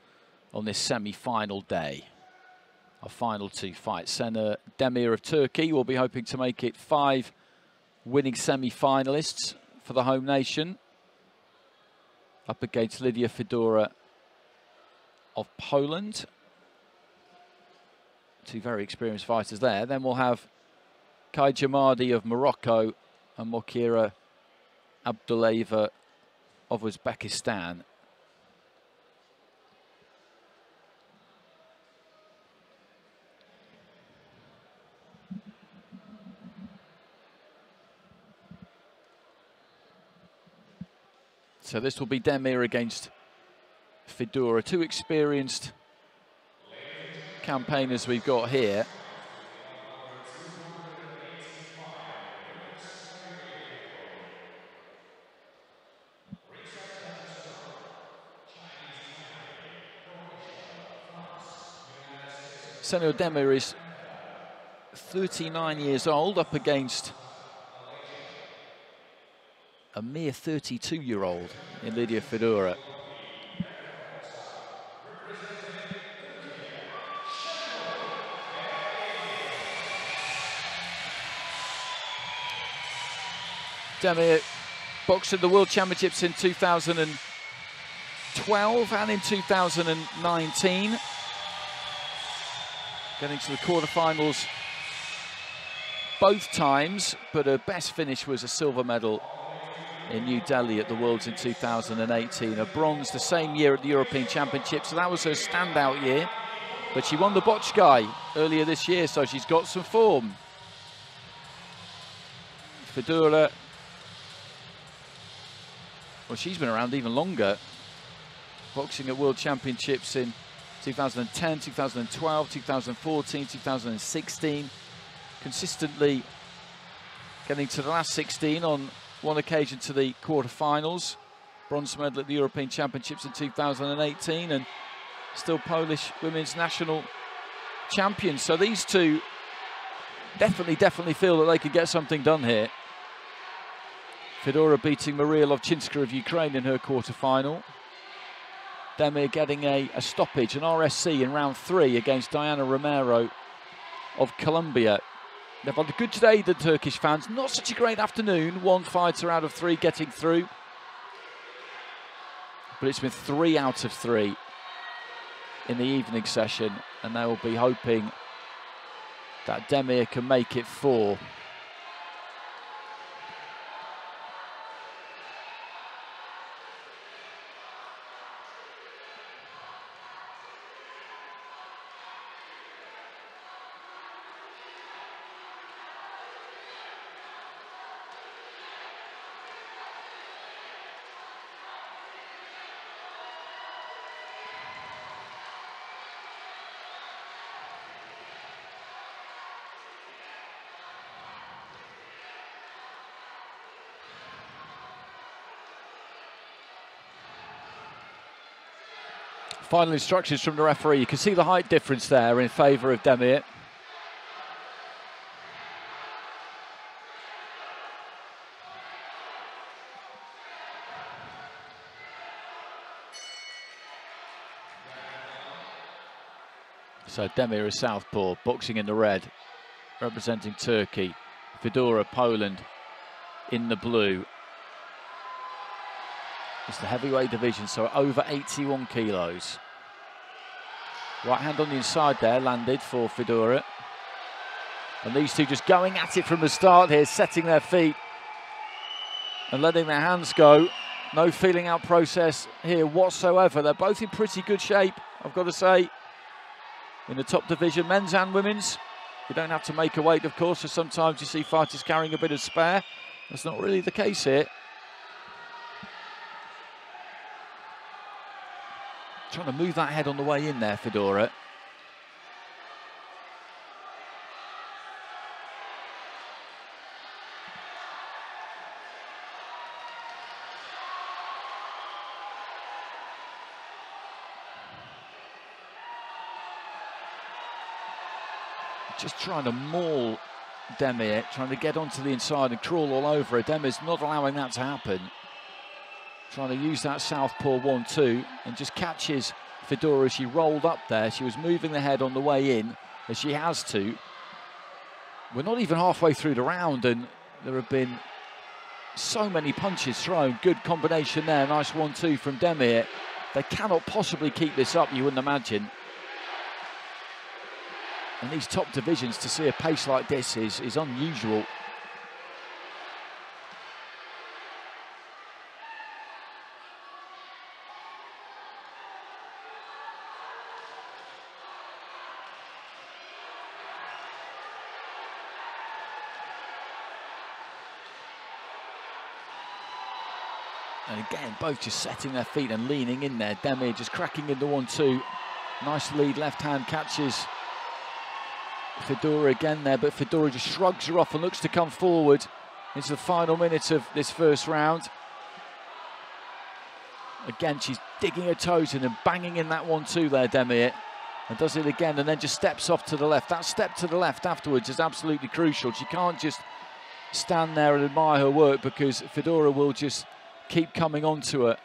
on this semi-final day. Our final two fights. Sennur Demir of Turkey will be hoping to make it five winning semi-finalists for the home nation. Up against Lidia Fidura of Poland. Two very experienced fighters there. Then we'll have Khadija Mardi of Morocco and Mokhira Abdullaeva of Uzbekistan. So this will be Demir against Fidura. Two experienced campaigners we've got here. Sennur Demir is 39 years old, up against a mere 32-year-old in Lidia Fidura. Demir boxed at the World Championships in 2012 and in 2019 getting to the quarterfinals both times, but her best finish was a silver medal in New Delhi at the Worlds in 2018. A bronze the same year at the European Championships, so that was her standout year. But she won the Bocskai earlier this year, so she's got some form. Fidura, well, she's been around even longer. Boxing at World Championships in 2010, 2012, 2014, 2016. Consistently getting to the last 16 on one occasion to the quarterfinals. Bronze medal at the European Championships in 2018 and still Polish women's national champions. So these two definitely, definitely feel that they could get something done here. Fidura beating Maria Lovchinska of Ukraine in her quarterfinal. Demir getting a, a stoppage, an RSC in round three against Diana Romero of Colombia. They've had a good day, the Turkish fans. Not such a great afternoon. One fighter out of three getting through. But it's been three out of three in the evening session. And they will be hoping that Demir can make it four. Final instructions from the referee. You can see the height difference there in favour of Demir. So Demir is southpaw, boxing in the red, representing Turkey. Fidura, Poland, in the blue. It's the heavyweight division, so over 81 kilos. Right hand on the inside there, landed for Fidura. And these two just going at it from the start here, setting their feet and letting their hands go. No feeling out process here whatsoever. They're both in pretty good shape, I've got to say in the top division, men's and women's. You don't have to make a weight, of course, so sometimes you see fighters carrying a bit of spare. That's not really the case here. Trying to move that head on the way in there, Fidura. just trying to maul Demir, trying to get onto the inside and crawl all over it. Demir's not allowing that to happen. Trying to use that southpaw 1-2 and just catches Fidura as she rolled up there. She was moving the head on the way in, as she has to. We're not even halfway through the round and there have been so many punches thrown. Good combination there, nice 1-2 from Demir. They cannot possibly keep this up, you wouldn't imagine. And these top divisions, to see a pace like this is, is unusual. And again, both just setting their feet and leaning in there. Demir just cracking into one-two. Nice lead left hand catches Fidura again there, but Fidura just shrugs her off and looks to come forward into the final minute of this first round. Again, she's digging her toes in and banging in that one too there, Demir. And does it again and then just steps off to the left. That step to the left afterwards is absolutely crucial. She can't just stand there and admire her work because Fidura will just keep coming onto it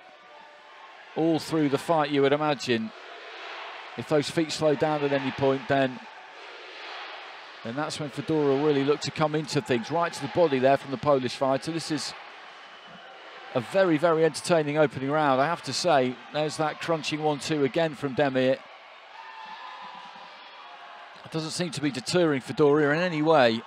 all through the fight, you would imagine. If those feet slow down at any point, then and that's when Fidura really look to come into things, right to the body there from the Polish fighter. This is a very, very entertaining opening round, I have to say. There's that crunching one-two again from Demir. It doesn't seem to be deterring Fidura in any way.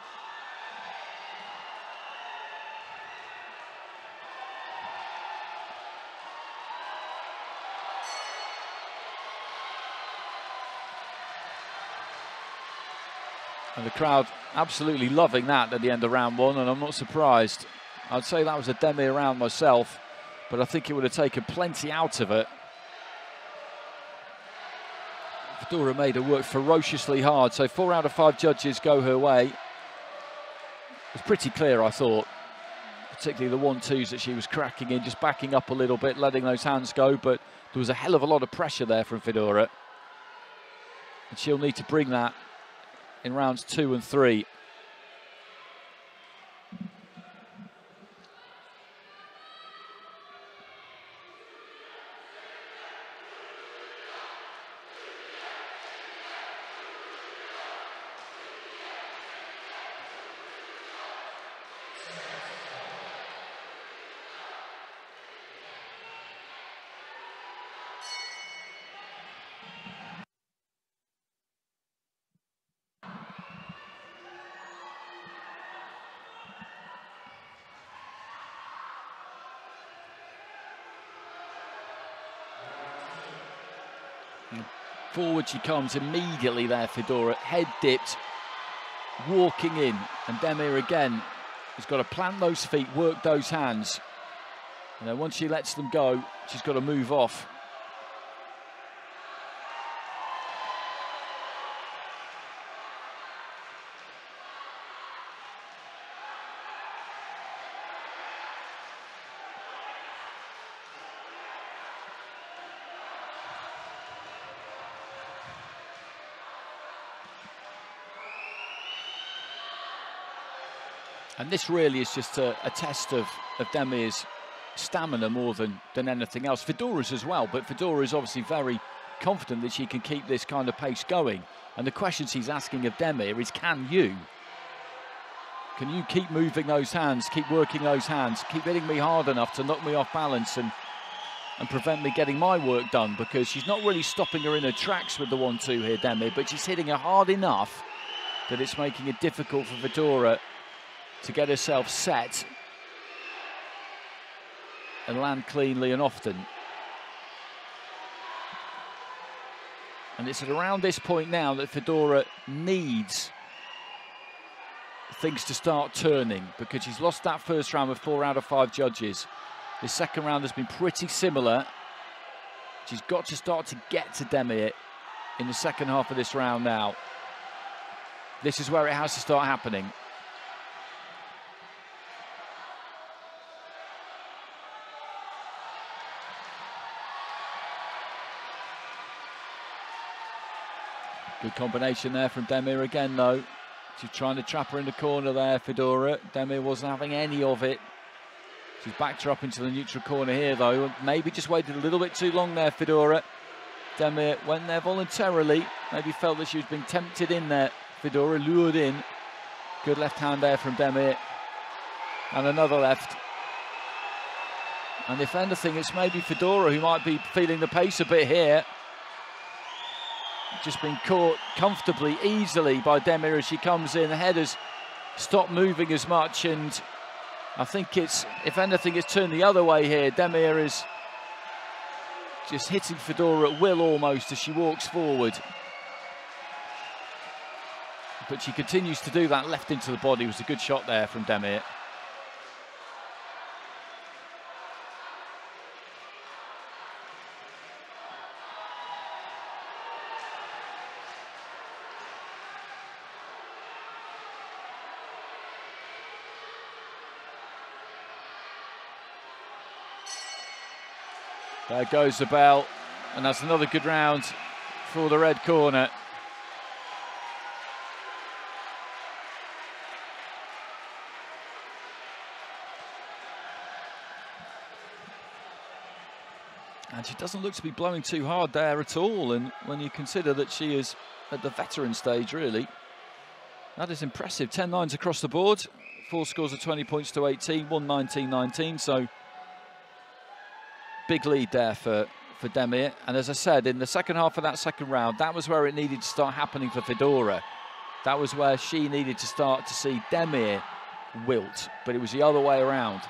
And the crowd absolutely loving that at the end of round one, and I'm not surprised. I'd say that was a Demir round myself, but I think it would have taken plenty out of it. Fidura made her work ferociously hard, so four out of five judges go her way. It was pretty clear, I thought, particularly the one-twos that she was cracking in, just backing up a little bit, letting those hands go, but there was a hell of a lot of pressure there from Fidura. And she'll need to bring that in rounds two and three. Forward she comes immediately there, Fidura, head dipped, walking in. And Demir again has got to plant those feet, work those hands. And then once she lets them go, she's got to move off. And this really is just a, a test of, of Demir's stamina more than, than anything else. Fidura's as well, but Fidura is obviously very confident that she can keep this kind of pace going. And the questions he's asking of Demir is, can you? Can you keep moving those hands, keep working those hands, keep hitting me hard enough to knock me off balance and and prevent me getting my work done because she's not really stopping her in her tracks with the one-two here, Demir, but she's hitting her hard enough that it's making it difficult for Fidura to get herself set and land cleanly and often. And it's at around this point now that Fidura needs things to start turning because she's lost that first round with four out of five judges. The second round has been pretty similar. She's got to start to get to Demir in the second half of this round now. This is where it has to start happening. Good combination there from Demir again, though. She's trying to trap her in the corner there, Fidura. Demir wasn't having any of it. She's backed her up into the neutral corner here, though. Maybe just waited a little bit too long there, Fidura. Demir went there voluntarily. Maybe felt that she was being tempted in there. Fidura lured in. Good left hand there from Demir. And another left. And if anything, it's maybe Fidura who might be feeling the pace a bit here. Just been caught comfortably, easily by Demir as she comes in. The headers stop moving as much and I think it's, if anything, it's turned the other way here. Demir is just hitting Fidura at will almost as she walks forward. But she continues to do that left into the body. It was a good shot there from Demir. There goes the bell, and that's another good round for the red corner. And she doesn't look to be blowing too hard there at all. And when you consider that she is at the veteran stage, really, that is impressive. 10 nines across the board, four scores of 20 points to 18, 119 19. So big lead there for, for Demir. And as I said, in the second half of that second round, that was where it needed to start happening for Fidura. That was where she needed to start to see Demir wilt, but it was the other way around.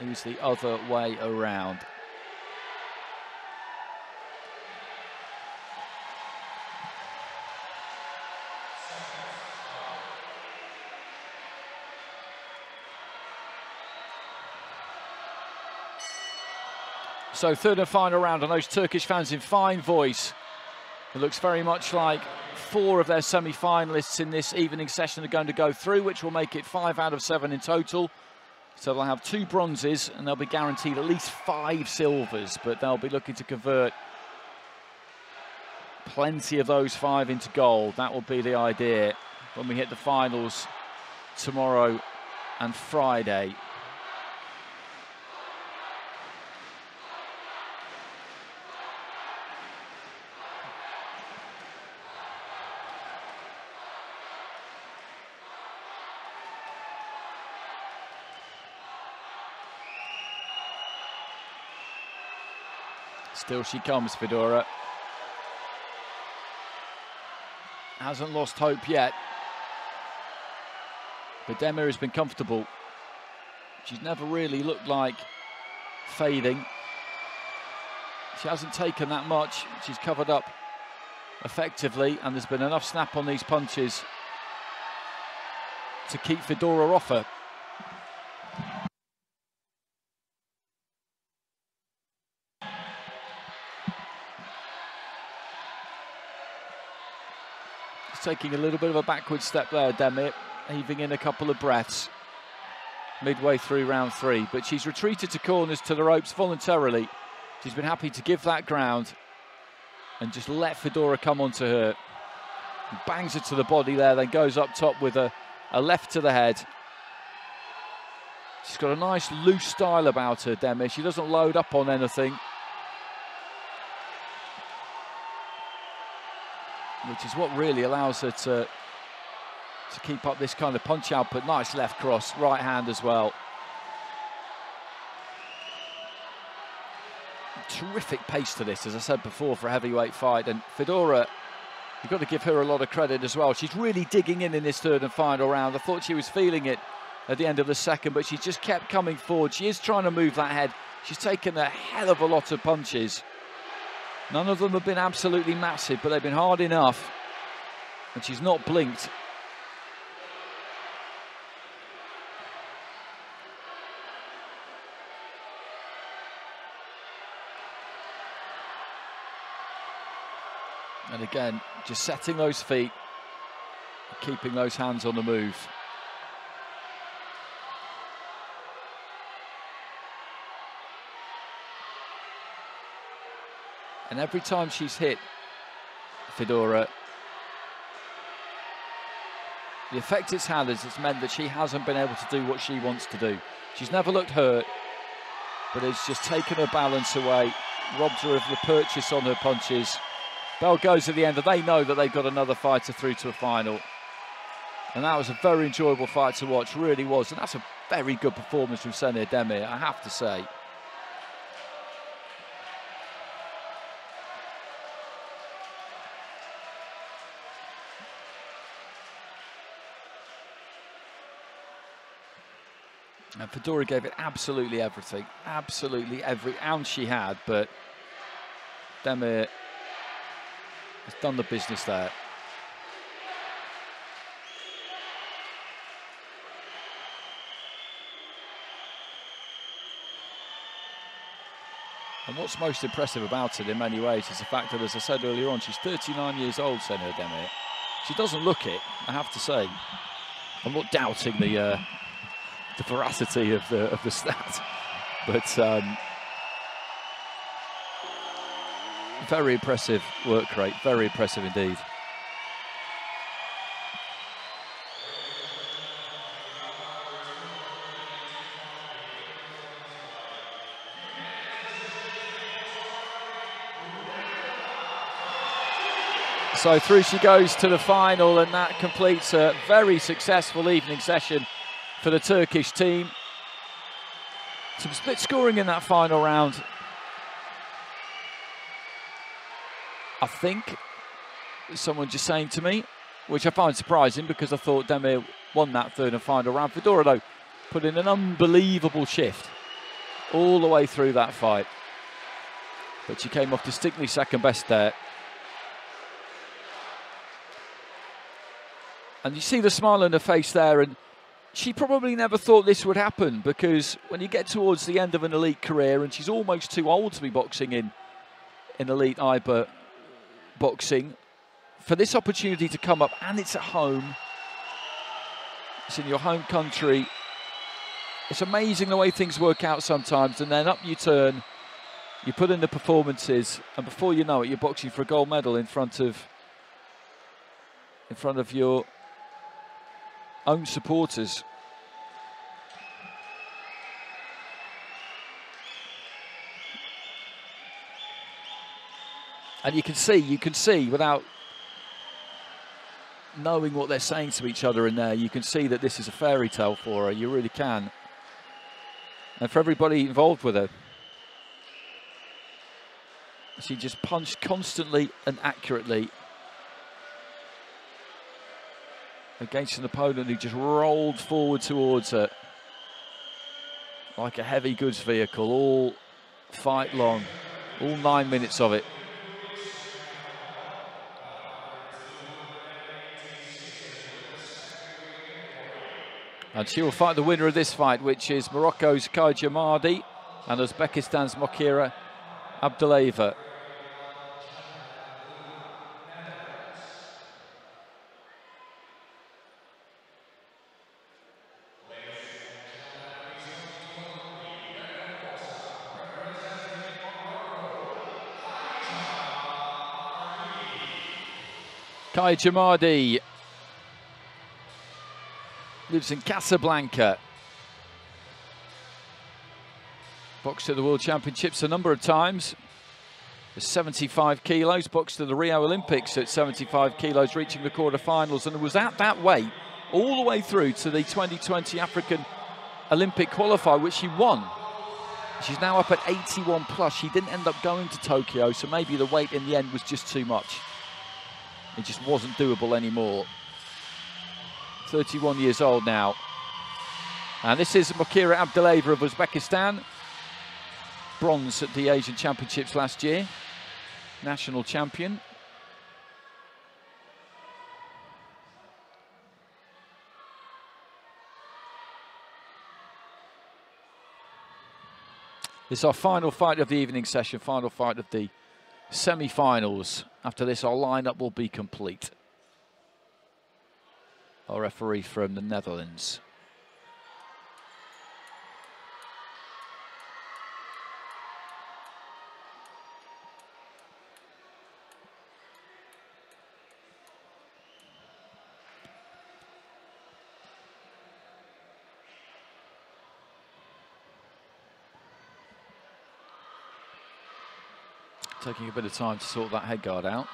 It was the other way around. So third and final round, and those Turkish fans in fine voice. It looks very much like four of their semi-finalists in this evening session are going to go through, which will make it five out of seven in total. So they'll have two bronzes, and they'll be guaranteed at least five silvers, but they'll be looking to convert plenty of those five into gold. That will be the idea when we hit the finals tomorrow and Friday. Still she comes, Fidura. Hasn't lost hope yet. But Demir has been comfortable. She's never really looked like fading. She hasn't taken that much. She's covered up effectively, and there's been enough snap on these punches to keep Fidura off her. Taking a little bit of a backward step there, Demir, heaving in a couple of breaths midway through round three. But she's retreated to corners to the ropes voluntarily. She's been happy to give that ground and just let Fidura come onto her. Bangs her to the body there, then goes up top with a, a left to the head. She's got a nice loose style about her, Demir. She doesn't load up on anything. Which is what really allows her to, to keep up this kind of punch output. Nice left cross, right hand as well. Terrific pace to this, as I said before, for a heavyweight fight. And Fidura, you've got to give her a lot of credit as well. She's really digging in in this third and final round. I thought she was feeling it at the end of the second, but she just kept coming forward. She is trying to move that head. She's taken a hell of a lot of punches. None of them have been absolutely massive, but they've been hard enough. And she's not blinked. And again, just setting those feet, keeping those hands on the move. And every time she's hit Fidura, the effect it's had is it's meant that she hasn't been able to do what she wants to do. She's never looked hurt, but it's just taken her balance away, robbed her of the purchase on her punches. Bell goes at the end, and they know that they've got another fighter through to a final. And that was a very enjoyable fight to watch, really was. And that's a very good performance from Sennur Demir, I have to say. And Fidura gave it absolutely everything, absolutely every ounce she had, but Demir has done the business there. And what's most impressive about it in many ways is the fact that, as I said earlier on, she's 39 years old, Sennur Demir. She doesn't look it, I have to say. I'm not doubting the uh, the veracity of the of the stat, but um, very impressive work rate, very impressive indeed. So through she goes to the final, and that completes a very successful evening session for the Turkish team. Some split scoring in that final round. I think someone just saying to me, which I find surprising because I thought Demir won that third and final round. Fidura, though, put in an unbelievable shift all the way through that fight. But she came off distinctly second best there. And you see the smile on her face there, and she probably never thought this would happen because when you get towards the end of an elite career, and she's almost too old to be boxing in in elite IBA boxing, for this opportunity to come up, and it's at home, it's in your home country. It's amazing the way things work out sometimes, and then up you turn, you put in the performances, and before you know it, you're boxing for a gold medal in front of in front of your own supporters. And you can see, you can see without knowing what they're saying to each other in there, you can see that this is a fairy tale for her. You really can. And for everybody involved with her. She just punched constantly and accurately against an opponent who just rolled forward towards her like a heavy goods vehicle all fight long, all nine minutes of it. And she will fight the winner of this fight, which is Morocco's Khaija Mardi and Uzbekistan's Mokhira Abdullaeva. Khaija Mardi lives in Casablanca. Boxed at the World Championships a number of times. 75 kilos, boxed at the Rio Olympics at 75 kilos, reaching the quarterfinals, and was at that weight all the way through to the 2020 African Olympic qualifier, which she won. She's now up at 81 plus. She didn't end up going to Tokyo, so maybe the weight in the end was just too much. It just wasn't doable anymore. 31 years old now. And this is Mokhira Abdullaeva of Uzbekistan. Bronze at the Asian Championships last year. National champion. This is our final fight of the evening session, final fight of the semi-finals. After this, our lineup will be complete. Our referee from the Netherlands. Taking a bit of time to sort that head guard out.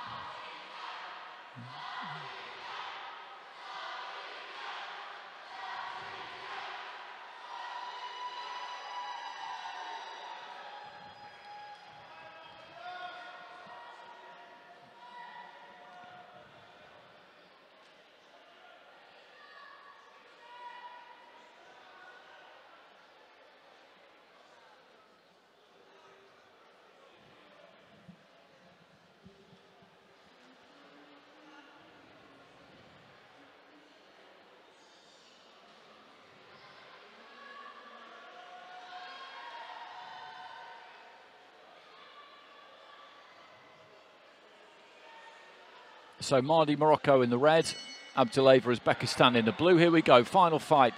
So Mardi Morocco in the red, Abdullaeva Uzbekistan in the blue. Here we go, final fight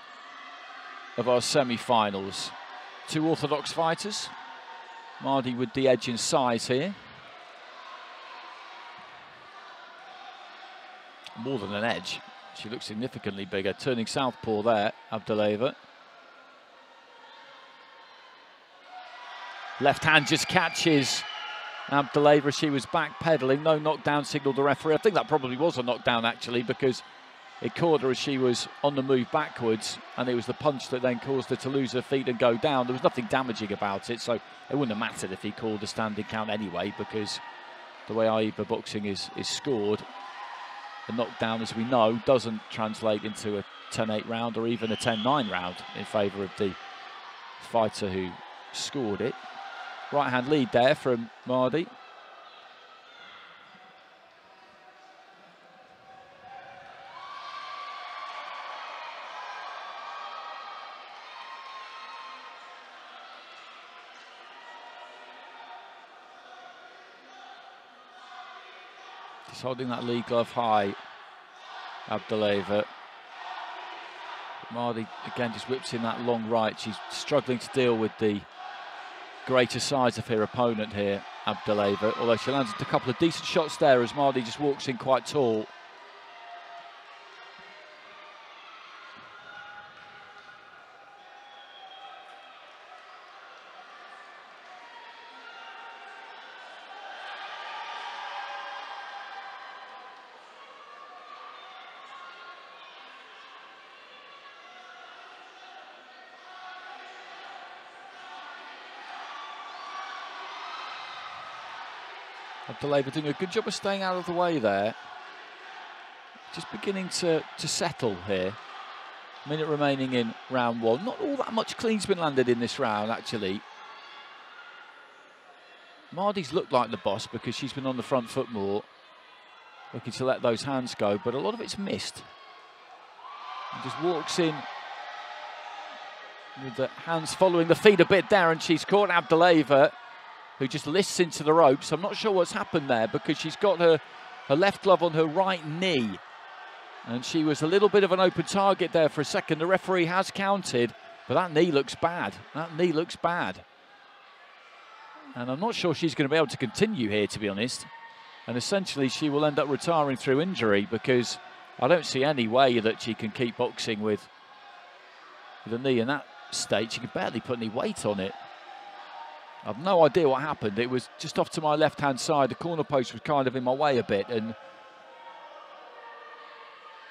of our semi-finals. Two orthodox fighters. Mardi with the edge in size here. More than an edge. She looks significantly bigger. Turning southpaw there, Abdullaeva. Left hand just catches Abdullaeva, she was backpedaling. No knockdown signal the referee. I think that probably was a knockdown actually because it caught her as she was on the move backwards and it was the punch that then caused her to lose her feet and go down. There was nothing damaging about it, so it wouldn't have mattered if he called a standing count anyway because the way AIBA boxing is, is scored, a knockdown, as we know, doesn't translate into a 10-8 round or even a 10-9 round in favour of the fighter who scored it. Right hand lead there from Mardi. Just holding that lead glove high, Abdullaeva. Mardi again just whips in that long right. She's struggling to deal with the greater size of her opponent here, Abdullaeva, although she lands a couple of decent shots there as Mardi just walks in quite tall. Abdullaeva doing a good job of staying out of the way there. Just beginning to, to settle here. Minute remaining in round one. Not all that much clean's been landed in this round, actually. Mardi's looked like the boss because she's been on the front foot more, looking to let those hands go, but a lot of it's missed. And just walks in with the hands following the feet a bit there, and she's caught Abdullaeva who just lists into the ropes. I'm not sure what's happened there because she's got her, her left glove on her right knee. And she was a little bit of an open target there for a second. The referee has counted, but that knee looks bad. That knee looks bad. And I'm not sure she's going to be able to continue here, to be honest. And essentially, she will end up retiring through injury because I don't see any way that she can keep boxing with, with a knee in that state. She can barely put any weight on it. I've no idea what happened. It was just off to my left-hand side. The corner post was kind of in my way a bit, and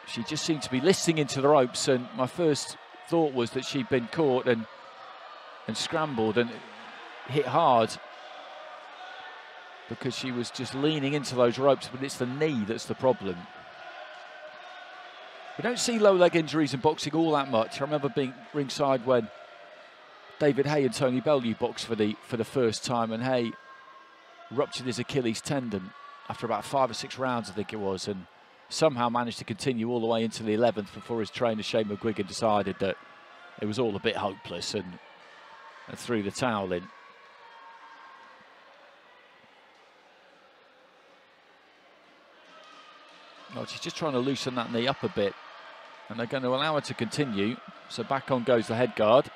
she just seemed to be listing into the ropes. And my first thought was that she'd been caught and and scrambled and hit hard because she was just leaning into those ropes. But it's the knee that's the problem. We don't see low leg injuries in boxing all that much. I remember being ringside when David Haye and Tony Bellew boxed for the for the first time, and Haye ruptured his Achilles tendon after about five or six rounds, I think it was, and somehow managed to continue all the way into the 11th before his trainer Shane McGuigan decided that it was all a bit hopeless and, and threw the towel in. Well, she's just trying to loosen that knee up a bit, and they're going to allow her to continue. So back on goes the head guard.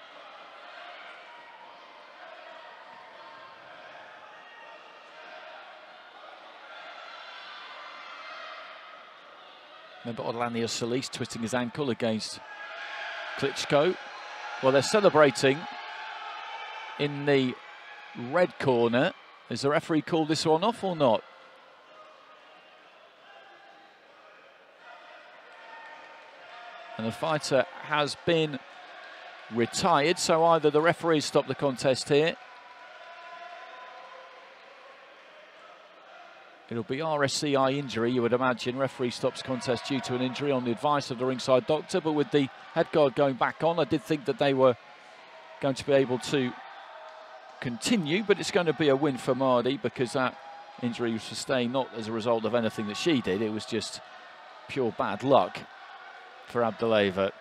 Remember Odlanier Solis twisting his ankle against Klitschko. Well, they're celebrating in the red corner. Has the referee called this one off or not? And the fighter has been retired, so either the referee stopped the contest here It'll be RSCI injury, you would imagine. Referee stops contest due to an injury on the advice of the ringside doctor. But with the head guard going back on, I did think that they were going to be able to continue. But it's going to be a win for Mardi because that injury was sustained not as a result of anything that she did. It was just pure bad luck for Abdullaeva.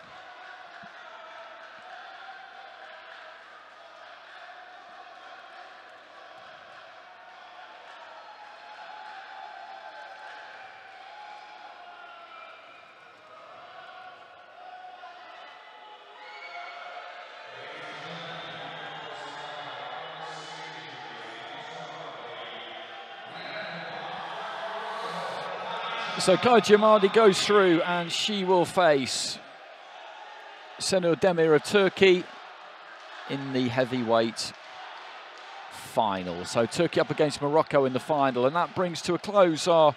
So Kai goes through and she will face Sennur Demir of Turkey in the heavyweight final. So Turkey up against Morocco in the final and that brings to a close our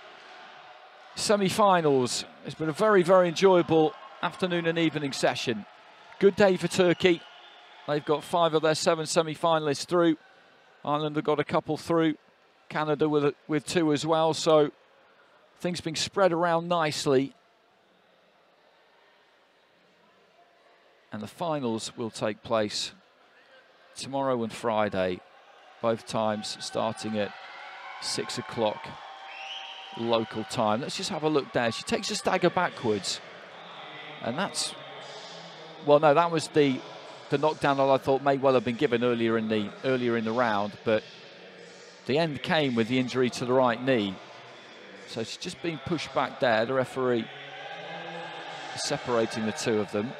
semi-finals. It's been a very, very enjoyable afternoon and evening session. Good day for Turkey. They've got five of their seven semi-finalists through. Ireland have got a couple through. Canada with, with two as well. So Things being spread around nicely. And the finals will take place tomorrow and Friday, both times starting at six o'clock local time. Let's just have a look there. She takes a stagger backwards. And that's, well, no, that was the the knockdown that I thought may well have been given earlier in the earlier in the round, but the end came with the injury to the right knee. So she's just being pushed back there. The referee separating the two of them.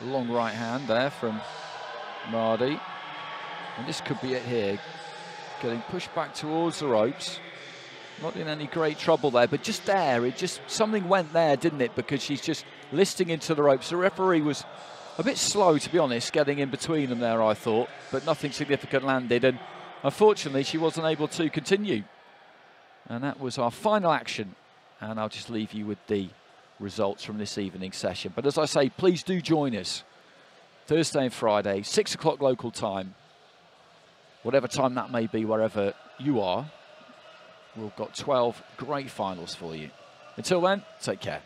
Long right hand there from Mardi. And this could be it here. Getting pushed back towards the ropes. Not in any great trouble there, but just there, it just something went there, didn't it? Because she's just listing into the ropes. The referee was a bit slow, to be honest, getting in between them there, I thought, but nothing significant landed. And unfortunately, she wasn't able to continue. And that was our final action. And I'll just leave you with the results from this evening session. But as I say, please do join us Thursday and Friday, 6 o'clock local time. Whatever time that may be, wherever you are, we've got 12 great finals for you. Until then, take care.